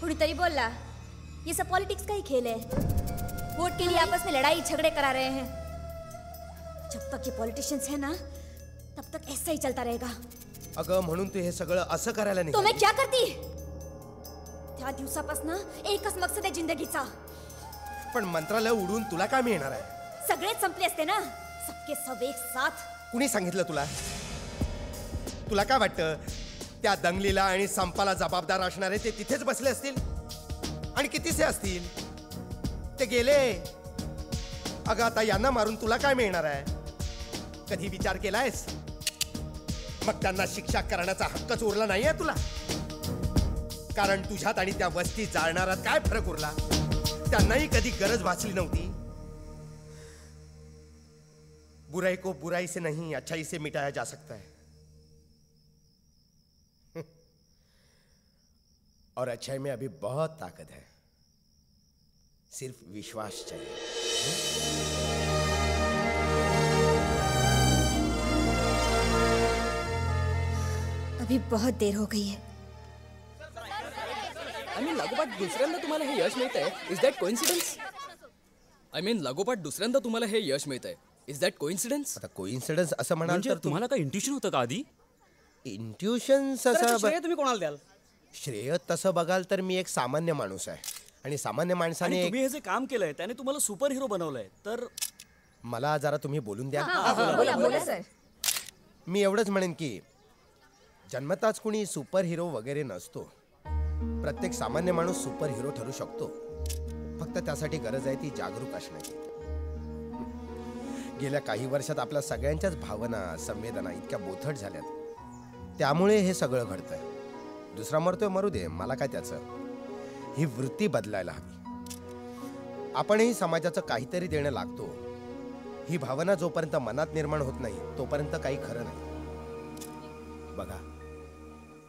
कोणीतरी बोलला ये सब पॉलिटिक्स का ही खेल है वोट के लिए आपस में लड़ाई झगड़े करा रहे हैं जब तक ये पॉलिटिशियंस है ना तब तक ऐसा ही चलता रहेगा अगं म्हणून तू हे सगळं असं करायला तो मैं नाही क्या करती त्या दिवसापासून एकच मकसद आहे जिंदगीचा पण मंत्रालय उडून तुला काय मिळणार आहे सगळेच संपले असते ना सबके सब एक साथ कुणी सांगितलं तुला तुला काय वाटतं? त्या दंगलीला आणि संपाला जबाबदार असणारे ते तिथेच बसले असतील? आणि कितीसे असतील? ते गेले? अगं आता यांना मारून तुला काय मिळणार आहे? कधी विचार केलायस? मग त्यांना शिक्षा करण्याचा हक्कच उरला नाहीये तुला? कारण तुझ्यात आणि त्या वस्ती जाळणारात काय फरक उरला? त्यांनाही कधी गरज भासली नव्हती. बुराई को बुराई से नहीं अच्छाई से मिटाया जा सकता है. और अच्छाई में अभी बहुत ताकत है। सिर्फ़ विश्वास चाहिए। अभी बहुत देर हो गई है। आय मीन लागोपाठ दुसऱ्यांदा तुम्हाला हे यश मिळत आहे is that coincidence I mean लागोपाठ दुसऱ्यांदा तुम्हाला हे यश मिळत आहे इज़ दॅट कोइन्सिडन्स आता कोइन्सिडन्स असं म्हणाल म्हणजे तर तुम- तुम्हाला काय इंट्युशन होतं का आधी? इंट्युशन तर असं तुम्ही कोणाला द्याल? श्रेय तसं बघाल तर मी एक सामान्य माणूस आहे. आणि सामान्य माणसाने तुम्ही हे जे काम केलंय त्याने तुम्हाला सुपर हिरो बनवलंय. तर मला जरा तुम्ही बोलून द्या. बोला, बोला, सर मी एवढंच म्हणेन की जन्मताच कुणी सुपर हिरो वगैरे नसतो. प्रत्येक सामान्य माणूस सुपर हिरो ठरू शकतो. फक्त त्यासाठी गरज आहे ती जागरूक असण्याची. गेल्या काही वर्षात आपल्या सगळ्यांच्याच भावना संवेदना इतक्या बोथट झाल्यात. त्यामुळे हे सगळं घडतंय. दुसरा मरतोय मरू दे. मला काय त्याचं? ही वृत्ती बदलायला हवी. आपणही समाजाचं काहीतरी देणं लागतो. ही भावना जोपर्यंत मनात निर्माण होत नाही तोपर्यंत काही खरं नाही. बघा.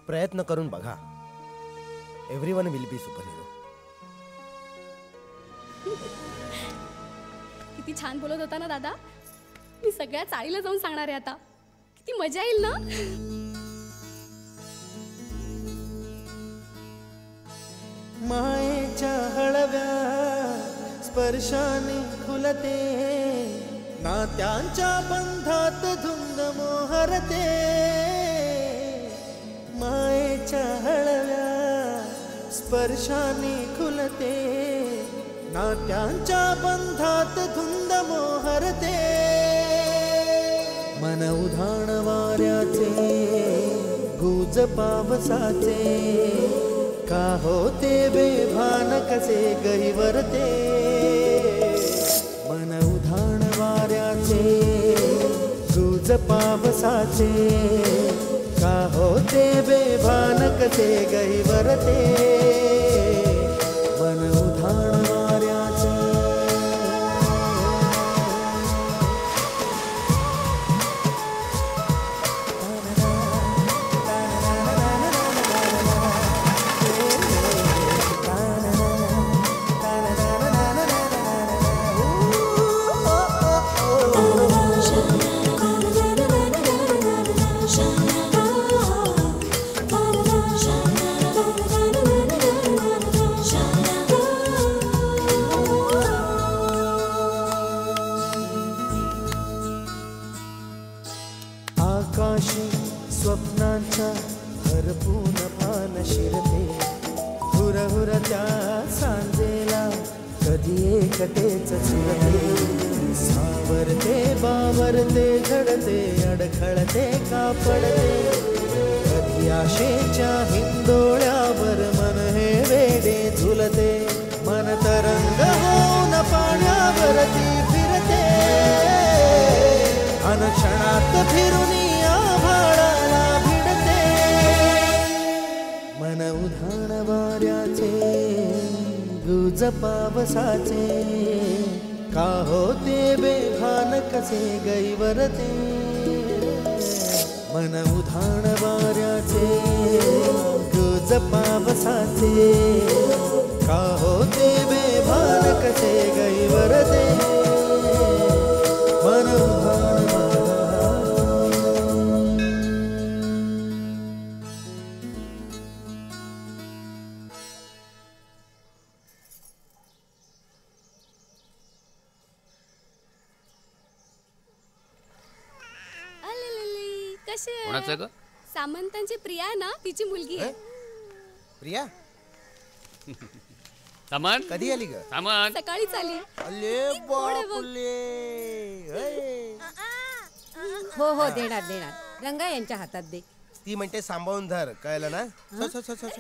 प्रयत्न करून बघा. Everyone will be superhero किती छान बोलत होता ना दादा? मी सगळ्या चाळीला जाऊन सांगणार आहे आता. किती मजा येईल ना? मायेच्या हळव्या स्पर्शाने खुलते. नात्यांच्या बंधात धुंद मोहरते. मायेच्या हळव्या स्पर्शाने खुलते. नात्यांच्या बंधात धुंद मोहरते. मन उधाण वाऱ्याचे गुज पावसाचे. का होते बेभान? कसे गहिवरते मन उधाण वाऱ्याचे सूज पावसाचे का होते बेभान? कसे गहिवरते एकटेच चुरते सावरते बावरते झडते अडखळते कापडते. कधी आशेच्या हिंदोळ्यावर मन हे वेडे झुलते. मन तरंग होऊन पाण्यावरती फिरते. अनक्षणात फिरून आभाळाला भिडते. मन उधाण वाऱ्याचे गुज पावसाचे का होते बेभान कसे गैवरते मन उधाण वाऱ्याचे गुज पावसाचे का होते बेभान कसे गैवरते कोणाचं गं? सामंतांची प्रिया आहे ना तिची मुलगी आहे. प्रिया? सामान कधी आली ग? सामान सकाळीच आली. अले बापले हो हो देणार देणार. रंगा यांच्या हातात दे. ती म्हणते सांभाळून धर. कळलं ना? स- स- स- स- स.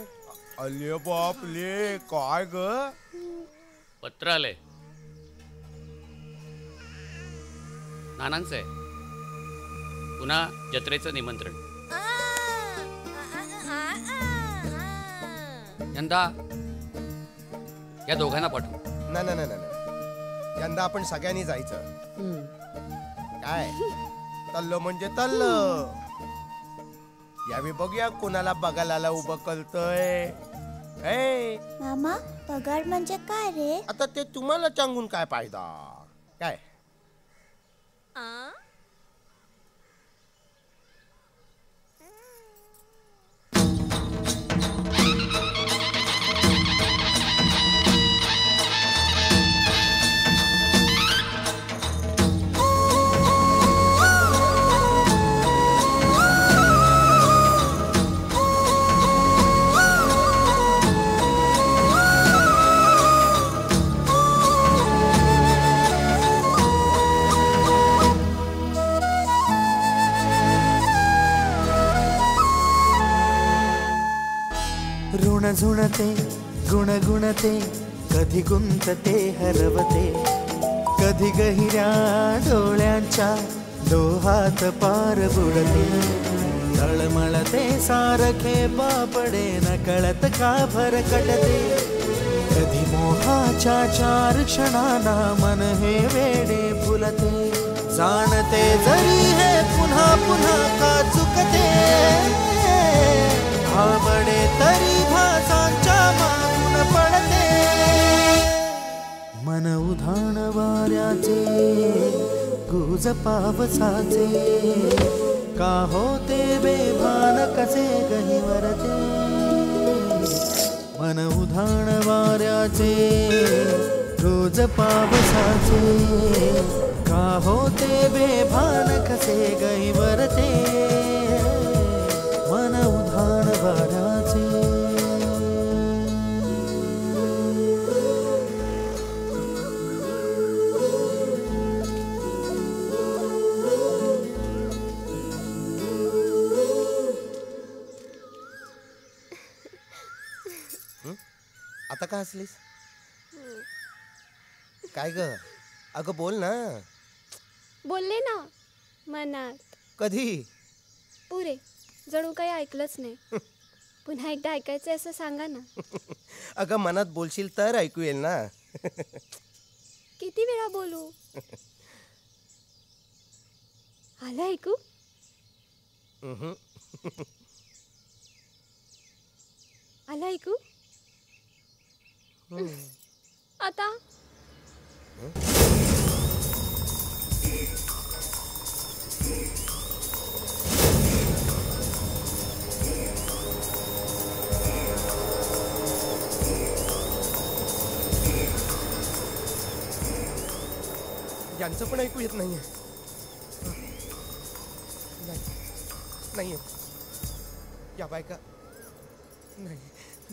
अले बापले काय ग? पत्र आलंय नानांचं आहे. पुन्हा जत्रेचं निमंत्रण. यंदा या दोघांना पाठवू. ना ना ना ना ना. यंदा आपण सगळ्यांनी जायचं. काय? तल्लो म्हणजे तल्ल. यावेळी बघूया कोणाला बघायला उभं कळतय ए मामा पगार म्हणजे काय रे? आता ते तुम्हाला सांगून काय फायदा? काय? ऋण झुणते गुणगुणते कधी गुंतते हरवते. कधी गहिऱ्या डोळ्यांच्या डोहात पार बुडते. तळमळते सारखे बापडे न कळत का भरकटते कधी मोहाच्या चार क्षणाना मन हे वेडे फुलते. जाणते जरी हे पुन्हा पुन्हा का चुकते. आवडे तरी मन उधाण वाऱ्याचे गुज पावसाचे का होते बेभान कसे गहिवरते मन उधाण वाऱ्याचे रोज पावसाचे का होते बेभान कसे गहिवरते मन उधाण वाऱ्या आता का हसलीस? काय ग? अगं बोल ना. बोलले ना मनात. कधी? पुरे जणू काही ऐकलंच नाही. पुन्हा एकदा ऐकायचं असं सांगा ना. अगं मनात बोलशील तर ऐकू येईल ना. किती वेळा बोलू? आलं ऐकू. आलं ऐकू? आता? यांचं पण ऐकू येत नाहीये. नाही नाहीये. या बायका. नाही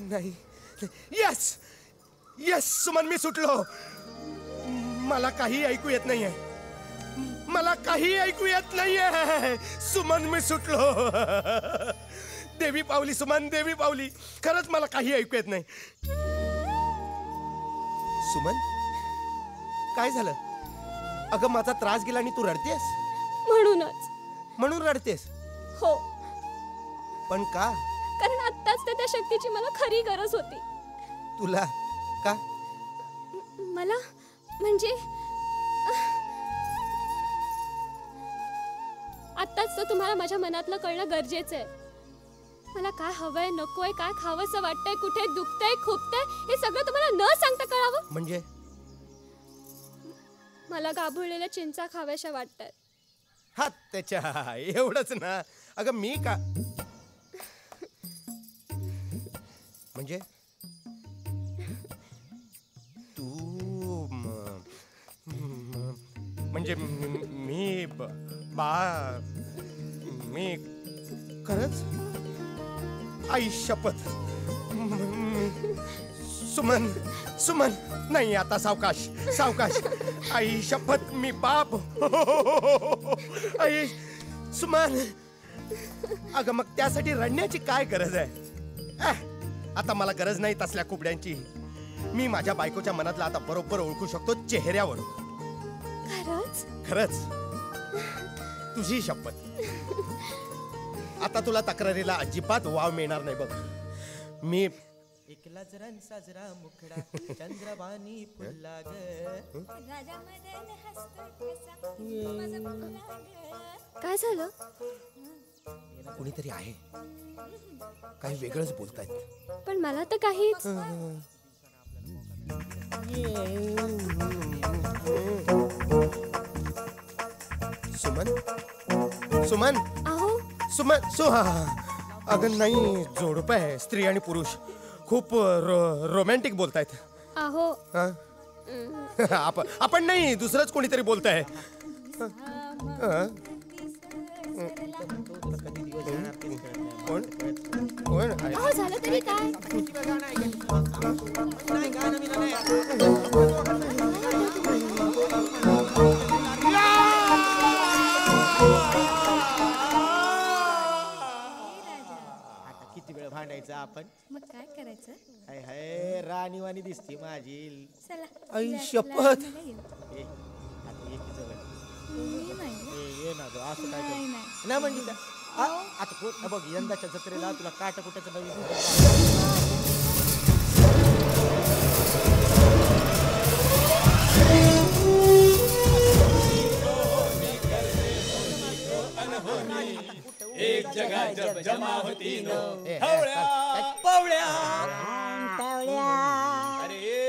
नाही. यस यस सुमन मी सुटलो. मला काही ऐकू येत नाहीये. मला काही ऐकू येत नाहीये. सुमन मी सुटलो. देवी पावली सुमन देवी पावली. खरंच मला काही ऐकू येत नाही. सुमन काय झालं? अगं माझा त्रास गेला आणि तू रडतेस? म्हणूनच. म्हणून रडतेस? हो. पण का? कारण आत्ताच त्या शक्तीची मला खरी गरज होती. तुला का? मला? म्हणजे? आत्ताच तर तुम्हाला माझ्या मनातलं कळणं गरजेचं आहे. मला काय हवंय नकोय काय खावंसं वाटतंय कुठे दुखतंय खुपतंय हे सगळं तुम्हाला न सांगता कळावं? म्हणजे? मला गाभुळलेल्या चिंचा खाव्याशा वाटतात. हा त्याच्या एवढंच ना. अगं मी का? म्हणजे? तू म्हणजे मी बा मी खरंच आई शपथ सुमन सुमन नाही आता सावकाश सावकाश आई शपथ मी बाप. आई सुमन अगं मग त्यासाठी रडण्याची काय गरज आहे? आता मला गरज नाही तसल्या कुबड्यांची. मी माझ्या बायकोच्या मनातला आता बरोबर ओळखू शकतो चेहऱ्यावरून खरंच? खरंच. तुझी शपथ. आता तुला तक्रारीला अजिबात वाव मिळणार नाही बघ. मी एकला साजरा मुखडा चंद्रवाणी फुलला ग. काय झालं? कुणीतरी आहे. काही वेगळंच बोलतायत. पण मला तर काहीच. सुमन? सुमन? अहो सुमन सु हा हा. अगं नाही जोडप आहे स्त्री आणि पुरुष. खूप रो रोमॅन्टिक बोलतायत. अहो हा? आपण आपण नाही दुसरंच कोणीतरी बोलत आहे कोण कोण आहे? अहो झालं तरी काय आता किती वेळ भांडायचं आपण मग काय करायचं हाय हाय राणीवाणी दिसते माझी चला आई शपथ. ए, आता ये की जवळ. मी नाही. ए, ये ना गं, असं काय नाही, म्हणजे काय? आ, आता हा बघ यंदाच्या जत्रेला तुला काट कुटाचं नवीन रूप एक जगह जब जमा होती नो.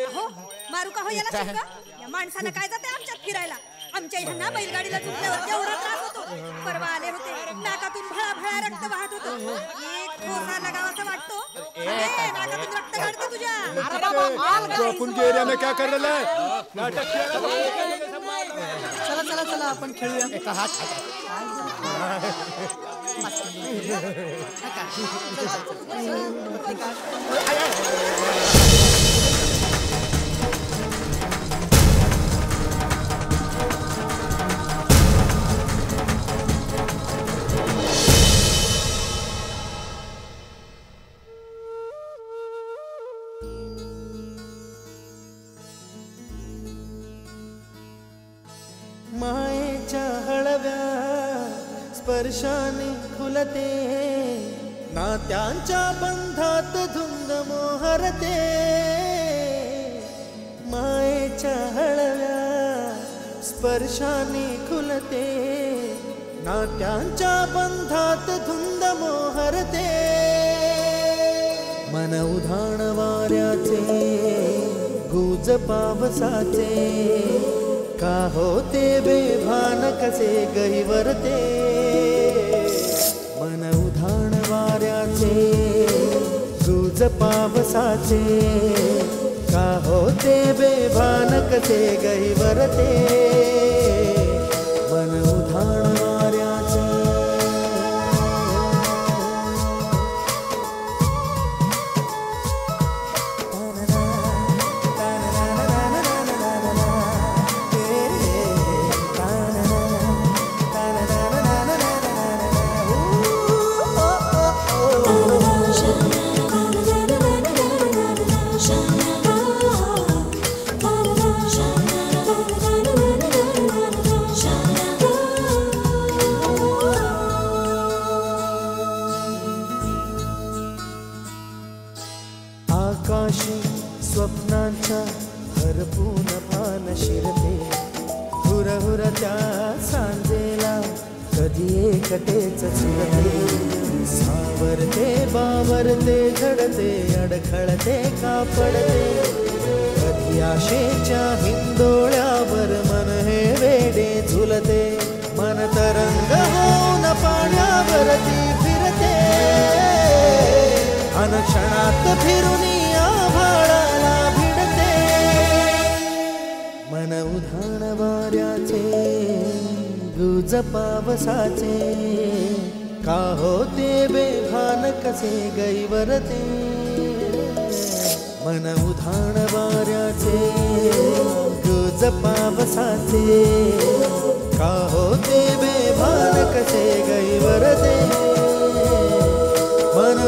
अहो मारू का हो याला शंका? या माणसाला काय जाते आमच्यात फिरायला? आमच्या ह्यांना बैलगाडीला चुकल्यावर केवढा त्रास होतो. परवा आले होते. नाकातून भळा भळा रक्त वाहत होतं. एक ठोसा लगावासा वाटतो. अरे, नाकातून रक्त काढते तुझ्या. क्या नाटक चला चला चला आपण खेळूया. हात. मायेच्या स्पर्शाने खुलते नात्यांच्या बंधात धुंद मोहरते. मायेच्या हळव्या स्पर्शाने खुलते नात्यांच्या बंधात धुंद मोहरते. मन उधाण वाऱ्याचे गुज पावसाचे का होते बेभान कसे गहिवरते? वरते वाऱ्याचे झुज पावसाचे का होते बेभान कसे गैवरते? एकटेच चुलते? सावरते बावरते झडते अडखळते कापडते. कधी आशेच्या हिंदोळ्यावर मन हे वेडे झुलते. मन तरंग होऊन पाण्यावरती फिरते. अनक्षणात फिरून आभाळाला भिडते. मन उधाण वाऱ्याचे तुझ पावसाचे का होते बेभान कसे गैवरते मन उधाण वाऱ्याचे तुझ पावसाचे का होते बेभान कसे गैवरते मन